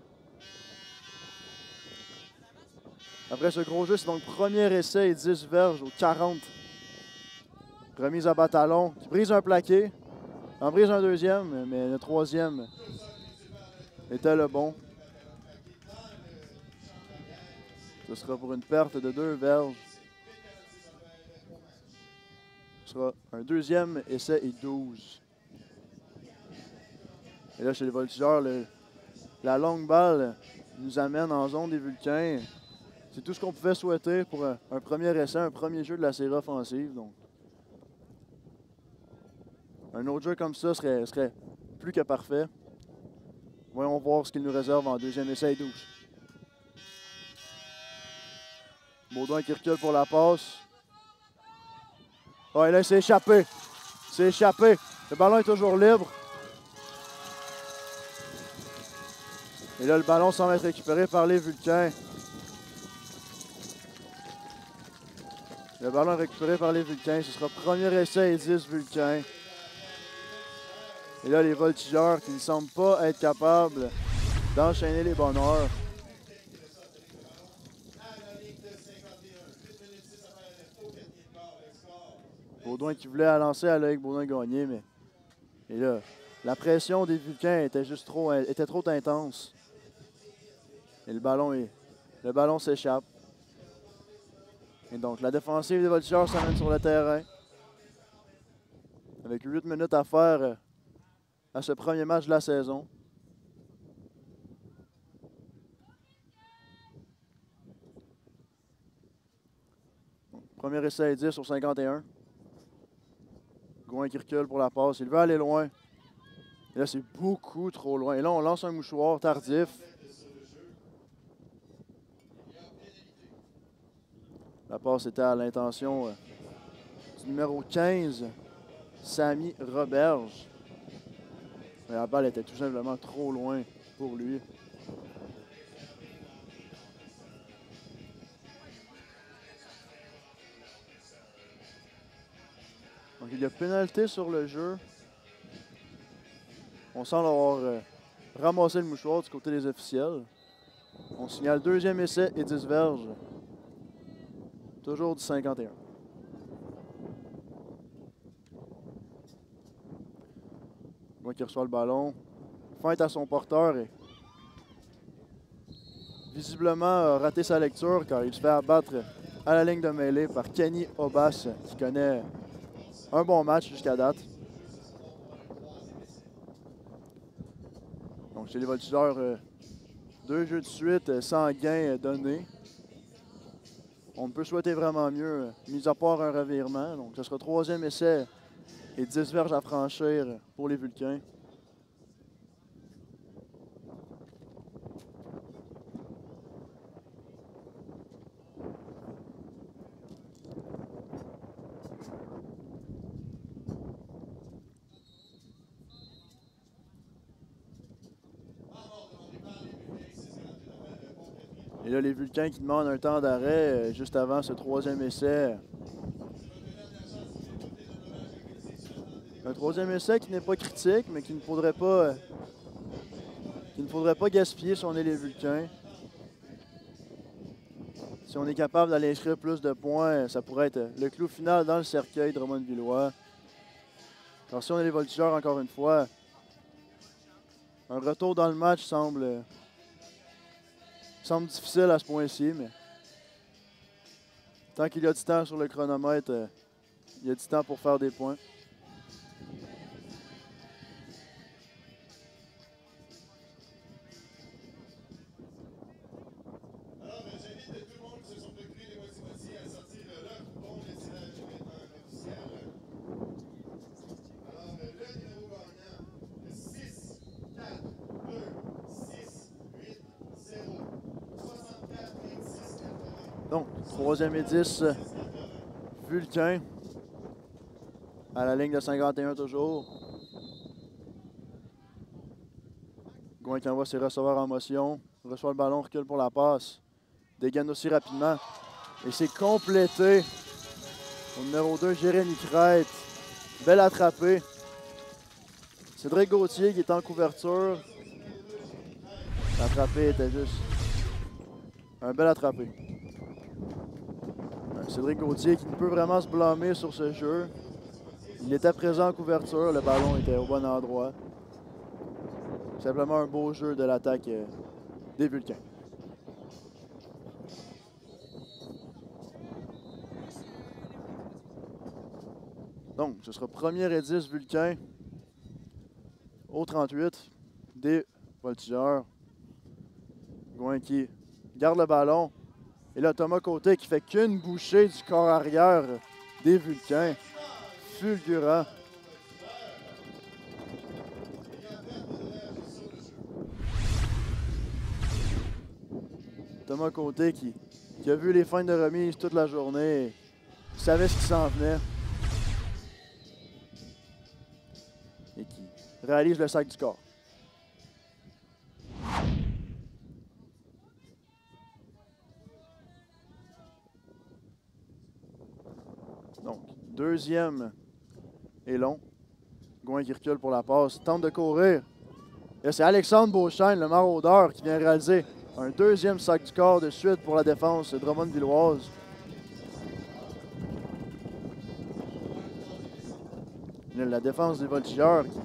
Après ce gros jeu, c'est donc premier essai et 10 verges au 40. Remise à Batalon qui brise un plaqué. En brise un deuxième, mais le troisième était le bon. Ce sera pour une perte de deux verges. Ce sera un deuxième essai et 12. Et là, chez les voltigeurs, la longue balle nous amène en zone des Vulcains. C'est tout ce qu'on pouvait souhaiter pour un, premier essai, un premier jeu de la série offensive. Donc. Un autre jeu comme ça serait, serait plus que parfait. Voyons voir ce qu'il nous réserve en deuxième essai et 12. Baudouin qui recule pour la passe. Ouais, là, il s'est échappé. Il s'est échappé. Le ballon est toujours libre. Et là, le ballon semble être récupéré par les Vulcains. Le ballon est récupéré par les Vulcains. Ce sera premier essai et 10 Vulcains. Et là, les voltigeurs qui ne semblent pas être capables d'enchaîner les bonheurs. À la ligne de 51. 8 minutes 6 à faire au quatrième quart. Le score. Baudouin qui voulait la lancer à Baudouin gagné, mais. Et là, la pression des Vulcains était juste trop, était trop intense. Et le ballon est. Le ballon s'échappe. Et donc, la défensive des Voltigeurs s'amène sur le terrain. Avec 8 minutes à faire euh, à ce premier match de la saison. Premier essai 10 sur 51. Gouin qui recule pour la passe. Il veut aller loin. Et là, c'est beaucoup trop loin. Et là, on lance un mouchoir tardif. La passe était à l'intention euh, du numéro 15, Samy Roberge. Mais la balle était tout simplement trop loin pour lui. Il y a pénalité sur le jeu. On semble avoir euh, ramassé le mouchoir du côté des officiels. On signale deuxième essai et 10 verges. Toujours du 51. Moi qui reçoit le ballon. Feinte à son porteur et visiblement a raté sa lecture car il se fait abattre à la ligne de mêlée par Kenny Obas qui connaît un bon match jusqu'à date. Donc chez les voltigeurs, euh, deux jeux de suite euh, sans gain euh, donné. On ne peut souhaiter vraiment mieux, mis à part un revirement. Donc ce sera troisième essai et 10 verges à franchir pour les Vulcains. Les Vulcains qui demandent un temps d'arrêt euh, juste avant ce troisième essai. Un troisième essai qui n'est pas critique, mais qui ne faudrait pas, euh, qui ne faudrait pas gaspiller si on est les Vulcains. Si on est capable d'aller inscrire plus de points, ça pourrait être le clou final dans le cercueil de Romain Villois. Alors si on est les voltigeurs, encore une fois, un retour dans le match semble, semble difficile à ce point-ci, mais tant qu'il y a du temps sur le chronomètre, euh, il y a du temps pour faire des points. Troisième et 10, euh, Vulcain. À la ligne de 51 toujours. Gouin qui envoie ses receveurs en motion. Reçoit le ballon, recule pour la passe. Dégaine aussi rapidement. Et c'est complété. Au numéro 2, Jérémy Crête. Belle attrapée. Cédric Gauthier qui est en couverture. L'attrapé était juste un bel attrapé. Cédric Gauthier qui ne peut vraiment se blâmer sur ce jeu. Il était présent en couverture, le ballon était au bon endroit. Simplement un beau jeu de l'attaque euh, des Vulcains. Donc, ce sera premier et 10 Vulcains au 38 des Voltigeurs. Gouin qui garde le ballon. Et là, Thomas Côté qui fait qu'une bouchée du corps arrière des Vulcains. Fulgurant. Thomas Côté qui, a vu les fins de remise toute la journée. Il savait ce qui s'en venait. Et qui réalise le sac du corps. Donc, deuxième et long. Gouin qui recule pour la passe. Tente de courir. Et c'est Alexandre Beauchesne, le maraudeur, qui vient réaliser un deuxième sac du corps de suite pour la défense de Drummond-Villoise. La défense des voltigeurs qui,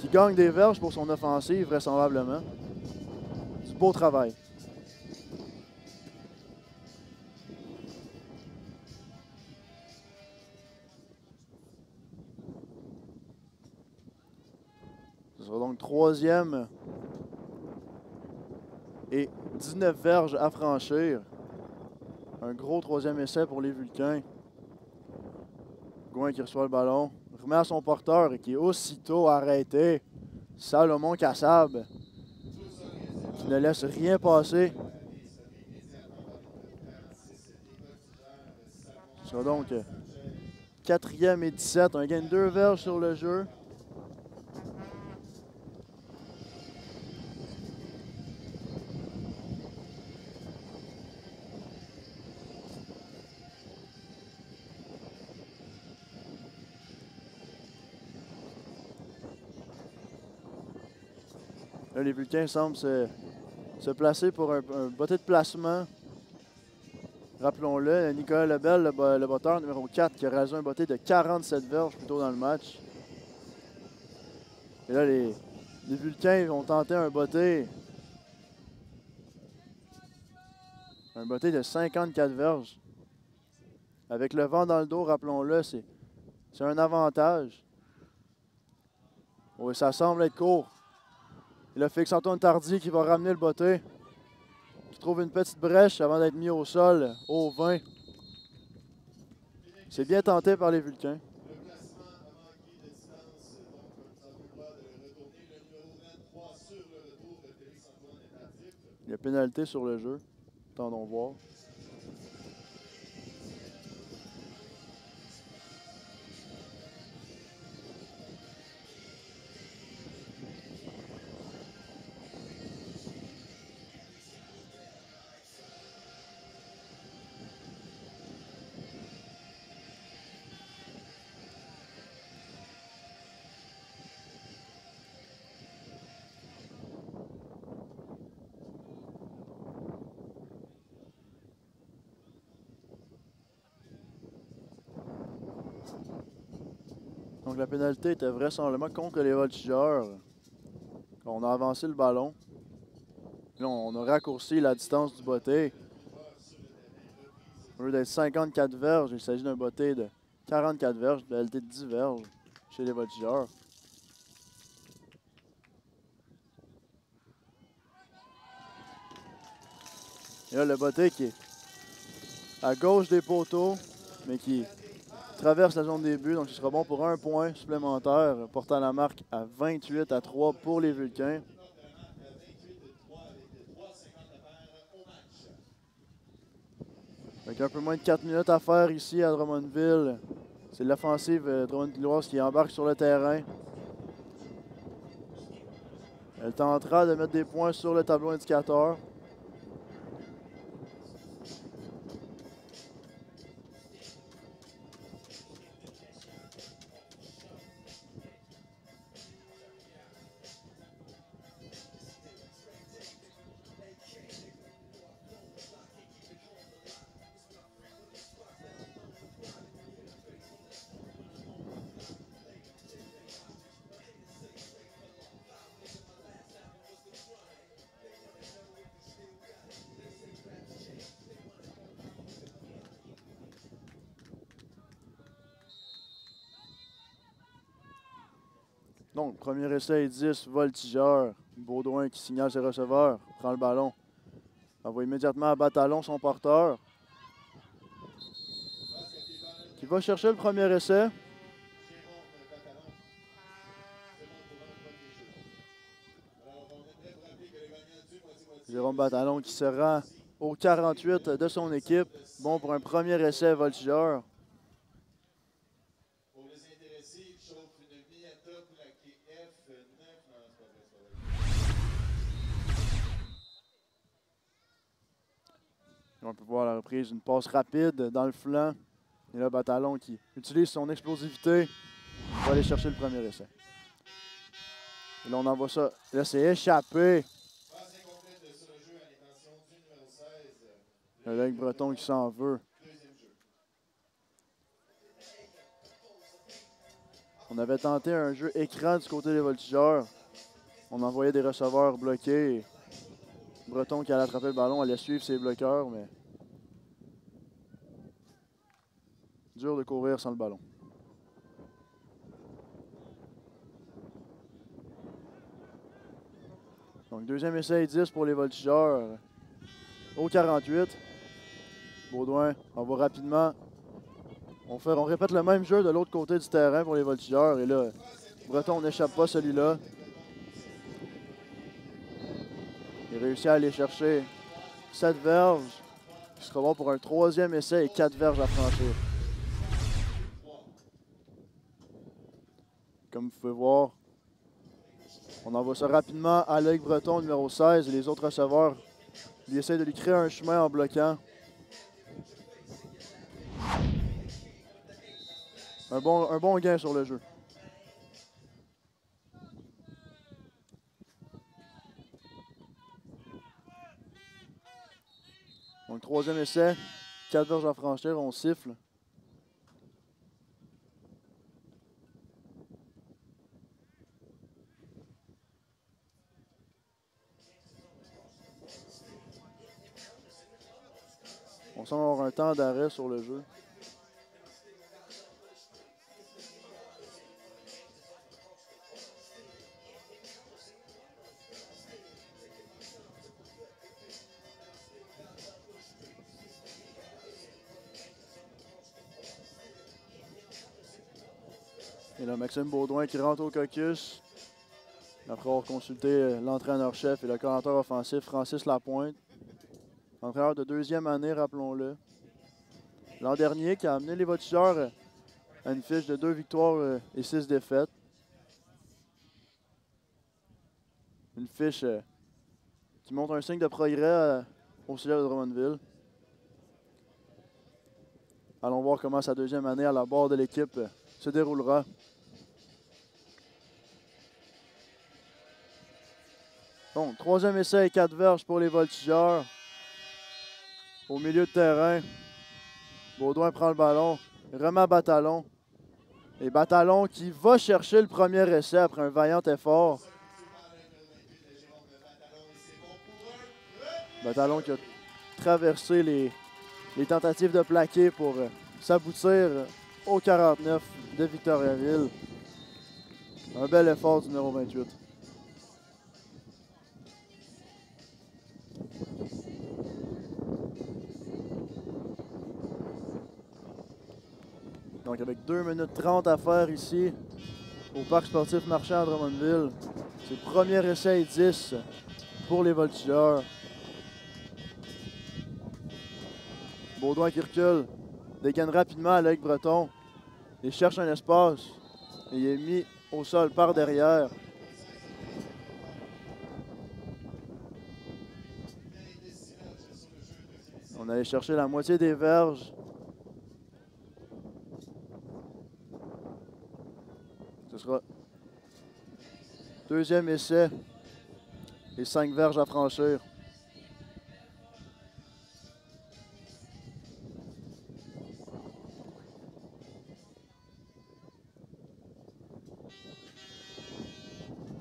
qui gagne des verges pour son offensive, vraisemblablement. Du beau travail. Donc troisième et 19 verges à franchir. Un gros troisième essai pour les Vulcains. Gouin qui reçoit le ballon, remet à son porteur et qui est aussitôt arrêté. Salomon Kassab qui ne laisse rien passer. Ce donc euh, Quatrième et 17. Un gain de deux verges sur le jeu. Les Vulcains semblent se, placer pour un, un de placement. Rappelons-le, Nicolas Lebel, le, le botteur numéro 4, qui a réalisé un botté de 47 verges plus tôt dans le match. Et là, les, les Vulcains vont tenter un botté. Un botté de 54 verges. Avec le vent dans le dos, rappelons-le, c'est un avantage. Oui, ça semble être court. Et là, Félix-Antoine Tardy qui va ramener le botté. Qui trouve une petite brèche avant d'être mis au sol, au 20. C'est bien tenté par les Vulcains. Le placement a manqué de distance, donc nous avons le droit de retourner. Le numéro 23 sur le retour de Félix-Antoine est actif. Il y a pénalité sur le jeu. Attendons voir. Donc la pénalité était vraisemblablement contre les voltigeurs. On a avancé le ballon. On a raccourci la distance du botté. Au lieu d'être 54 verges, il s'agit d'un botté de 44 verges, pénalité de 10 verges chez les voltigeurs. Et là, le botté qui est à gauche des poteaux, mais qui traverse la zone des buts, donc ce sera bon pour un point supplémentaire, portant la marque à 28 à 3 pour les Vulcains. Avec un peu moins de 4 minutes à faire ici à Drummondville. C'est l'offensive euh, Drummondvilloise qui embarque sur le terrain. Elle tentera de mettre des points sur le tableau indicateur. Premier essai et 10, voltigeur. Baudouin qui signale ses receveurs, prend le ballon. Envoie immédiatement à Batalon son porteur. Qui va chercher le premier essai. Jérôme Batalon qui se rend au 48 de son équipe. Bon pour un premier essai voltigeur. Peut voir la reprise une passe rapide dans le flanc. Et là, Batalon qui utilise son explosivité pour aller chercher le premier essai. Et là, on envoie ça. Là, c'est échappé. Le jeu à l'intention du numéro 16. Le Lec Breton qui s'en veut. On avait tenté un jeu écran du côté des voltigeurs. On envoyait des receveurs bloqués. Breton qui allait attraper le ballon, allait suivre ses bloqueurs, mais. De courir sans le ballon. Donc, deuxième essai et 10 pour les voltigeurs. Au 48. Baudouin envoie rapidement. On, fait, on répète le même jeu de l'autre côté du terrain pour les voltigeurs. Et là, Breton n'échappe pas celui-là. Il réussit à aller chercher 7 verges. Ce sera bon pour un troisième essai et 4 verges à franchir. Comme vous pouvez voir, on envoie ça rapidement à Luc Breton, numéro 16, et les autres receveurs lui essaient de lui créer un chemin en bloquant. Un bon, un bon gain sur le jeu. Donc, troisième essai, 4 verges à franchir, on siffle. Temps d'arrêt sur le jeu. Et là, Maxime Baudouin qui rentre au caucus. Après avoir consulté l'entraîneur-chef et le commentateur offensif Francis Lapointe. Entraîneur de deuxième année, rappelons-le. L'an dernier, qui a amené les voltigeurs euh, à une fiche de deux victoires euh, et six défaites. Une fiche euh, qui montre un signe de progrès au cégep de Drummondville. Allons voir comment sa deuxième année à la barre de l'équipe se déroulera. Donc, troisième essai et quatre verges pour les voltigeurs. Au milieu de terrain, Baudouin prend le ballon, remet Batalon. Et Batalon qui va chercher le premier essai après un vaillant effort. Batalon qui a traversé les, les tentatives de plaquer pour euh, s'aboutir au 49 de Victoriaville. Un bel effort du numéro 28. Donc avec 2 minutes 30 à faire ici au Parc sportif marchand à Drummondville. C'est le premier essai et 10 pour les voltigeurs. Baudouin qui recule, dégaine rapidement à l'aigle breton. Il cherche un espace et il est mis au sol par derrière. On allait chercher la moitié des verges. Deuxième essai et cinq verges à franchir.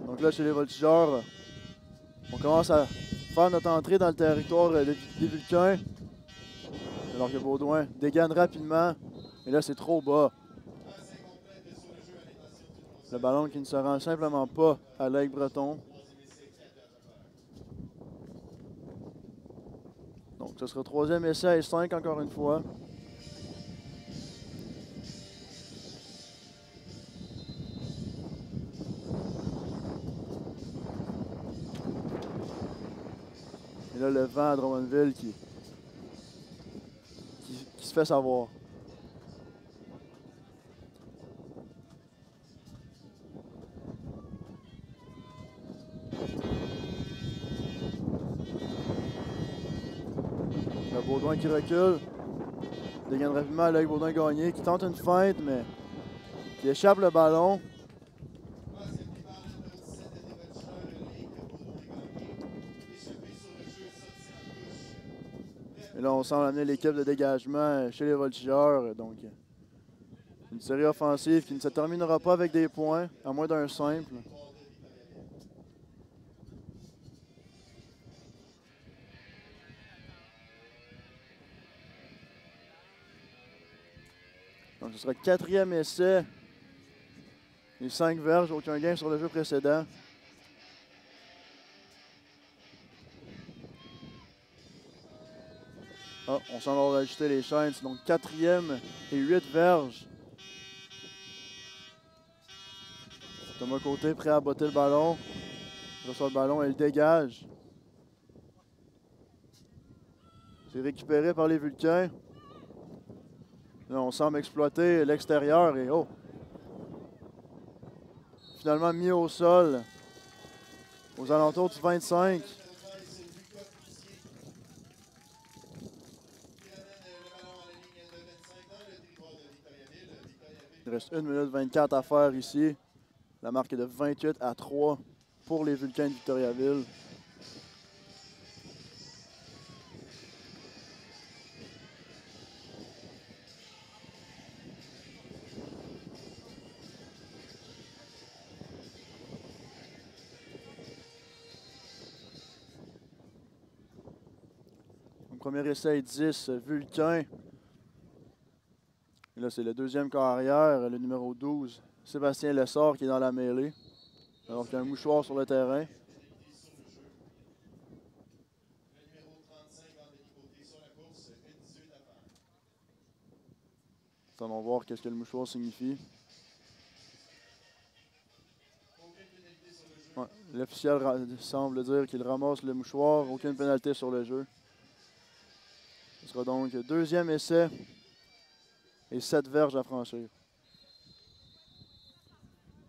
Donc là, chez les voltigeurs, on commence à faire notre entrée dans le territoire euh, des, des Vulcains. Alors que Baudouin dégaine rapidement. Et là, c'est trop bas. Le ballon qui ne se rend simplement pas à l'aigle breton. Donc, ce sera troisième essai et 5 encore une fois. Et là, le vent à Drummondville qui, qui se fait savoir. Qui recule. Dégaine rapidement avec Baudouin gagné, qui tente une feinte, mais qui échappe le ballon. Et là, on semble amener l'équipe de dégagement chez les voltigeurs. Donc, une série offensive qui ne se terminera pas avec des points, à moins d'un simple. Ce sera quatrième essai. Les cinq verges, aucun gain sur le jeu précédent. Ah, on s'en va rajouter les chaînes. Donc quatrième et huit verges. Thomas Côté prêt à botter le ballon. Il reçoit le ballon et il dégage. C'est récupéré par les Vulcains. Là, on semble exploiter l'extérieur et oh! finalement mis au sol aux alentours du 25. Il reste 1 minute 24 à faire ici. La marque est de 28 à 3 pour les Vulcains de Victoriaville. Premier essai 10, Vulcain. Et là, c'est le deuxième corps arrière, le numéro 12, Sébastien Lessard, qui est dans la mêlée. Alors qu'il y a un mouchoir sur le terrain. Allons voir qu'est-ce que le mouchoir signifie. L'officiel semble dire qu'il ramasse le mouchoir. Aucune pénalité sur le jeu. Ce sera donc deuxième essai et sept verges à franchir.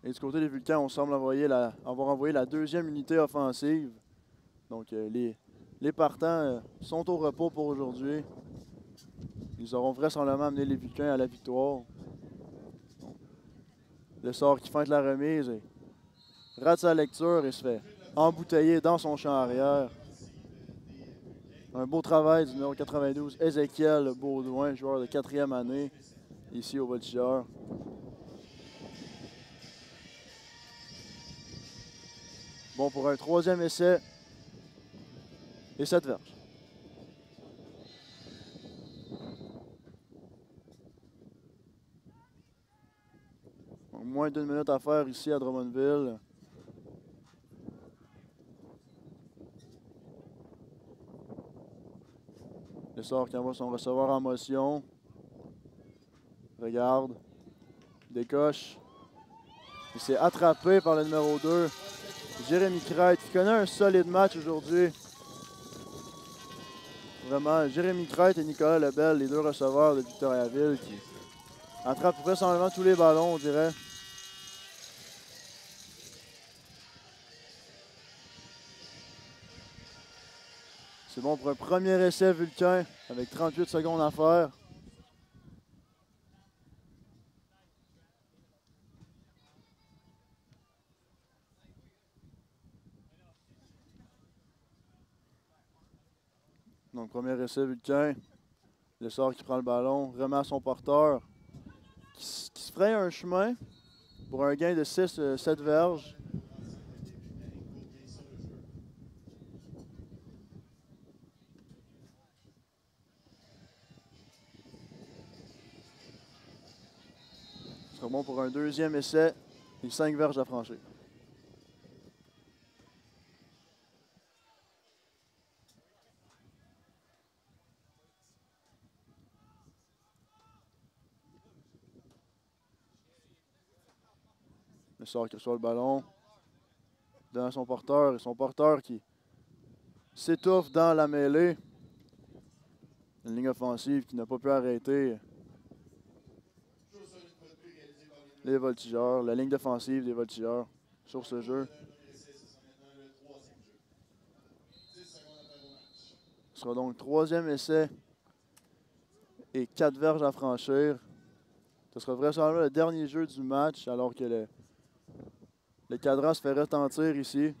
Et du côté des Vulcains, on semble envoyer la, avoir envoyé la deuxième unité offensive. Donc euh, les, les partants euh, sont au repos pour aujourd'hui. Ils auront vraisemblablement amené les Vulcains à la victoire. Le sort qui feinte la remise et rate sa lecture et se fait embouteiller dans son champ arrière. Un beau travail du numéro 92, Ézéchiel Baudouin, joueur de quatrième année, ici au Voltigeur. Bon pour un troisième essai et cette verge. Donc, moins d'une minute à faire ici à Drummondville. Le sort qui envoie son receveur en motion. Regarde. Décoche. Il s'est attrapé par le numéro 2. Jérémy Crête, qui connaît un solide match aujourd'hui. Vraiment, Jérémy Crête et Nicolas Lebel, les deux receveurs de Victoriaville, qui attrapent vraisemblablement tous les ballons, on dirait. C'est bon pour un premier essai Vulcain avec 38 secondes à faire. Donc, premier essai Vulcain. Le sort qui prend le ballon, remet à son porteur, qui, se fraye un chemin pour un gain de 6-7 verges. Bon pour un deuxième essai et 5 verges à franchir. Le sort qui reçoit le ballon. Dans son porteur. Et son porteur qui s'étouffe dans la mêlée. Une ligne offensive qui n'a pas pu arrêter les voltigeurs. La ligne défensive des voltigeurs sur ce jeu. Ce sera donc troisième essai et quatre verges à franchir. Ce sera vraisemblablement le dernier jeu du match alors que le, le cadran se fait retentir ici.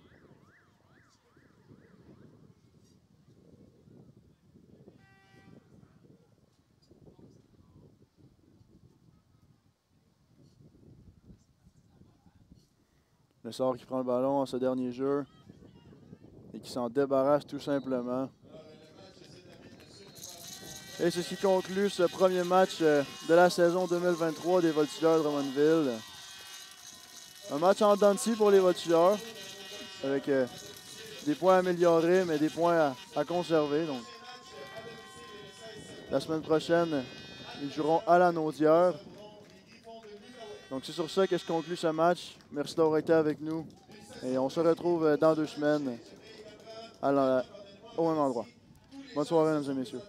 Le sort qui prend le ballon en ce dernier jeu et qui s'en débarrasse tout simplement. Et c'est ce qui conclut ce premier match euh, de la saison 2023 des Voltigeurs de Drummondville. Un match en dents de scie pour les Voltigeurs, avec euh, des points améliorés, mais des points à, à conserver. Donc, la semaine prochaine, ils joueront à la Naudière. Donc, c'est sur ça que je conclue ce match. Merci d'avoir été avec nous. Et on se retrouve euh, dans deux semaines au même endroit. Bonne soirée, mesdames et messieurs.